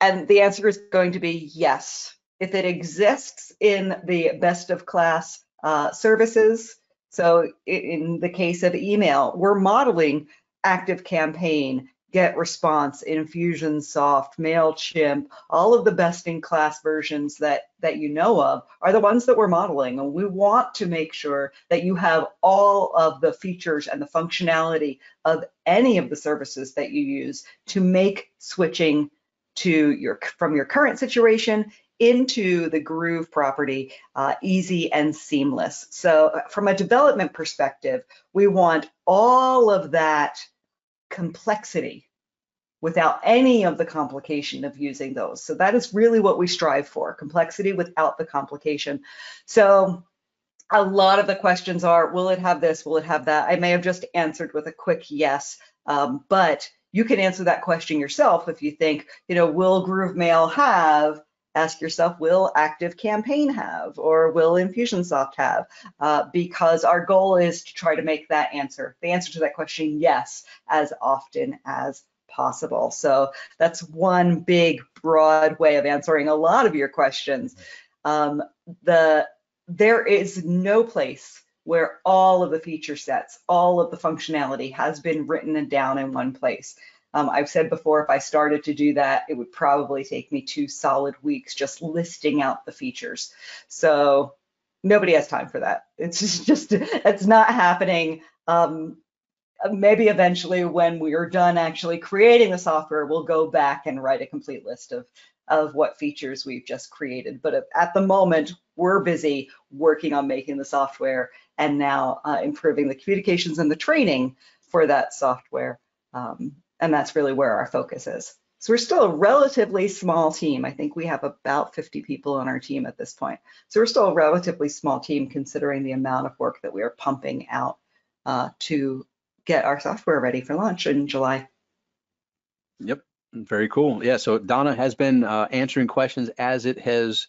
And the answer is going to be yes. If it exists in the best of class uh, services. So in the case of email, we're modeling Active Campaign, Get Response, Infusionsoft, MailChimp, all of the best in class versions that, that you know of are the ones that we're modeling. And we want to make sure that you have all of the features and the functionality of any of the services that you use to make switching to your from your current situation into the Groove property uh, easy and seamless. So uh, from a development perspective, we want all of that complexity without any of the complication of using those. So that is really what we strive for, complexity without the complication. So a lot of the questions are, will it have this, will it have that? I may have just answered with a quick yes, um, but you can answer that question yourself if you think, you know, will Groove Mail have ask yourself, will Active Campaign have or will Infusionsoft have? Uh, because our goal is to try to make that answer, the answer to that question, yes, as often as possible. So that's one big broad way of answering a lot of your questions. Um, the There is no place where all of the feature sets, all of the functionality has been written down in one place. Um, I've said before, if I started to do that, it would probably take me two solid weeks just listing out the features. So nobody has time for that. It's [LAUGHS] just, it's not happening. Um, maybe eventually when we are done actually creating the software, we'll go back and write a complete list of, of what features we've just created. But at the moment, we're busy working on making the software and now uh, improving the communications and the training for that software. Um, and that's really where our focus is. So we're still a relatively small team. I think we have about 50 people on our team at this point. So we're still a relatively small team considering the amount of work that we are pumping out uh, to get our software ready for launch in July. Yep, very cool. Yeah, so Donna has been uh, answering questions as it has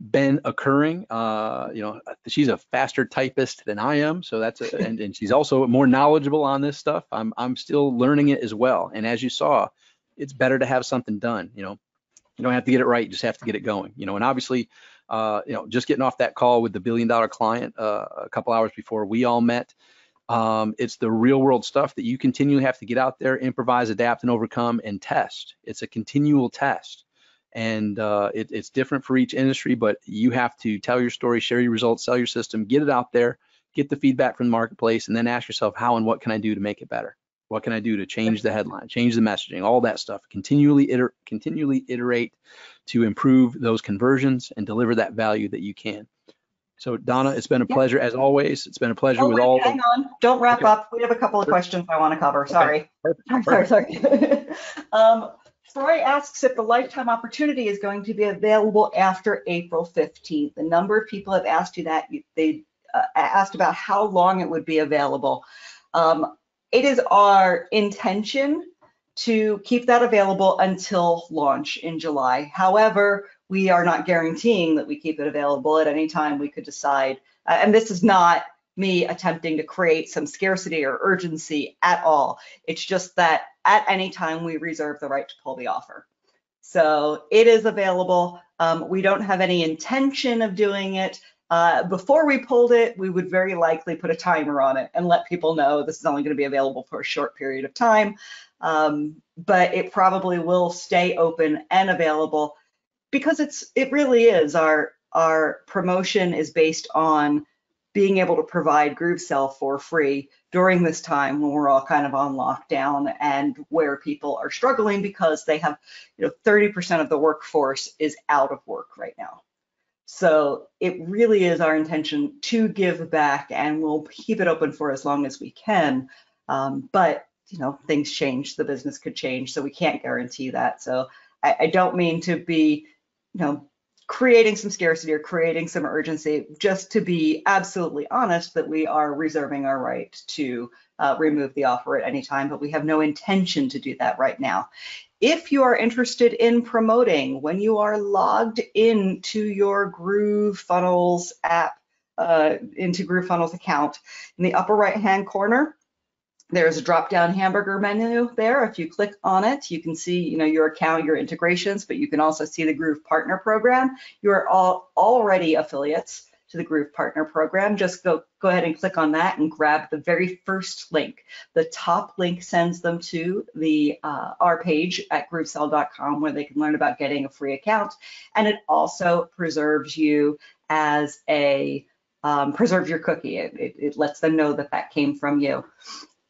been occurring. Uh, you know, she's a faster typist than I am, so that's a, and, and she's also more knowledgeable on this stuff. I'm I'm still learning it as well. And as you saw, it's better to have something done. You know, you don't have to get it right, you just have to get it going. You know, and obviously, uh, you know, just getting off that call with the billion dollar client uh, a couple hours before we all met. Um, it's the real world stuff that you continually have to get out there, improvise, adapt, and overcome and test. It's a continual test. And uh, it, it's different for each industry, but you have to tell your story, share your results, sell your system, get it out there, get the feedback from the marketplace, and then ask yourself how and what can I do to make it better? What can I do to change the headline, change the messaging, all that stuff. Continually iter- continually iterate to improve those conversions and deliver that value that you can. So Donna, it's been a pleasure as always. It's been a pleasure oh, with wait, all. Hang on, don't wrap okay. up. We have a couple of questions I want to cover. Sorry. Okay. Perfect. [LAUGHS] Sorry, sorry. [LAUGHS] um, Troy asks if the lifetime opportunity is going to be available after April 15th. A number of people have asked you that. They uh, asked about how long it would be available. Um, it is our intention to keep that available until launch in July. However, we are not guaranteeing that we keep it available at any time. We could decide, uh, and this is not me attempting to create some scarcity or urgency at all. It's just that at any time we reserve the right to pull the offer. So it is available. Um, we don't have any intention of doing it. Uh, before we pulled it, we would very likely put a timer on it and let people know this is only going to be available for a short period of time. Um, but it probably will stay open and available because it's it really is our our promotion is based on being able to provide GrooveSell for free during this time when we're all kind of on lockdown and where people are struggling because they have, you know, 30% of the workforce is out of work right now. So it really is our intention to give back and we'll keep it open for as long as we can. Um, but, you know, things change, the business could change, so we can't guarantee that. So I, I don't mean to be you know, creating some scarcity or creating some urgency, just to be absolutely honest that we are reserving our right to uh, remove the offer at any time, but we have no intention to do that right now. If you are interested in promoting when you are logged into your Groove Funnels app, uh, into Groove Funnels account, in the upper right hand corner, there's a drop-down hamburger menu there. If you click on it, you can see, you know, your account, your integrations, but you can also see the Groove Partner Program. You are all already affiliates to the Groove Partner Program. Just go go ahead and click on that and grab the very first link. The top link sends them to the uh, our page at groovesell.com where they can learn about getting a free account, and it also preserves you as a um, preserve your cookie. It, it, it lets them know that that came from you.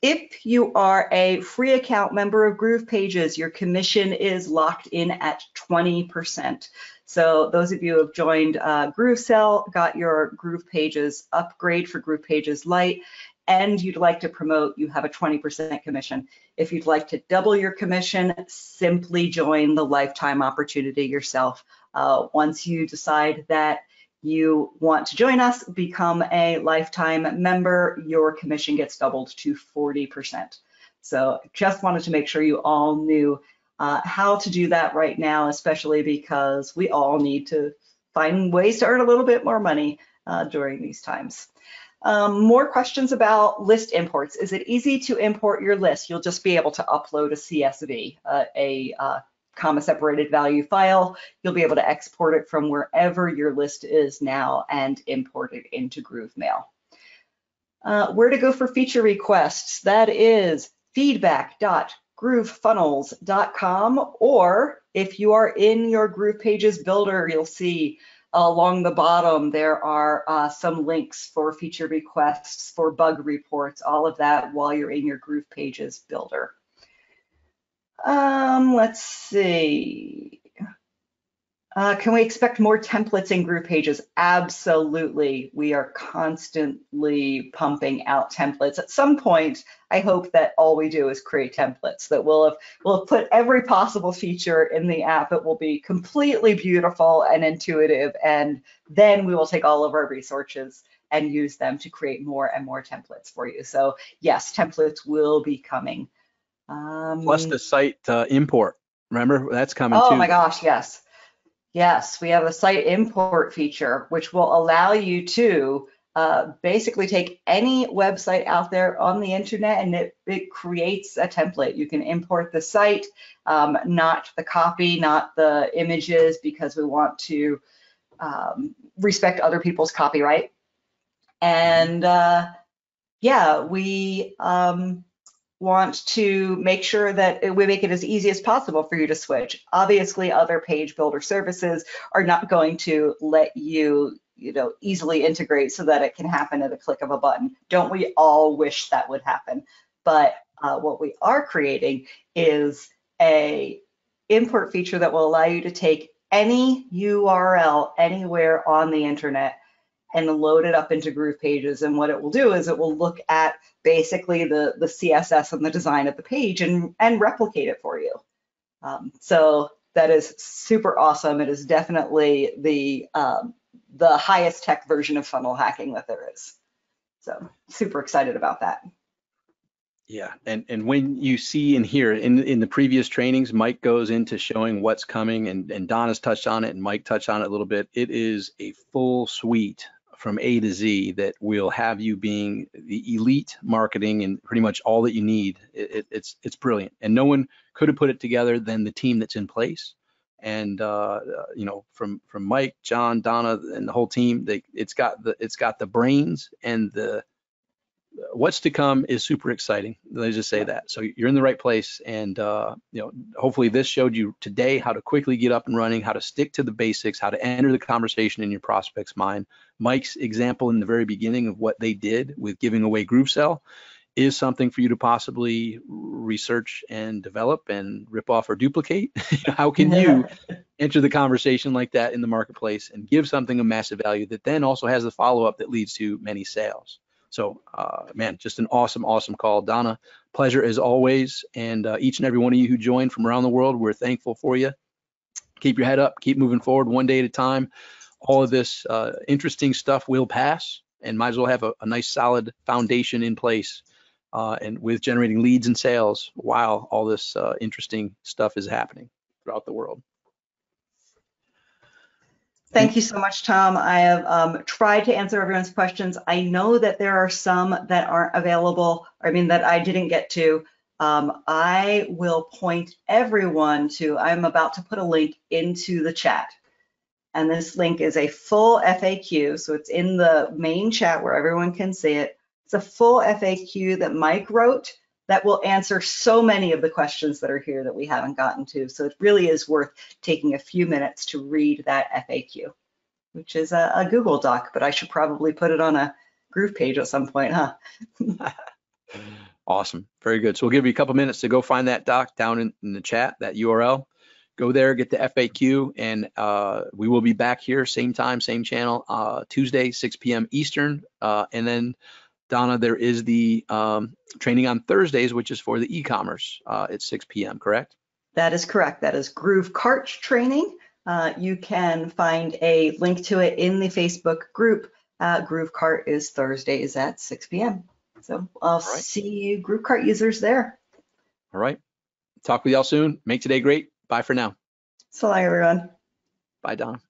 If you are a free account member of Groove Pages, your commission is locked in at 20%. So those of you who have joined uh, GrooveSell, got your Groove Pages upgrade for Groove Pages Lite, and you'd like to promote, you have a 20% commission. If you'd like to double your commission, simply join the lifetime opportunity yourself. Uh, once you decide that you want to join us, become a lifetime member, your commission gets doubled to 40%. So just wanted to make sure you all knew uh, how to do that right now, especially because we all need to find ways to earn a little bit more money uh, during these times. Um, more questions about list imports. Is it easy to import your list? You'll just be able to upload a CSV, uh, a uh, comma separated value file. You'll be able to export it from wherever your list is now and import it into GrooveMail. Uh, where to go for feature requests? That is feedback.groovefunnels.com or if you are in your Groove Pages builder, you'll see along the bottom, there are uh, some links for feature requests, for bug reports, all of that while you're in your Groove Pages builder. Um, let's see. Uh, can we expect more templates in Groove Pages? Absolutely. We are constantly pumping out templates. At some point, I hope that all we do is create templates, that we'll have, we'll have put every possible feature in the app. It will be completely beautiful and intuitive. And then we will take all of our resources and use them to create more and more templates for you. So yes, templates will be coming. Um, Plus the site uh, import. Remember, that's coming oh too. Oh my gosh, yes. Yes, we have a site import feature, which will allow you to uh, basically take any website out there on the internet and it, it creates a template. You can import the site, um, not the copy, not the images, because we want to um, respect other people's copyright. And uh, yeah, we um, want to make sure that we make it as easy as possible for you to switch. Obviously, other page builder services are not going to let you you know, easily integrate so that it can happen at a click of a button. Don't we all wish that would happen? But uh, what we are creating is a import feature that will allow you to take any URL anywhere on the internet and load it up into Groove Pages. And what it will do is it will look at basically the, the CSS and the design of the page and, and replicate it for you. Um, so that is super awesome. It is definitely the, um, the highest tech version of funnel hacking that there is. So super excited about that. Yeah, and and when you see and hear in in the previous trainings, Mike goes into showing what's coming, and and Donna's touched on it, and Mike touched on it a little bit. It is a full suite from A to Z that will have you being the elite marketing and pretty much all that you need. It, it, it's it's brilliant, and no one could have put it together than the team that's in place. And uh, you know, from from Mike, John, Donna, and the whole team, they it's got the it's got the brains and the what's to come is super exciting. Let's just say that. So you're in the right place, and uh, you know, hopefully this showed you today how to quickly get up and running, how to stick to the basics, how to enter the conversation in your prospect's mind. Mike's example in the very beginning of what they did with giving away GrooveSell is something for you to possibly research and develop and rip off or duplicate. [LAUGHS] how can you [LAUGHS] enter the conversation like that in the marketplace and give something of massive value that then also has the follow up that leads to many sales? So, uh, man, just an awesome, awesome call. Donna, pleasure as always. And uh, each and every one of you who joined from around the world, we're thankful for you. Keep your head up, keep moving forward one day at a time. All of this uh, interesting stuff will pass and might as well have a, a nice solid foundation in place uh, and with generating leads and sales while all this uh, interesting stuff is happening throughout the world. Thank you so much, Tom. I have um, tried to answer everyone's questions. I know that there are some that aren't available, I mean, that I didn't get to. Um, I will point everyone to, I'm about to put a link into the chat. And this link is a full FAQ, so it's in the main chat where everyone can see it. It's a full FAQ that Mike wrote that will answer so many of the questions that are here that we haven't gotten to. So it really is worth taking a few minutes to read that FAQ, which is a, a Google Doc, but I should probably put it on a Groove page at some point, huh? awesome. Very good. So we'll give you a couple minutes to go find that doc down in, in the chat, that URL. Go there, get the FAQ, and uh, we will be back here, same time, same channel, uh, Tuesday, 6 p.m. Eastern, uh, and then Donna, there is the um, training on Thursdays, which is for the e-commerce uh, at 6 p.m., correct? That is correct. That is GrooveKart training. Uh, you can find a link to it in the Facebook group. Uh, GrooveKart is Thursdays at 6 p.m. So I'll right. see you GrooveKart users there. All right. Talk with y'all soon. Make today great. Bye for now. Long, everyone. Bye, Donna.